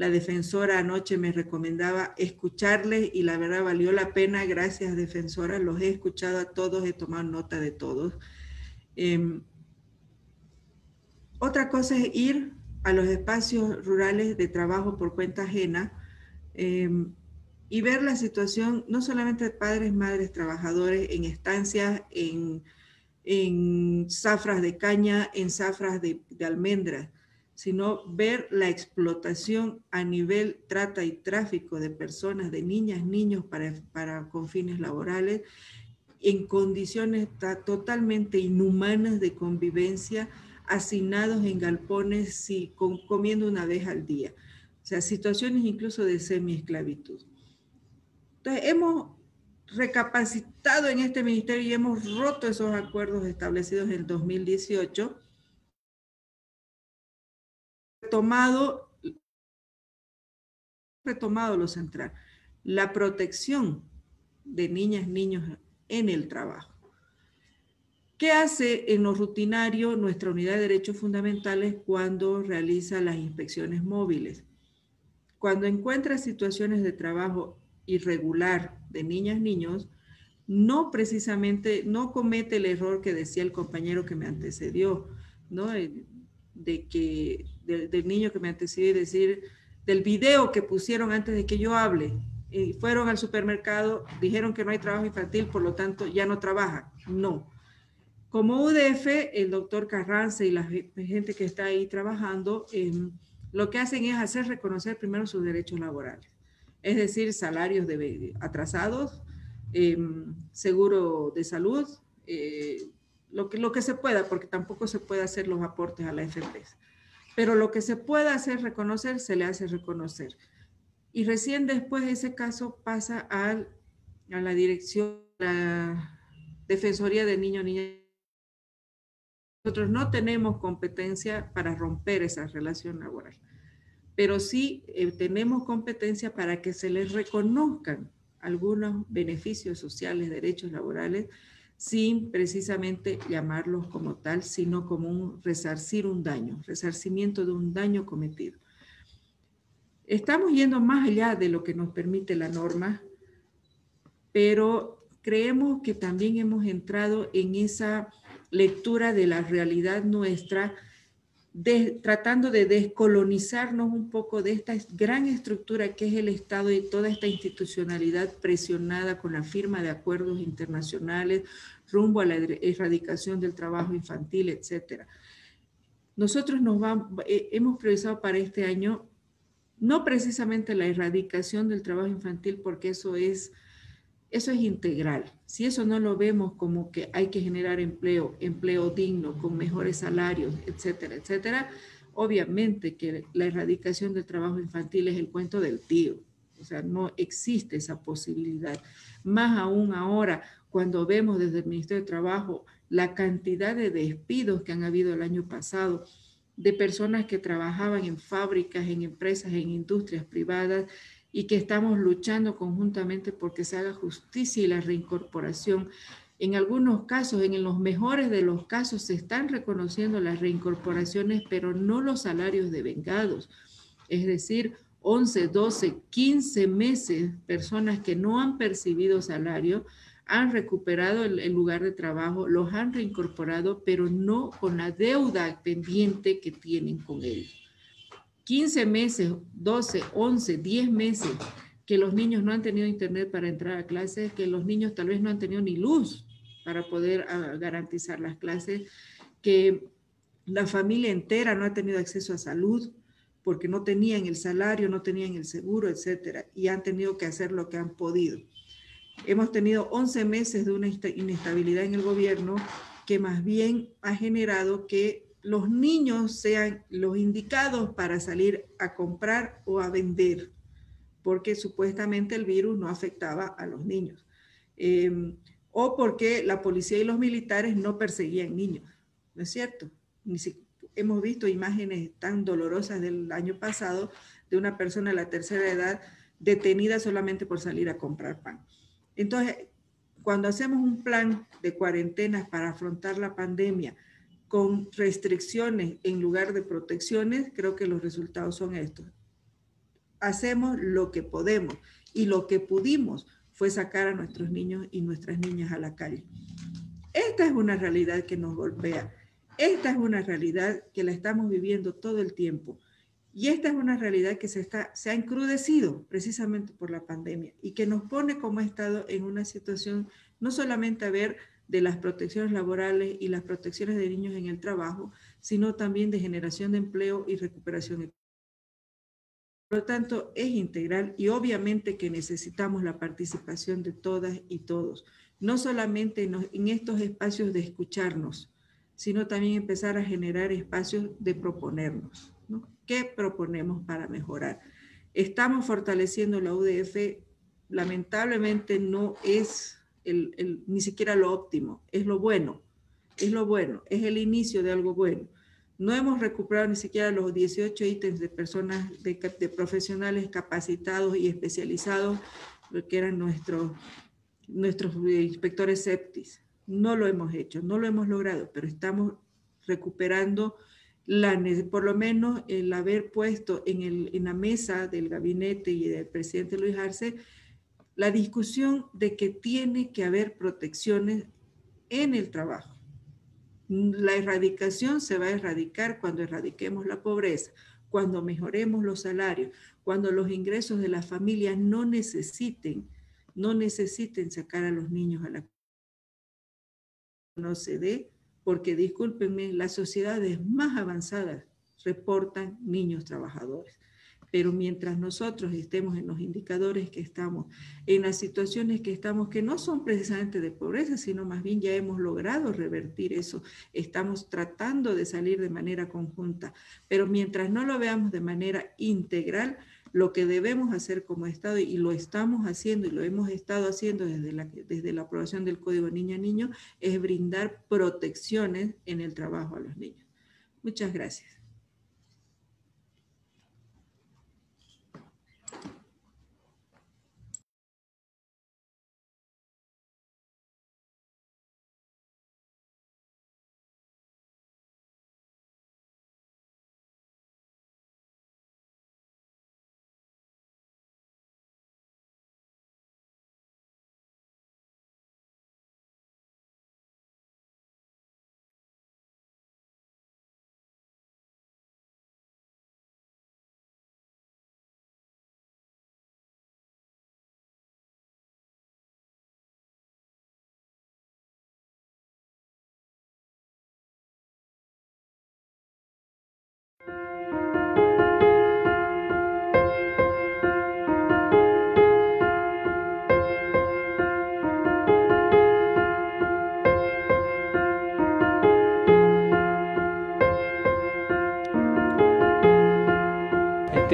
defensora anoche me recomendaba escucharles y la verdad valió la pena, gracias defensora, los he escuchado a todos, he tomado nota de todos. Em, otra cosa es ir a los espacios rurales de trabajo por cuenta ajena em, y ver la situación no solamente de padres, madres, trabajadores en estancias, en en zafras de caña, en zafras de, almendras, sino ver la explotación a nivel trata y tráfico de personas, de niñas, niños para, para con fines laborales, en condiciones totalmente inhumanas de convivencia, hacinados en galpones y comiendo una vez al día. O sea, situaciones incluso de semi-esclavitud. Entonces, hemos recapacitado en este ministerio y hemos roto esos acuerdos establecidos en el 2018, retomado, retomado lo central, la protección de niñas, niños en el trabajo. ¿Qué hace en lo rutinario nuestra unidad de derechos fundamentales cuando realiza las inspecciones móviles? Cuando encuentra situaciones de trabajo irregular de niñas, niños, no precisamente, no comete el error que decía el compañero que me antecedió, ¿no? De que, del niño que me antecedió y decir, del video que pusieron antes de que yo hable, y fueron al supermercado, dijeron que no hay trabajo infantil, por lo tanto ya no trabaja. No. Como UDF, el doctor Carranza y la gente que está ahí trabajando, em, lo que hacen es hacer reconocer primero sus derechos laborales es decir, salarios de, atrasados, em, seguro de salud, eh, lo, que, se pueda, porque tampoco se puede hacer los aportes a la FP. Pero lo que se pueda hacer reconocer, se le hace reconocer. Y recién después de ese caso pasa a la dirección, la Defensoría de Niño Niña. Nosotros no tenemos competencia para romper esa relación laboral pero sí eh, tenemos competencia para que se les reconozcan algunos beneficios sociales, derechos laborales, sin precisamente llamarlos como tal, sino como un resarcir un daño, resarcimiento de un daño cometido. Estamos yendo más allá de lo que nos permite la norma, pero creemos que también hemos entrado en esa lectura de la realidad nuestra tratando de descolonizarnos un poco de esta gran estructura que es el Estado y toda esta institucionalidad presionada con la firma de acuerdos internacionales rumbo a la erradicación del trabajo infantil, etc. Nosotros nos eh, hemos priorizado para este año no precisamente la erradicación del trabajo infantil, porque eso es Eso es integral. Si eso no lo vemos como que hay que generar empleo, empleo digno, con mejores salarios, etcétera, etcétera, obviamente que la erradicación del trabajo infantil es el cuento del tío. O sea, no existe esa posibilidad. Más aún ahora, cuando vemos desde el Ministerio de Trabajo la cantidad de despidos que han habido el año pasado de personas que trabajaban en fábricas, en empresas, en industrias privadas, y que estamos luchando conjuntamente porque se haga justicia y la reincorporación. En algunos casos, en los mejores de los casos, se están reconociendo las reincorporaciones, pero no los salarios de vengados. Es decir, 11, 12, 15 meses, personas que no han percibido salario, han recuperado el, el, lugar de trabajo, los han reincorporado, pero no con la deuda pendiente que tienen con ellos. 15 meses, 12, 11, 10 meses que los niños no han tenido internet para entrar a clases, que los niños tal vez no han tenido ni luz para poder uh, garantizar las clases, que la familia entera no ha tenido acceso a salud porque no tenían el salario, no tenían el seguro, etcétera, y han tenido que hacer lo que han podido. Hemos tenido 11 meses de una inestabilidad en el gobierno que más bien ha generado que los niños sean los indicados para salir a comprar o a vender, porque supuestamente el virus no afectaba a los niños. Eh, o porque la policía y los militares no perseguían niños, ¿no es cierto? Ni si, hemos visto imágenes tan dolorosas del año pasado de una persona de la tercera edad detenida solamente por salir a comprar pan. Entonces, cuando hacemos un plan de cuarentenas para afrontar la pandemia, con restricciones en lugar de protecciones, creo que los resultados son estos. Hacemos lo que podemos y lo que pudimos fue sacar a nuestros niños y nuestras niñas a la calle. Esta es una realidad que nos golpea. Esta es una realidad que la estamos viviendo todo el tiempo. Y esta es una realidad que se, está, se ha encrudecido precisamente por la pandemia y que nos pone como Estado en una situación no solamente a ver de las protecciones laborales y las protecciones de niños en el trabajo, sino también de generación de empleo y recuperación por lo tanto, es integral y obviamente que necesitamos la participación de todas y todos, no solamente en, estos espacios de escucharnos, sino también empezar a generar espacios de proponernos. ¿no? ¿Qué proponemos para mejorar? Estamos fortaleciendo la UDF, lamentablemente no es el, el, ni siquiera lo óptimo, es lo bueno, es lo bueno, es el inicio de algo bueno. No hemos recuperado ni siquiera los 18 ítems de personas, de, profesionales capacitados y especializados, que eran nuestros, nuestros inspectores septis. No lo hemos hecho, no lo hemos logrado, pero estamos recuperando la, por lo menos el haber puesto en, el, en la mesa del gabinete y del presidente Luis Arce la discusión de que tiene que haber protecciones en el trabajo. La erradicación se va a erradicar cuando erradiquemos la pobreza, cuando mejoremos los salarios, cuando los ingresos de las familias no necesiten, no necesiten sacar a los niños a la no se dé, porque discúlpenme, las sociedades más avanzadas reportan niños trabajadores pero mientras nosotros estemos en los indicadores que estamos, en las situaciones que estamos, que no son precisamente de pobreza, sino más bien ya hemos logrado revertir eso, estamos tratando de salir de manera conjunta, pero mientras no lo veamos de manera integral, lo que debemos hacer como Estado, y lo estamos haciendo y lo hemos estado haciendo desde la, desde la aprobación del Código Niña Niño, es brindar protecciones en el trabajo a los niños. Muchas gracias.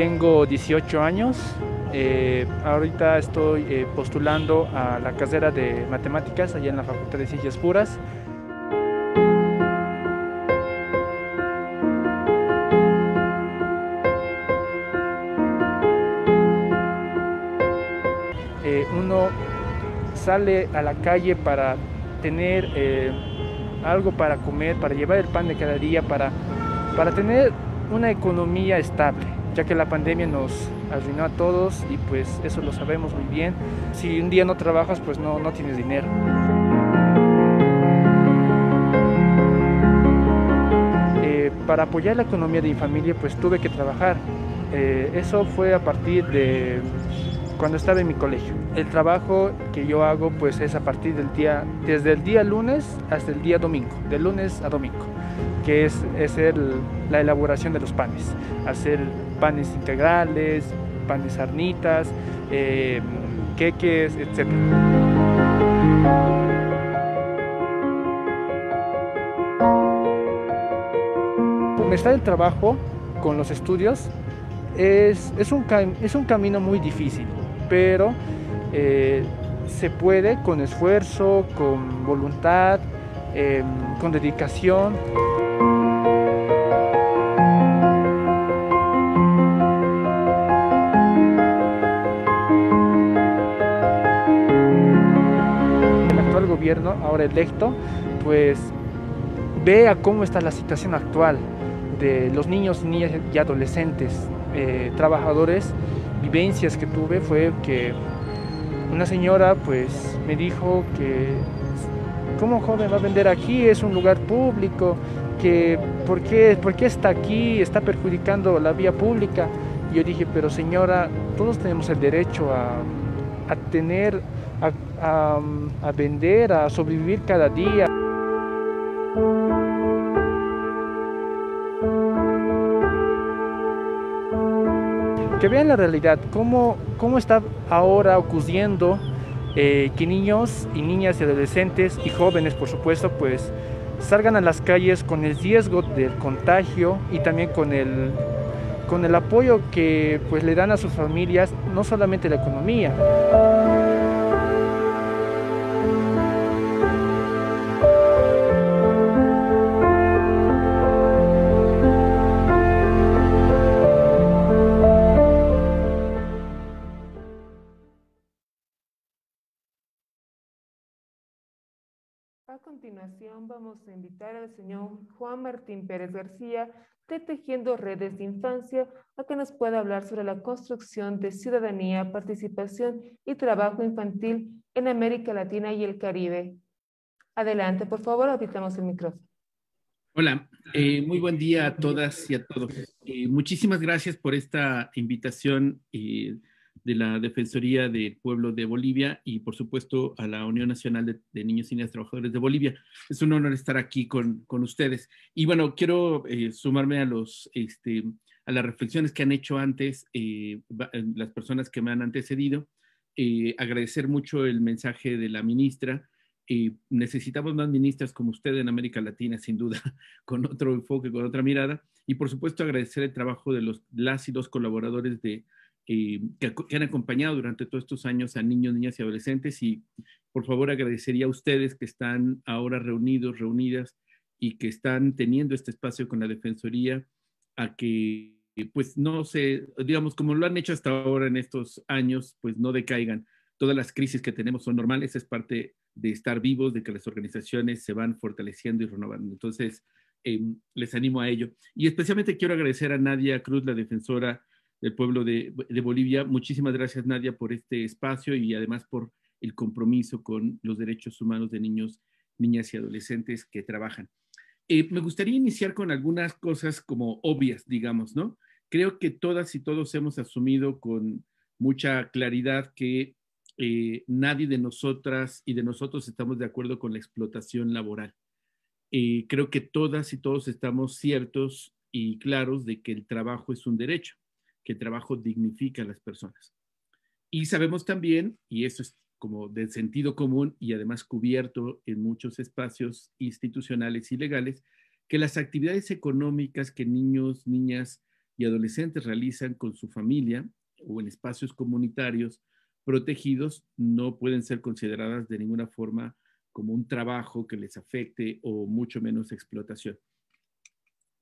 Tengo 18 años. Eh, ahorita estoy eh, postulando a la carrera de matemáticas allá en la Facultad de Ciencias Puras. Eh, uno sale a la calle para tener algo para comer, para llevar el pan de cada día, para, para tener una economía estable, ya que la pandemia nos arruinó a todos y pues eso lo sabemos muy bien. Si un día no trabajas, pues no, no tienes dinero. Eh, para apoyar la economía de mi familia, pues tuve que trabajar. Eh, eso fue a partir de cuando estaba en mi colegio. El trabajo que yo hago pues es a partir del día, desde el día lunes hasta el día domingo, de lunes a domingo, que es, es la elaboración de los panes, hacer panes integrales, panes sarnitas, eh, queques, etc. está el trabajo con los estudios es, es, un, es un camino muy difícil pero eh, se puede con esfuerzo, con voluntad, em, con dedicación. Electo, pues vea cómo está la situación actual de los niños, niñas y adolescentes eh, trabajadores vivencias que tuve fue que una señora pues me dijo que ¿cómo joven va a vender aquí? Es un lugar público, que ¿por qué, ¿por qué está aquí? Está perjudicando la vía pública. Y yo dije, pero señora, todos tenemos el derecho a, a tener, a, a vender, a sobrevivir cada día. que vean la realidad, cómo, cómo está ahora ocurriendo eh, que niños y niñas y adolescentes y jóvenes, por supuesto, pues salgan a las calles con el riesgo del contagio y también con el, con el apoyo que pues le dan a sus familias, no solamente la economía. Continuación vamos a invitar al señor Juan Martín Pérez García de Tejiendo Redes de Infancia a que nos pueda hablar sobre la construcción de ciudadanía, participación y trabajo infantil en América Latina y el Caribe. Adelante, por favor, auditamos el micrófono. Hola, eh, muy buen día a todas y a todos. Eh, muchísimas gracias por esta invitación. Eh, de la Defensoría del Pueblo de Bolivia y, por supuesto, a la Unión Nacional de, Niños y Niñas Trabajadores de Bolivia. Es un honor estar aquí con, con ustedes. Y bueno, quiero eh, sumarme a, los, este, a las reflexiones que han hecho antes eh, eh, las personas que me han antecedido. agradecer mucho el mensaje de la ministra. necesitamos más ministras como usted en América Latina, sin duda, con otro enfoque, con otra mirada. Y por supuesto agradecer el trabajo de los, las y los colaboradores de eh, que, han acompañado durante todos estos años a niños, niñas y adolescentes. Y por favor agradecería a ustedes que están ahora reunidos, reunidas y que están teniendo este espacio con la Defensoría a que pues no se, digamos, como lo han hecho hasta ahora en estos años, pues no decaigan. Todas las crisis que tenemos son normales, es parte de estar vivos, de que las organizaciones se van fortaleciendo y renovando. Entonces, em, les animo a ello. Y especialmente quiero agradecer a Nadia Cruz, la defensora del pueblo de, Bolivia. Muchísimas gracias, Nadia, por este espacio y además por el compromiso con los derechos humanos de niños, niñas y adolescentes que trabajan. Eh, me gustaría iniciar con algunas cosas como obvias, digamos, ¿no? Creo que todas y todos hemos asumido con mucha claridad que eh, nadie de nosotras y de nosotros estamos de acuerdo con la explotación laboral. Eh, creo que todas y todos estamos ciertos y claros de que el trabajo es un derecho que trabajo dignifica a las personas. Y sabemos también, y eso es como de sentido común y además cubierto en muchos espacios institucionales y legales, que las actividades económicas que niños, niñas y adolescentes realizan con su familia o en espacios comunitarios protegidos no pueden ser consideradas de ninguna forma como un trabajo que les afecte o mucho menos explotación.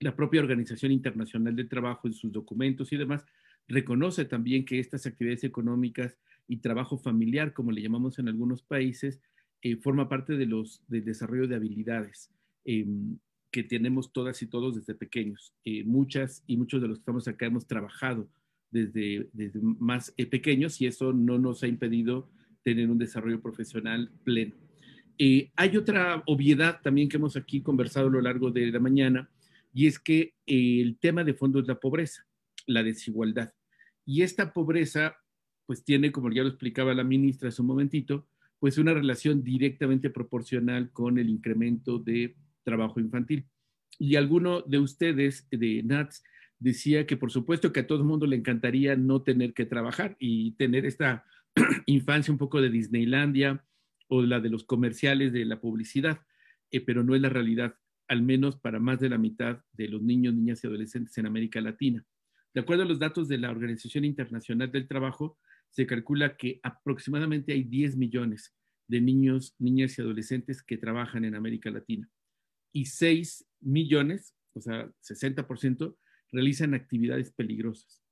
La propia Organización Internacional del Trabajo en sus documentos y demás reconoce también que estas actividades económicas y trabajo familiar, como le llamamos en algunos países, eh, forma parte de los, del desarrollo de habilidades em, que tenemos todas y todos desde pequeños. Eh, muchas y muchos de los que estamos acá hemos trabajado desde, desde más eh, pequeños y eso no nos ha impedido tener un desarrollo profesional pleno. hay otra obviedad también que hemos aquí conversado a lo largo de la mañana y es que el tema de fondo es la pobreza, la desigualdad. Y esta pobreza, pues tiene, como ya lo explicaba la ministra hace un momentito, pues una relación directamente proporcional con el incremento de trabajo infantil. Y alguno de ustedes, de NATS, decía que por supuesto que a todo el mundo le encantaría no tener que trabajar y tener esta infancia un poco de Disneylandia o la de los comerciales de la publicidad, eh, pero no es la realidad al menos para más de la mitad de los niños, niñas y adolescentes en América Latina. De acuerdo a los datos de la Organización Internacional del Trabajo, se calcula que aproximadamente hay 10 millones de niños, niñas y adolescentes que trabajan en América Latina. Y 6 millones, o sea, 60%, realizan actividades peligrosas.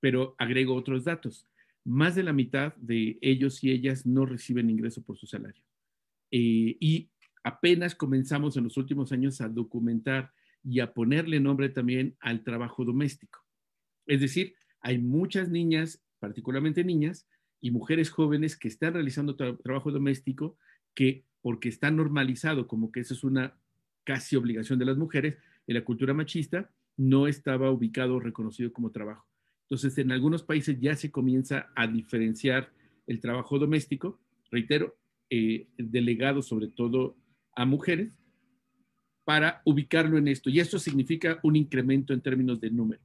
Pero agrego otros datos. Más de la mitad de ellos y ellas no reciben ingreso por su salario. Eh, y apenas comenzamos en los últimos años a documentar y a ponerle nombre también al trabajo doméstico. Es decir, hay muchas niñas, particularmente niñas y mujeres jóvenes que están realizando trabajo doméstico que porque está normalizado como que eso es una casi obligación de las mujeres en la cultura machista, no estaba ubicado o reconocido como trabajo. Entonces, en algunos países ya se comienza a diferenciar el trabajo doméstico, reitero, eh, delegado sobre todo a mujeres para ubicarlo en esto. Y esto significa un incremento en términos de número.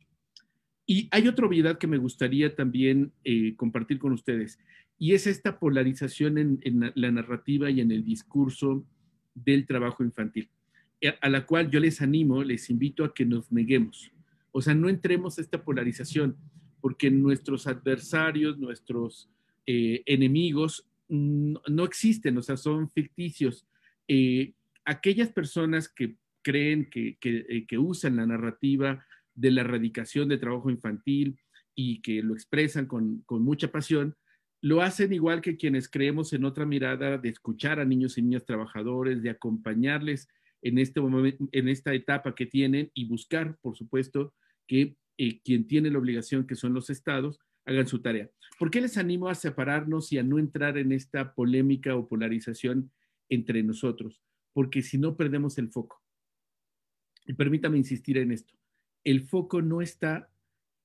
Y hay otra obviedad que me gustaría también eh, compartir con ustedes, y es esta polarización en, la narrativa y en el discurso del trabajo infantil, eh, a la cual yo les animo, les invito a que nos neguemos. O sea, no entremos a esta polarización, porque nuestros adversarios, nuestros eh, enemigos mm, no existen, o sea, son ficticios. Eh, aquellas personas que creen que, eh, que, usan la narrativa de la erradicación de trabajo infantil y que lo expresan con, con mucha pasión, lo hacen igual que quienes creemos en otra mirada de escuchar a niños y niñas trabajadores, de acompañarles en, este en esta etapa que tienen y buscar, por supuesto, que eh, quien tiene la obligación, que son los estados, hagan su tarea. ¿Por qué les animo a separarnos y a no entrar en esta polémica o polarización entre nosotros, porque si no perdemos el foco. Y permítame insistir en esto. El foco no está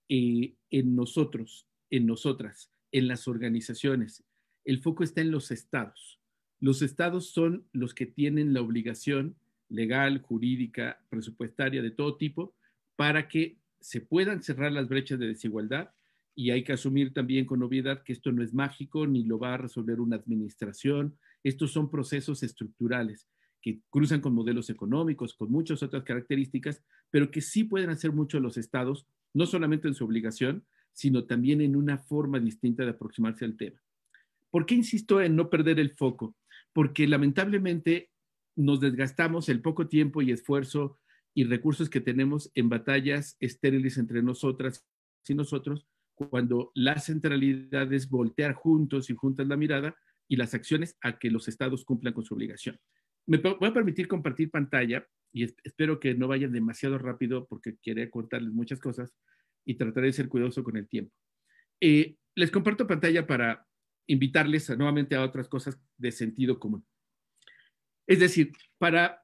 eh, en nosotros, en nosotras, en las organizaciones. El foco está en los estados. Los estados son los que tienen la obligación legal, jurídica, presupuestaria, de todo tipo, para que se puedan cerrar las brechas de desigualdad y hay que asumir también con obviedad que esto no es mágico ni lo va a resolver una administración estos son procesos estructurales que cruzan con modelos económicos, con muchas otras características, pero que sí pueden hacer mucho los estados, no solamente en su obligación, sino también en una forma distinta de aproximarse al tema. ¿Por qué insisto en no perder el foco? Porque lamentablemente nos desgastamos el poco tiempo y esfuerzo y recursos que tenemos en batallas estériles entre nosotras y nosotros, cuando la centralidad es voltear juntos y juntas la mirada y las acciones a que los estados cumplan con su obligación. Me voy a permitir compartir pantalla y espero que no vayan demasiado rápido porque quiero contarles muchas cosas y trataré de ser cuidadoso con el tiempo. Eh, les comparto pantalla para invitarles nuevamente a otras cosas de sentido común. Es decir, para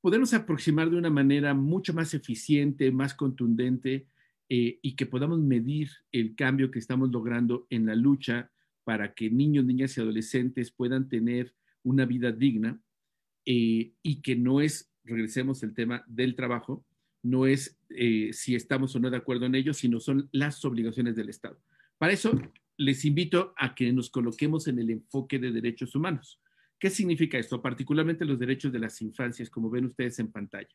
podernos aproximar de una manera mucho más eficiente, más contundente eh, y que podamos medir el cambio que estamos logrando en la lucha para que niños, niñas y adolescentes puedan tener una vida digna eh, y que no es, regresemos al tema del trabajo, no es eh, si estamos o no de acuerdo en ello, sino son las obligaciones del Estado. Para eso, les invito a que nos coloquemos en el enfoque de derechos humanos. ¿Qué significa esto? Particularmente los derechos de las infancias, como ven ustedes en pantalla.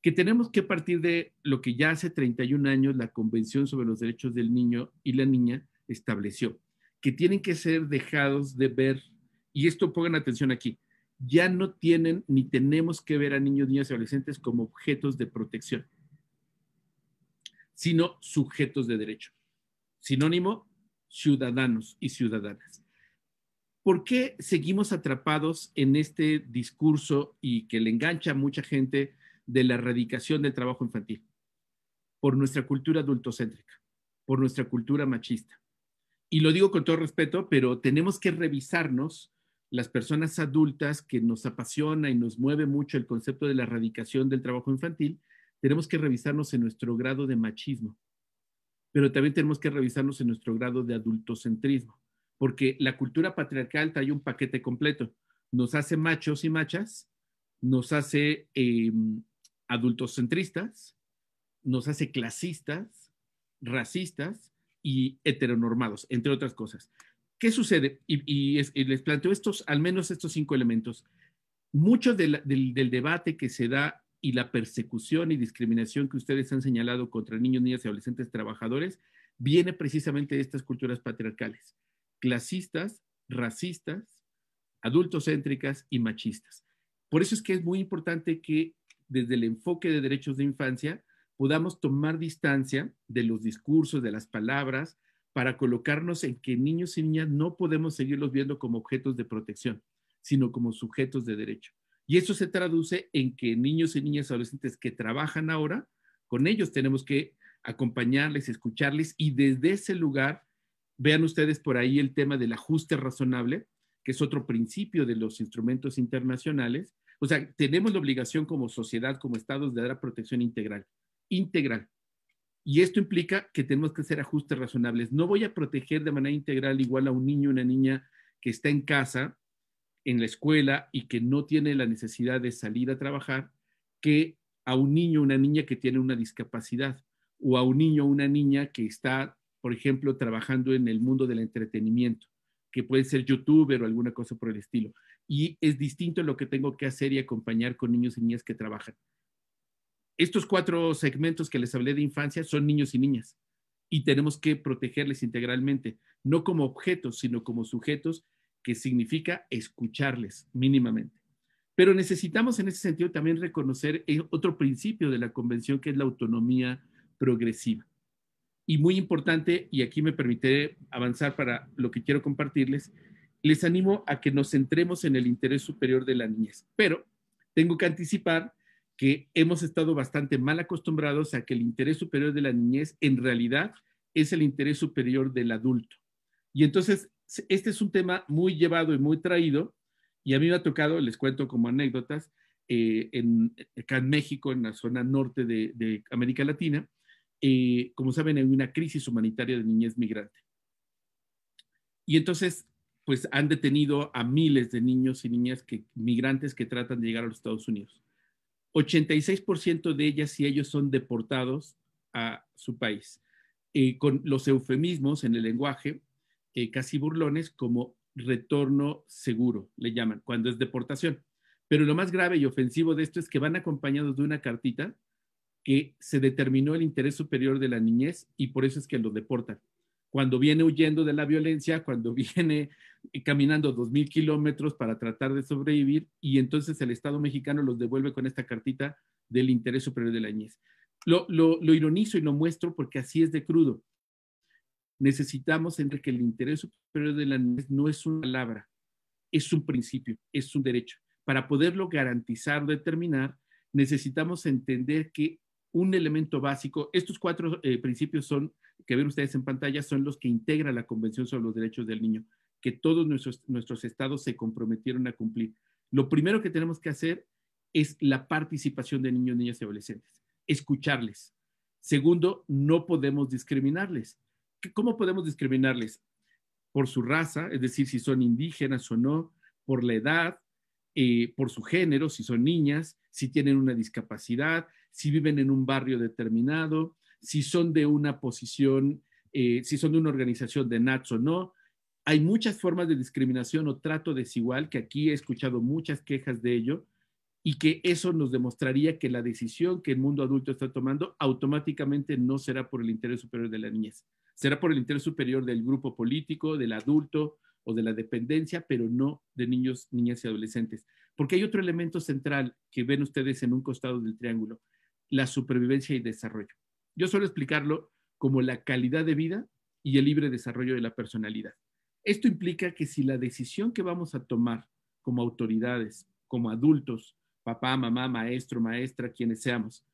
que tenemos que partir de lo que ya hace 31 años la Convención sobre los Derechos del Niño y la Niña estableció, que tienen que ser dejados de ver, y esto pongan atención aquí, ya no tienen ni tenemos que ver a niños, niñas y adolescentes como objetos de protección, sino sujetos de derecho. Sinónimo, ciudadanos y ciudadanas. ¿Por qué seguimos atrapados en este discurso y que le engancha a mucha gente de la erradicación del trabajo infantil? Por nuestra cultura adultocéntrica, por nuestra cultura machista. Y lo digo con todo respeto, pero tenemos que revisarnos las personas adultas que nos apasiona y nos mueve mucho el concepto de la erradicación del trabajo infantil, tenemos que revisarnos en nuestro grado de machismo, pero también tenemos que revisarnos en nuestro grado de adultocentrismo porque la cultura patriarcal trae un paquete completo. Nos hace machos y machas, nos hace eh, adultos centristas, nos hace clasistas, racistas y heteronormados, entre otras cosas. ¿Qué sucede? Y, les planteo estos, al menos estos cinco elementos. Mucho del, del debate que se da y la persecución y discriminación que ustedes han señalado contra niños, niñas y adolescentes trabajadores viene precisamente de estas culturas patriarcales clasistas, racistas, adultocéntricas y machistas. Por eso es que es muy importante que desde el enfoque de derechos de infancia podamos tomar distancia de los discursos, de las palabras, para colocarnos en que niños y niñas no podemos seguirlos viendo como objetos de protección, sino como sujetos de derecho. Y eso se traduce en que niños y niñas adolescentes que trabajan ahora, con ellos tenemos que acompañarles, escucharles y desde ese lugar Vean ustedes por ahí el tema del ajuste razonable, que es otro principio de los instrumentos internacionales. O sea, tenemos la obligación como sociedad, como estados, de dar protección integral. Integral. Y esto implica que tenemos que hacer ajustes razonables. No voy a proteger de manera integral igual a un niño o una niña que está en casa, en la escuela y que no tiene la necesidad de salir a trabajar, que a un niño o una niña que tiene una discapacidad o a un niño o una niña que está por ejemplo, trabajando en el mundo del entretenimiento, que puede ser youtuber o alguna cosa por el estilo. Y es distinto lo que tengo que hacer y acompañar con niños y niñas que trabajan. Estos cuatro segmentos que les hablé de infancia son niños y niñas y tenemos que protegerles integralmente, no como objetos, sino como sujetos, que significa escucharles mínimamente. Pero necesitamos en ese sentido también reconocer otro principio de la convención que es la autonomía progresiva. Y muy importante, y aquí me permite avanzar para lo que quiero compartirles, les animo a que nos centremos en el interés superior de la niñez. Pero tengo que anticipar que hemos estado bastante mal acostumbrados a que el interés superior de la niñez en realidad es el interés superior del adulto. Y entonces, este es un tema muy llevado y muy traído, y a mí me ha tocado, les cuento como anécdotas, eh, en, acá en México, en la zona norte de, de América Latina, eh, como saben, hay una crisis humanitaria de niñez migrante. Y entonces, pues han detenido a miles de niños y niñas que, migrantes que tratan de llegar a los Estados Unidos. 86% de ellas y ellos son deportados a su país, con los eufemismos en el lenguaje eh, casi burlones como retorno seguro, le llaman, cuando es deportación. Pero lo más grave y ofensivo de esto es que van acompañados de una cartita que se determinó el interés superior de la niñez y por eso es que lo deportan. Cuando viene huyendo de la violencia, cuando viene caminando dos mil kilómetros para tratar de sobrevivir y entonces el Estado mexicano los devuelve con esta cartita del interés superior de la niñez. Lo, lo, lo ironizo y lo muestro porque así es de crudo. Necesitamos entender que el interés superior de la niñez no es una palabra, es un principio, es un derecho. Para poderlo garantizar, determinar, necesitamos entender que un elemento básico. Estos cuatro eh, principios son, que ven ustedes en pantalla, son los que integra la Convención sobre los Derechos del Niño, que todos nuestros, estados se comprometieron a cumplir. Lo primero que tenemos que hacer es la participación de niños, niñas y adolescentes, escucharles. Segundo, no podemos discriminarles. ¿Cómo podemos discriminarles? Por su raza, es decir, si son indígenas o no, por la edad, eh, por su género, si son niñas, si tienen una discapacidad, si viven en un barrio determinado, si son de una posición, eh, si son de una organización de NATS o no. Hay muchas formas de discriminación o trato desigual, que aquí he escuchado muchas quejas de ello, y que eso nos demostraría que la decisión que el mundo adulto está tomando automáticamente no será por el interés superior de la niñez, será por el interés superior del grupo político, del adulto o de la dependencia, pero no de niños, niñas y adolescentes. Porque hay otro elemento central que ven ustedes en un costado del triángulo, la supervivencia y desarrollo. Yo suelo explicarlo como la calidad de vida y el libre desarrollo de la personalidad. Esto implica que si la decisión que vamos a tomar como autoridades, como adultos, papá, mamá, maestro, maestra, quienes seamos,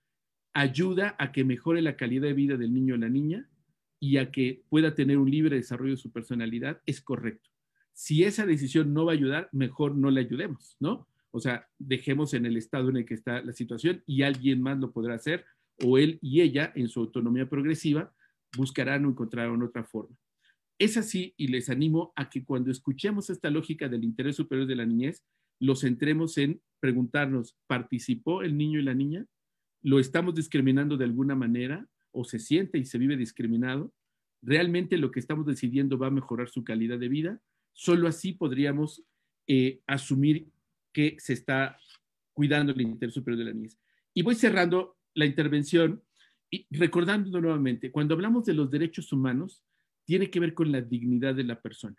ayuda a que mejore la calidad de vida del niño o la niña y a que pueda tener un libre desarrollo de su personalidad, es correcto. Si esa decisión no va a ayudar, mejor no le ayudemos, ¿no? O sea, dejemos en el estado en el que está la situación y alguien más lo podrá hacer o él y ella en su autonomía progresiva buscarán o encontrarán otra forma. Es así y les animo a que cuando escuchemos esta lógica del interés superior de la niñez, lo centremos en preguntarnos, ¿participó el niño y la niña? ¿Lo estamos discriminando de alguna manera o se siente y se vive discriminado? ¿Realmente lo que estamos decidiendo va a mejorar su calidad de vida? Solo así podríamos eh, asumir que se está cuidando el interés superior de la niñez. Y voy cerrando la intervención y recordando nuevamente, cuando hablamos de los derechos humanos, tiene que ver con la dignidad de la persona.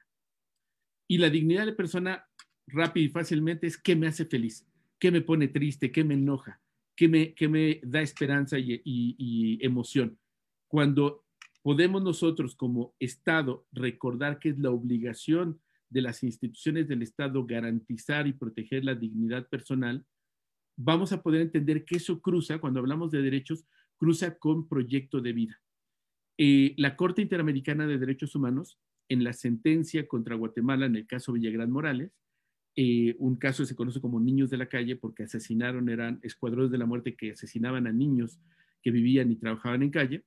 Y la dignidad de la persona, rápido y fácilmente, es qué me hace feliz, qué me pone triste, qué me enoja, qué me, qué me da esperanza y emoción. Cuando podemos nosotros como Estado recordar que es la obligación de las instituciones del Estado garantizar y proteger la dignidad personal, vamos a poder entender que eso cruza, cuando hablamos de derechos, cruza con proyecto de vida. Eh, la Corte Interamericana de Derechos Humanos, en la sentencia contra Guatemala, en el caso Villagrán Morales, eh, un caso que se conoce como niños de la calle porque asesinaron, eran escuadrones de la muerte que asesinaban a niños que vivían y trabajaban en calle,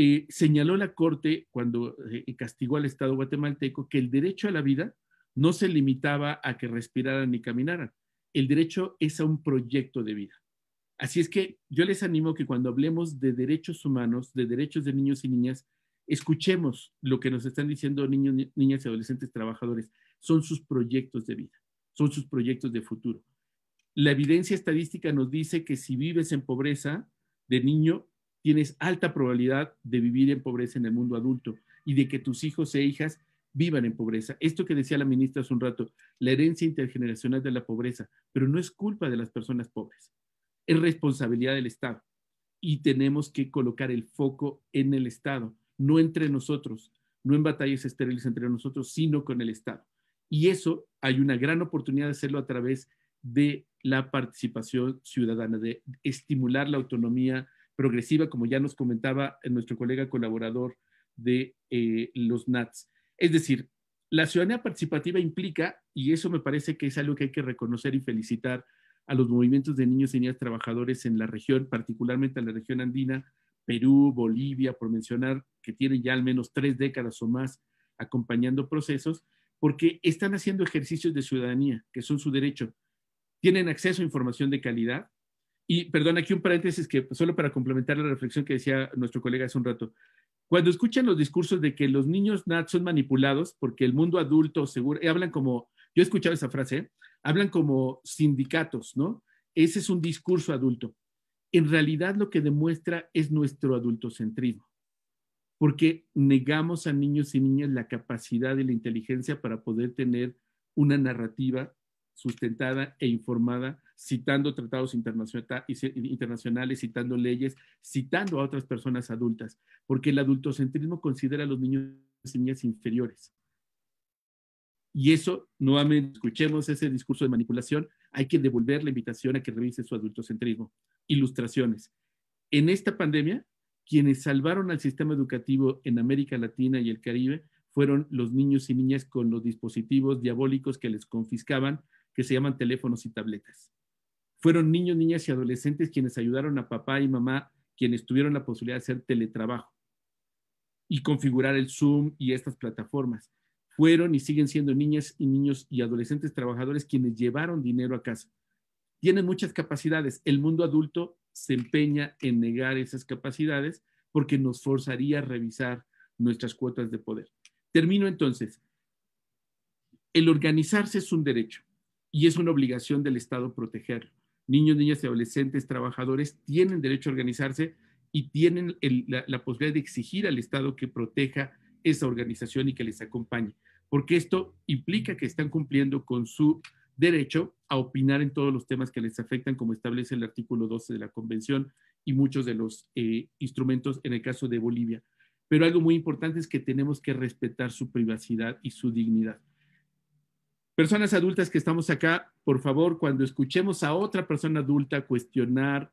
eh, señaló la Corte cuando castigó al Estado guatemalteco que el derecho a la vida no se limitaba a que respiraran ni caminaran. El derecho es a un proyecto de vida. Así es que yo les animo que cuando hablemos de derechos humanos, de derechos de niños y niñas, escuchemos lo que nos están diciendo niños, niñas y adolescentes trabajadores. Son sus proyectos de vida, son sus proyectos de futuro. La evidencia estadística nos dice que si vives en pobreza de niño, tienes alta probabilidad de vivir en pobreza en el mundo adulto y de que tus hijos e hijas vivan en pobreza. Esto que decía la ministra hace un rato, la herencia intergeneracional de la pobreza, pero no es culpa de las personas pobres es responsabilidad del Estado y tenemos que colocar el foco en el Estado, no entre nosotros, no en batallas estériles entre nosotros, sino con el Estado. Y eso hay una gran oportunidad de hacerlo a través de la participación ciudadana, de estimular la autonomía progresiva, como ya nos comentaba nuestro colega colaborador de eh, los NATS. Es decir, la ciudadanía participativa implica, y eso me parece que es algo que hay que reconocer y felicitar a los movimientos de niños y niñas trabajadores en la región, particularmente en la región andina, Perú, Bolivia, por mencionar que tienen ya al menos tres décadas o más acompañando procesos, porque están haciendo ejercicios de ciudadanía, que son su derecho. Tienen acceso a información de calidad. Y perdón, aquí un paréntesis que solo para complementar la reflexión que decía nuestro colega hace un rato. Cuando escuchan los discursos de que los niños son manipulados porque el mundo adulto seguro, hablan como, yo he escuchado esa frase, ¿eh? hablan como sindicatos, ¿no? Ese es un discurso adulto. En realidad lo que demuestra es nuestro adultocentrismo, porque negamos a niños y niñas la capacidad y la inteligencia para poder tener una narrativa sustentada e informada, citando tratados internacionales, citando leyes, citando a otras personas adultas, porque el adultocentrismo considera a los niños y niñas inferiores. Y eso, nuevamente, escuchemos ese discurso de manipulación, hay que devolver la invitación a que revise su adultocentrismo. Ilustraciones. En esta pandemia, quienes salvaron al sistema educativo en América Latina y el Caribe fueron los niños y niñas con los dispositivos diabólicos que les confiscaban, que se llaman teléfonos y tabletas. Fueron niños, niñas y adolescentes quienes ayudaron a papá y mamá, quienes tuvieron la posibilidad de hacer teletrabajo y configurar el Zoom y estas plataformas fueron y siguen siendo niñas y niños y adolescentes trabajadores quienes llevaron dinero a casa. Tienen muchas capacidades. El mundo adulto se empeña en negar esas capacidades porque nos forzaría a revisar nuestras cuotas de poder. Termino entonces. El organizarse es un derecho y es una obligación del Estado protegerlo. Niños, niñas y adolescentes trabajadores tienen derecho a organizarse y tienen la, la, posibilidad de exigir al Estado que proteja esa organización y que les acompañe, porque esto implica que están cumpliendo con su derecho a opinar en todos los temas que les afectan, como establece el artículo 12 de la Convención y muchos de los eh, instrumentos en el caso de Bolivia. Pero algo muy importante es que tenemos que respetar su privacidad y su dignidad. Personas adultas que estamos acá, por favor, cuando escuchemos a otra persona adulta cuestionar,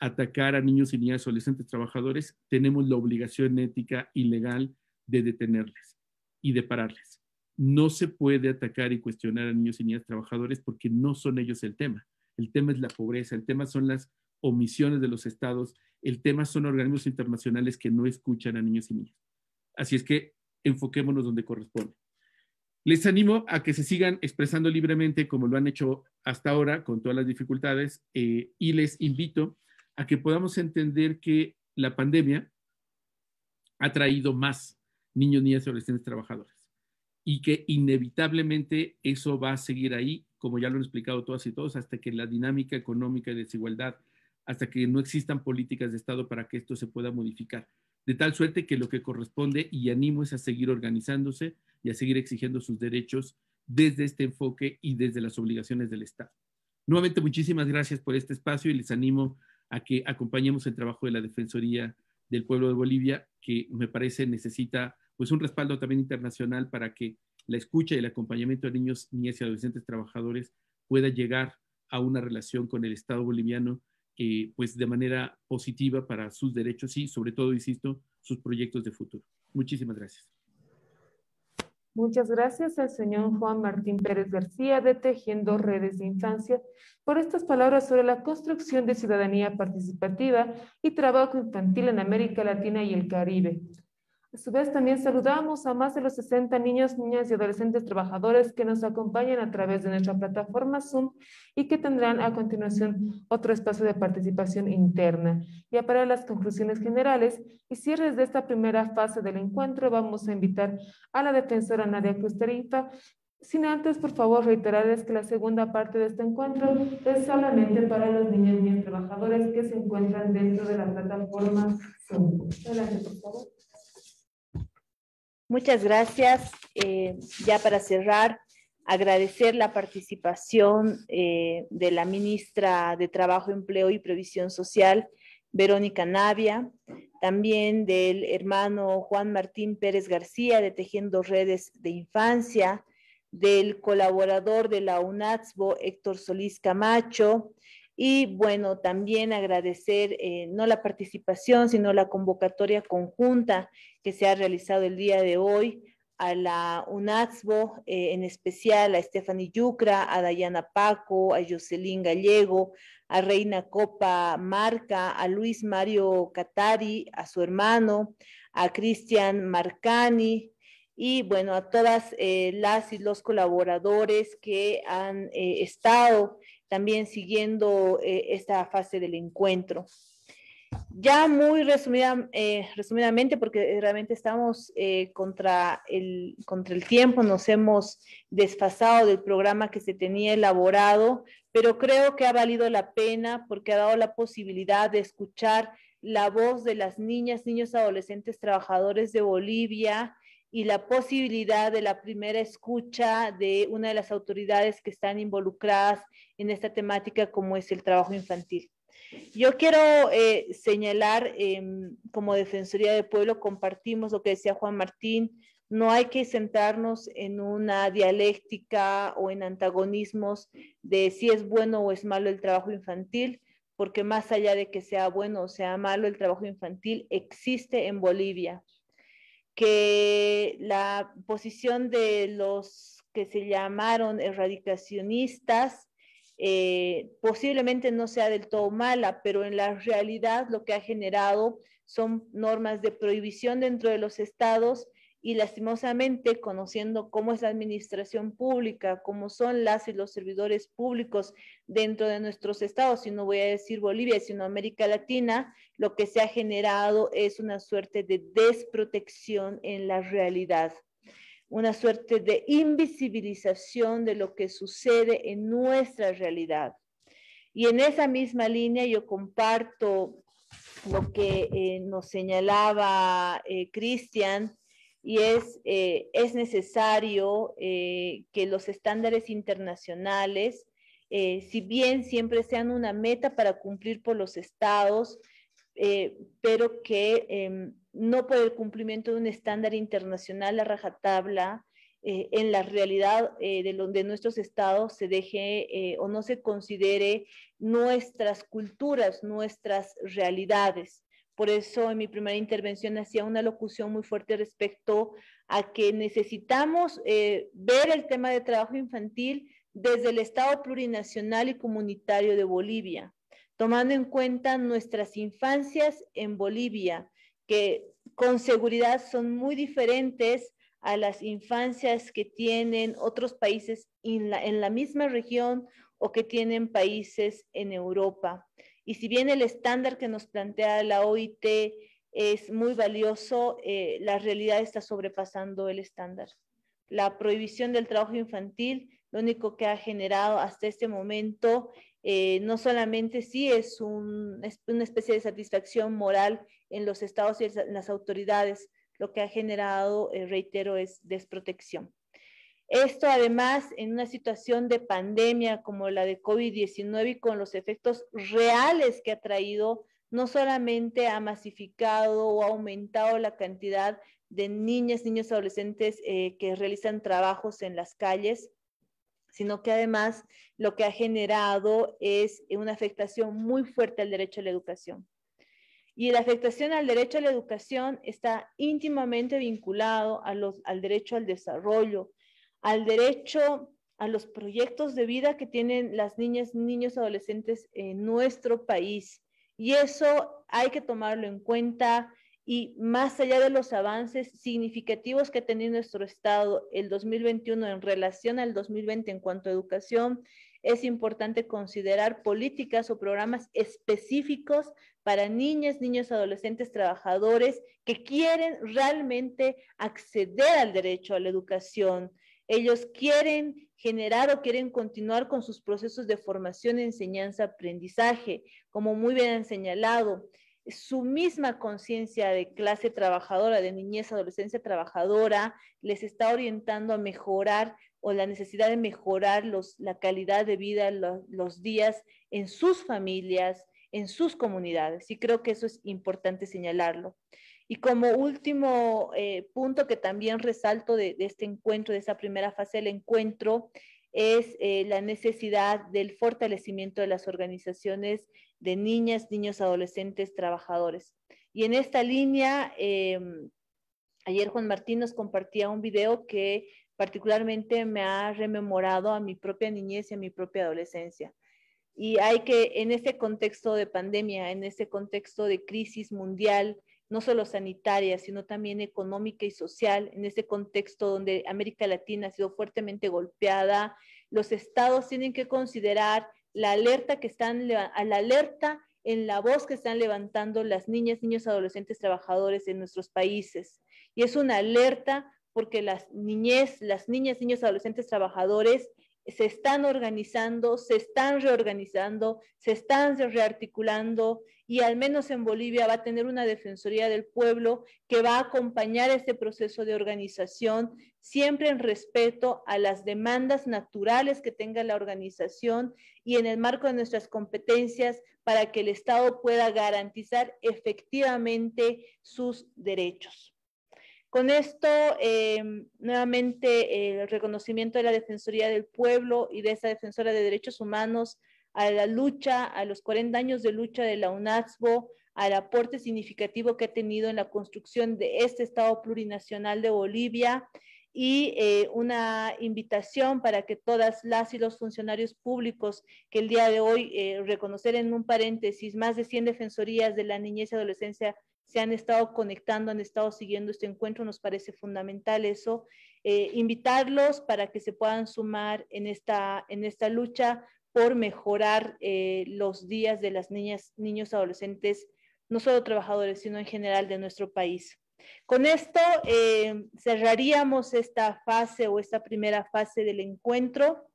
atacar a niños y niñas adolescentes trabajadores, tenemos la obligación ética y legal de detenerles y de pararles. No se puede atacar y cuestionar a niños y niñas trabajadores porque no son ellos el tema. El tema es la pobreza, el tema son las omisiones de los estados, el tema son organismos internacionales que no escuchan a niños y niñas. Así es que enfoquémonos donde corresponde. Les animo a que se sigan expresando libremente como lo han hecho hasta ahora con todas las dificultades eh, y les invito a que podamos entender que la pandemia ha traído más niños, niñas y adolescentes trabajadores y que inevitablemente eso va a seguir ahí, como ya lo han explicado todas y todos, hasta que la dinámica económica y desigualdad, hasta que no existan políticas de Estado para que esto se pueda modificar. De tal suerte que lo que corresponde y animo es a seguir organizándose y a seguir exigiendo sus derechos desde este enfoque y desde las obligaciones del Estado. Nuevamente, muchísimas gracias por este espacio y les animo a que acompañemos el trabajo de la Defensoría del Pueblo de Bolivia, que me parece necesita pues un respaldo también internacional para que la escucha y el acompañamiento de niños, niñas y adolescentes trabajadores pueda llegar a una relación con el Estado boliviano eh, pues de manera positiva para sus derechos y sobre todo, insisto, sus proyectos de futuro. Muchísimas gracias. Muchas gracias al señor Juan Martín Pérez García de Tejiendo Redes de Infancia por estas palabras sobre la construcción de ciudadanía participativa y trabajo infantil en América Latina y el Caribe. A su vez, también saludamos a más de los 60 niños, niñas y adolescentes trabajadores que nos acompañan a través de nuestra plataforma Zoom y que tendrán a continuación otro espacio de participación interna. Ya para las conclusiones generales y cierres de esta primera fase del encuentro, vamos a invitar a la defensora Nadia Custarifa sin antes, por favor, reiterarles que la segunda parte de este encuentro es solamente para los niños y trabajadores que se encuentran dentro de la plataforma Zoom. Adelante, por favor. Muchas gracias. Eh, ya para cerrar, agradecer la participación eh, de la ministra de Trabajo, Empleo y Previsión Social, Verónica Navia, también del hermano Juan Martín Pérez García de Tejiendo Redes de Infancia, del colaborador de la UNATSBO, Héctor Solís Camacho, y bueno, también agradecer eh, no la participación, sino la convocatoria conjunta que se ha realizado el día de hoy a la UNATSBO, eh, en especial a Stephanie Yucra, a Dayana Paco, a Jocelyn Gallego, a Reina Copa Marca, a Luis Mario Catari, a su hermano, a Cristian Marcani, y bueno, a todas eh, las y los colaboradores que han estado también siguiendo eh, esta fase del encuentro. Ya muy resumida, eh, resumidamente, porque realmente estamos eh, contra, el, contra el tiempo, nos hemos desfasado del programa que se tenía elaborado, pero creo que ha valido la pena porque ha dado la posibilidad de escuchar la voz de las niñas, niños, adolescentes trabajadores de Bolivia, y la posibilidad de la primera escucha de una de las autoridades que están involucradas en esta temática como es el trabajo infantil. Yo quiero eh, señalar, em, como Defensoría del Pueblo, compartimos lo que decía Juan Martín, no hay que sentarnos en una dialéctica o en antagonismos de si es bueno o es malo el trabajo infantil, porque más allá de que sea bueno o sea malo, el trabajo infantil existe en Bolivia que la posición de los que se llamaron erradicacionistas eh, posiblemente no sea del todo mala, pero en la realidad lo que ha generado son normas de prohibición dentro de los estados y lastimosamente conociendo cómo es la administración pública, cómo son las y los servidores públicos dentro de nuestros estados, y no voy a decir Bolivia, sino América Latina, lo que se ha generado es una suerte de desprotección en la realidad, una suerte de invisibilización de lo que sucede en nuestra realidad. Y en esa misma línea yo comparto lo que eh, nos señalaba eh, Cristian, y es, eh, es necesario que los estándares internacionales, si bien siempre sean una meta para cumplir por los estados, pero que em, no por el cumplimiento de un estándar internacional a rajatabla, eh, en la realidad eh, de, de, nuestros estados se deje eh, o no se considere nuestras culturas, nuestras realidades. Por eso en mi primera intervención hacía una locución muy fuerte respecto a que necesitamos ver el tema de trabajo infantil desde el Estado plurinacional y comunitario de Bolivia, tomando en cuenta nuestras infancias en Bolivia, que con seguridad son muy diferentes a las infancias que tienen otros países en la, misma región o que tienen países en Europa. Y si bien el estándar que nos plantea la OIT es muy valioso, eh, la realidad está sobrepasando el estándar. La prohibición del trabajo infantil, lo único que ha generado hasta este momento, eh, no solamente sí es, una especie de satisfacción moral en los estados y en las autoridades, lo que ha generado, eh, reitero, es desprotección. Esto además en una situación de pandemia como la de COVID-19 y con los efectos reales que ha traído, no solamente ha masificado o aumentado la cantidad de niñas, niños, adolescentes eh, que realizan trabajos en las calles, sino que además lo que ha generado es una afectación muy fuerte al derecho a la educación. Y la afectación al derecho a la educación está íntimamente vinculado a los, al derecho al desarrollo, al derecho a los proyectos de vida que tienen las niñas, niños, adolescentes en nuestro país. Y eso hay que tomarlo en cuenta y más allá de los avances significativos que ha tenido nuestro Estado el 2021 en relación al 2020 en cuanto a educación, es importante considerar políticas o programas específicos para niñas, niños, adolescentes, trabajadores que quieren realmente acceder al derecho a la educación. Ellos quieren generar o quieren continuar con sus procesos de formación, enseñanza, aprendizaje, como muy bien han señalado. Su misma conciencia de clase trabajadora, de niñez, adolescencia trabajadora, les está orientando a mejorar o la necesidad de mejorar la calidad de vida, los días en sus familias, en sus comunidades. Y creo que eso es importante señalarlo. Y como último eh, punto que también resalto de, este encuentro, de esa primera fase del encuentro, es eh, la necesidad del fortalecimiento de las organizaciones de niñas, niños, adolescentes, trabajadores. Y en esta línea, em, ayer Juan Martín nos compartía un video que particularmente me ha rememorado a mi propia niñez y a mi propia adolescencia. Y hay que, en este contexto de pandemia, en este contexto de crisis mundial, no solo sanitaria, sino también económica y social, en este contexto donde América Latina ha sido fuertemente golpeada, los estados tienen que considerar la alerta que están, la alerta en la voz que están levantando las niñas, niños, adolescentes trabajadores en nuestros países. Y es una alerta porque las niñez, las niñas, niños, adolescentes trabajadores se están organizando, se están reorganizando, se están rearticulando y al menos en Bolivia va a tener una Defensoría del Pueblo que va a acompañar este proceso de organización, siempre en respeto a las demandas naturales que tenga la organización y en el marco de nuestras competencias para que el Estado pueda garantizar efectivamente sus derechos. Con esto, eh, nuevamente, el reconocimiento de la Defensoría del Pueblo y de esa Defensora de Derechos Humanos a la lucha, a los 40 años de lucha de la UNASBO, al aporte significativo que ha tenido en la construcción de este Estado plurinacional de Bolivia y eh, una invitación para que todas las y los funcionarios públicos que el día de hoy eh, reconocer en un paréntesis más de 100 defensorías de la niñez y adolescencia se han estado conectando, han estado siguiendo este encuentro, nos parece fundamental eso. Eh, invitarlos para que se puedan sumar en esta, en esta lucha por mejorar eh, los días de las niñas, niños, adolescentes, no solo trabajadores, sino en general de nuestro país. Con esto eh, cerraríamos esta fase o esta primera fase del encuentro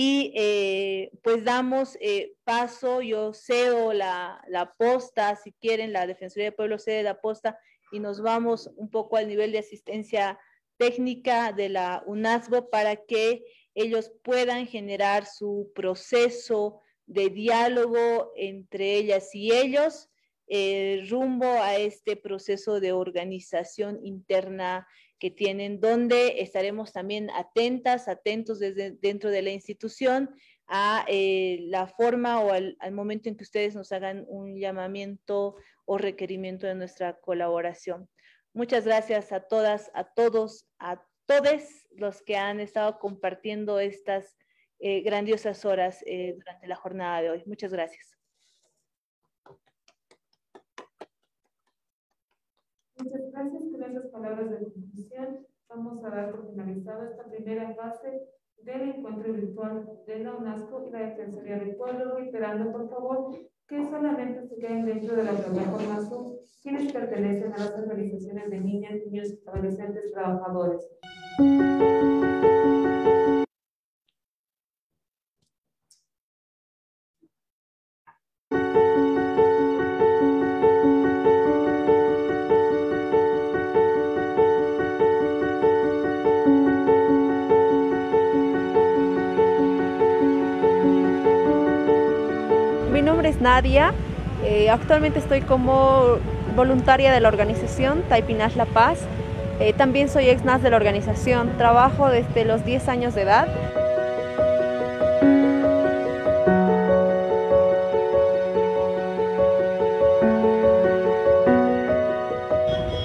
y eh, pues damos eh, paso, yo cedo la, la posta, si quieren, la Defensoría del Pueblo cede la posta y nos vamos un poco al nivel de asistencia técnica de la UNASBO para que ellos puedan generar su proceso de diálogo entre ellas y ellos eh, rumbo a este proceso de organización interna que tienen, donde estaremos también atentas, atentos desde dentro de la institución a eh, la forma o al, momento en que ustedes nos hagan un llamamiento o requerimiento de nuestra colaboración. Muchas gracias a todas, a todos, a todos los que han estado compartiendo estas eh, grandiosas horas eh, durante la jornada de hoy. Muchas gracias. Muchas gracias por esas palabras de conclusión. Vamos a dar por finalizada esta primera fase del encuentro virtual de la UNASCO y la Defensoría del Pueblo, reiterando, por favor, que solamente se queden dentro de la plataforma Zoom quienes pertenecen a las organizaciones de niñas, niños adolescentes trabajadores. Nadia. Eh, actualmente estoy como voluntaria de la organización Taipinash La Paz. Eh, también soy ex-NAS de la organización. Trabajo desde los 10 años de edad.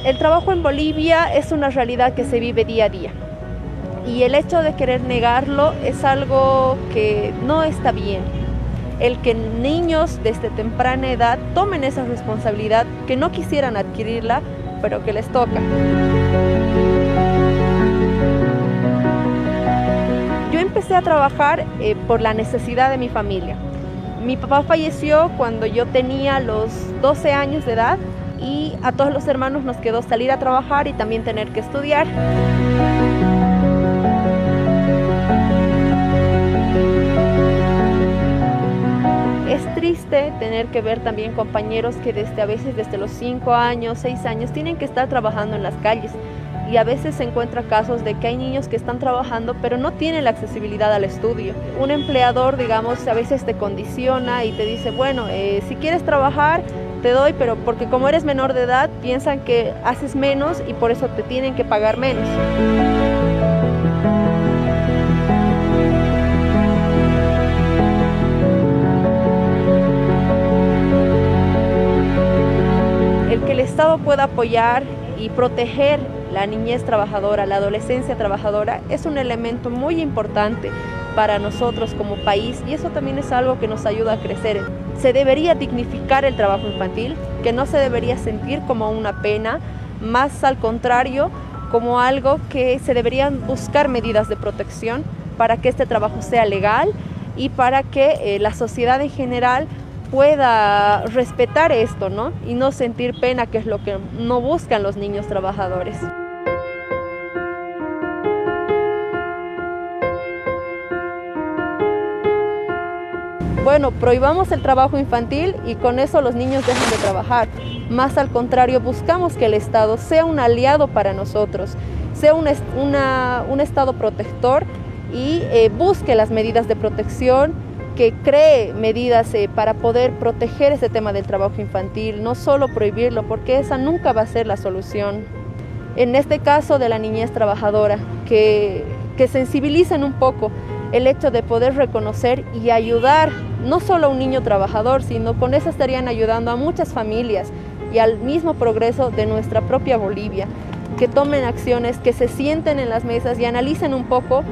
El trabajo en Bolivia es una realidad que se vive día a día. Y el hecho de querer negarlo es algo que no está bien el que niños desde temprana edad tomen esa responsabilidad que no quisieran adquirirla, pero que les toca. Yo empecé a trabajar eh, por la necesidad de mi familia. Mi papá falleció cuando yo tenía los 12 años de edad y a todos los hermanos nos quedó salir a trabajar y también tener que estudiar. Es triste tener que ver también compañeros que desde a veces desde los 5 años, 6 años tienen que estar trabajando en las calles y a veces se encuentra casos de que hay niños que están trabajando pero no tienen la accesibilidad al estudio. Un empleador, digamos, a veces te condiciona y te dice, bueno, eh, si quieres trabajar, te doy, pero porque como eres menor de edad, piensan que haces menos y por eso te tienen que pagar menos. Estado pueda apoyar y proteger la niñez trabajadora, la adolescencia trabajadora, es un elemento muy importante para nosotros como país y eso también es algo que nos ayuda a crecer. Se debería dignificar el trabajo infantil, que no se debería sentir como una pena, más al contrario, como algo que se deberían buscar medidas de protección para que este trabajo sea legal y para que eh, la sociedad en general pueda respetar esto, ¿no? Y no sentir pena, que es lo que no buscan los niños trabajadores. Bueno, prohibamos el trabajo infantil y con eso los niños dejan de trabajar. Más al contrario, buscamos que el Estado sea un aliado para nosotros, sea un, Estado protector y eh, busque las medidas de protección que cree medidas eh, para poder proteger ese tema del trabajo infantil, no solo prohibirlo, porque esa nunca va a ser la solución. En este caso de la niñez trabajadora, que, que sensibilicen un poco el hecho de poder reconocer y ayudar no solo a un niño trabajador, sino con eso estarían ayudando a muchas familias y al mismo progreso de nuestra propia Bolivia, que tomen acciones, que se sienten en las mesas y analicen un poco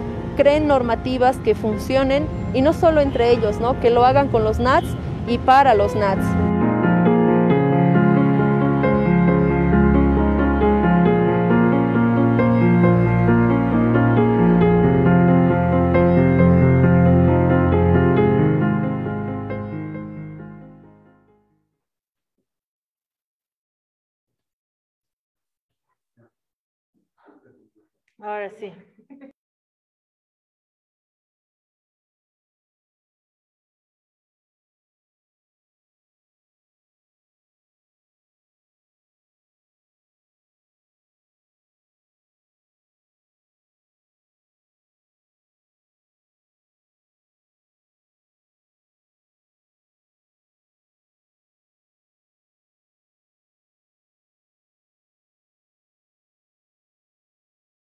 creen normativas que funcionen y no solo entre ellos, ¿no? que lo hagan con los NATS y para los NATS. Ahora sí.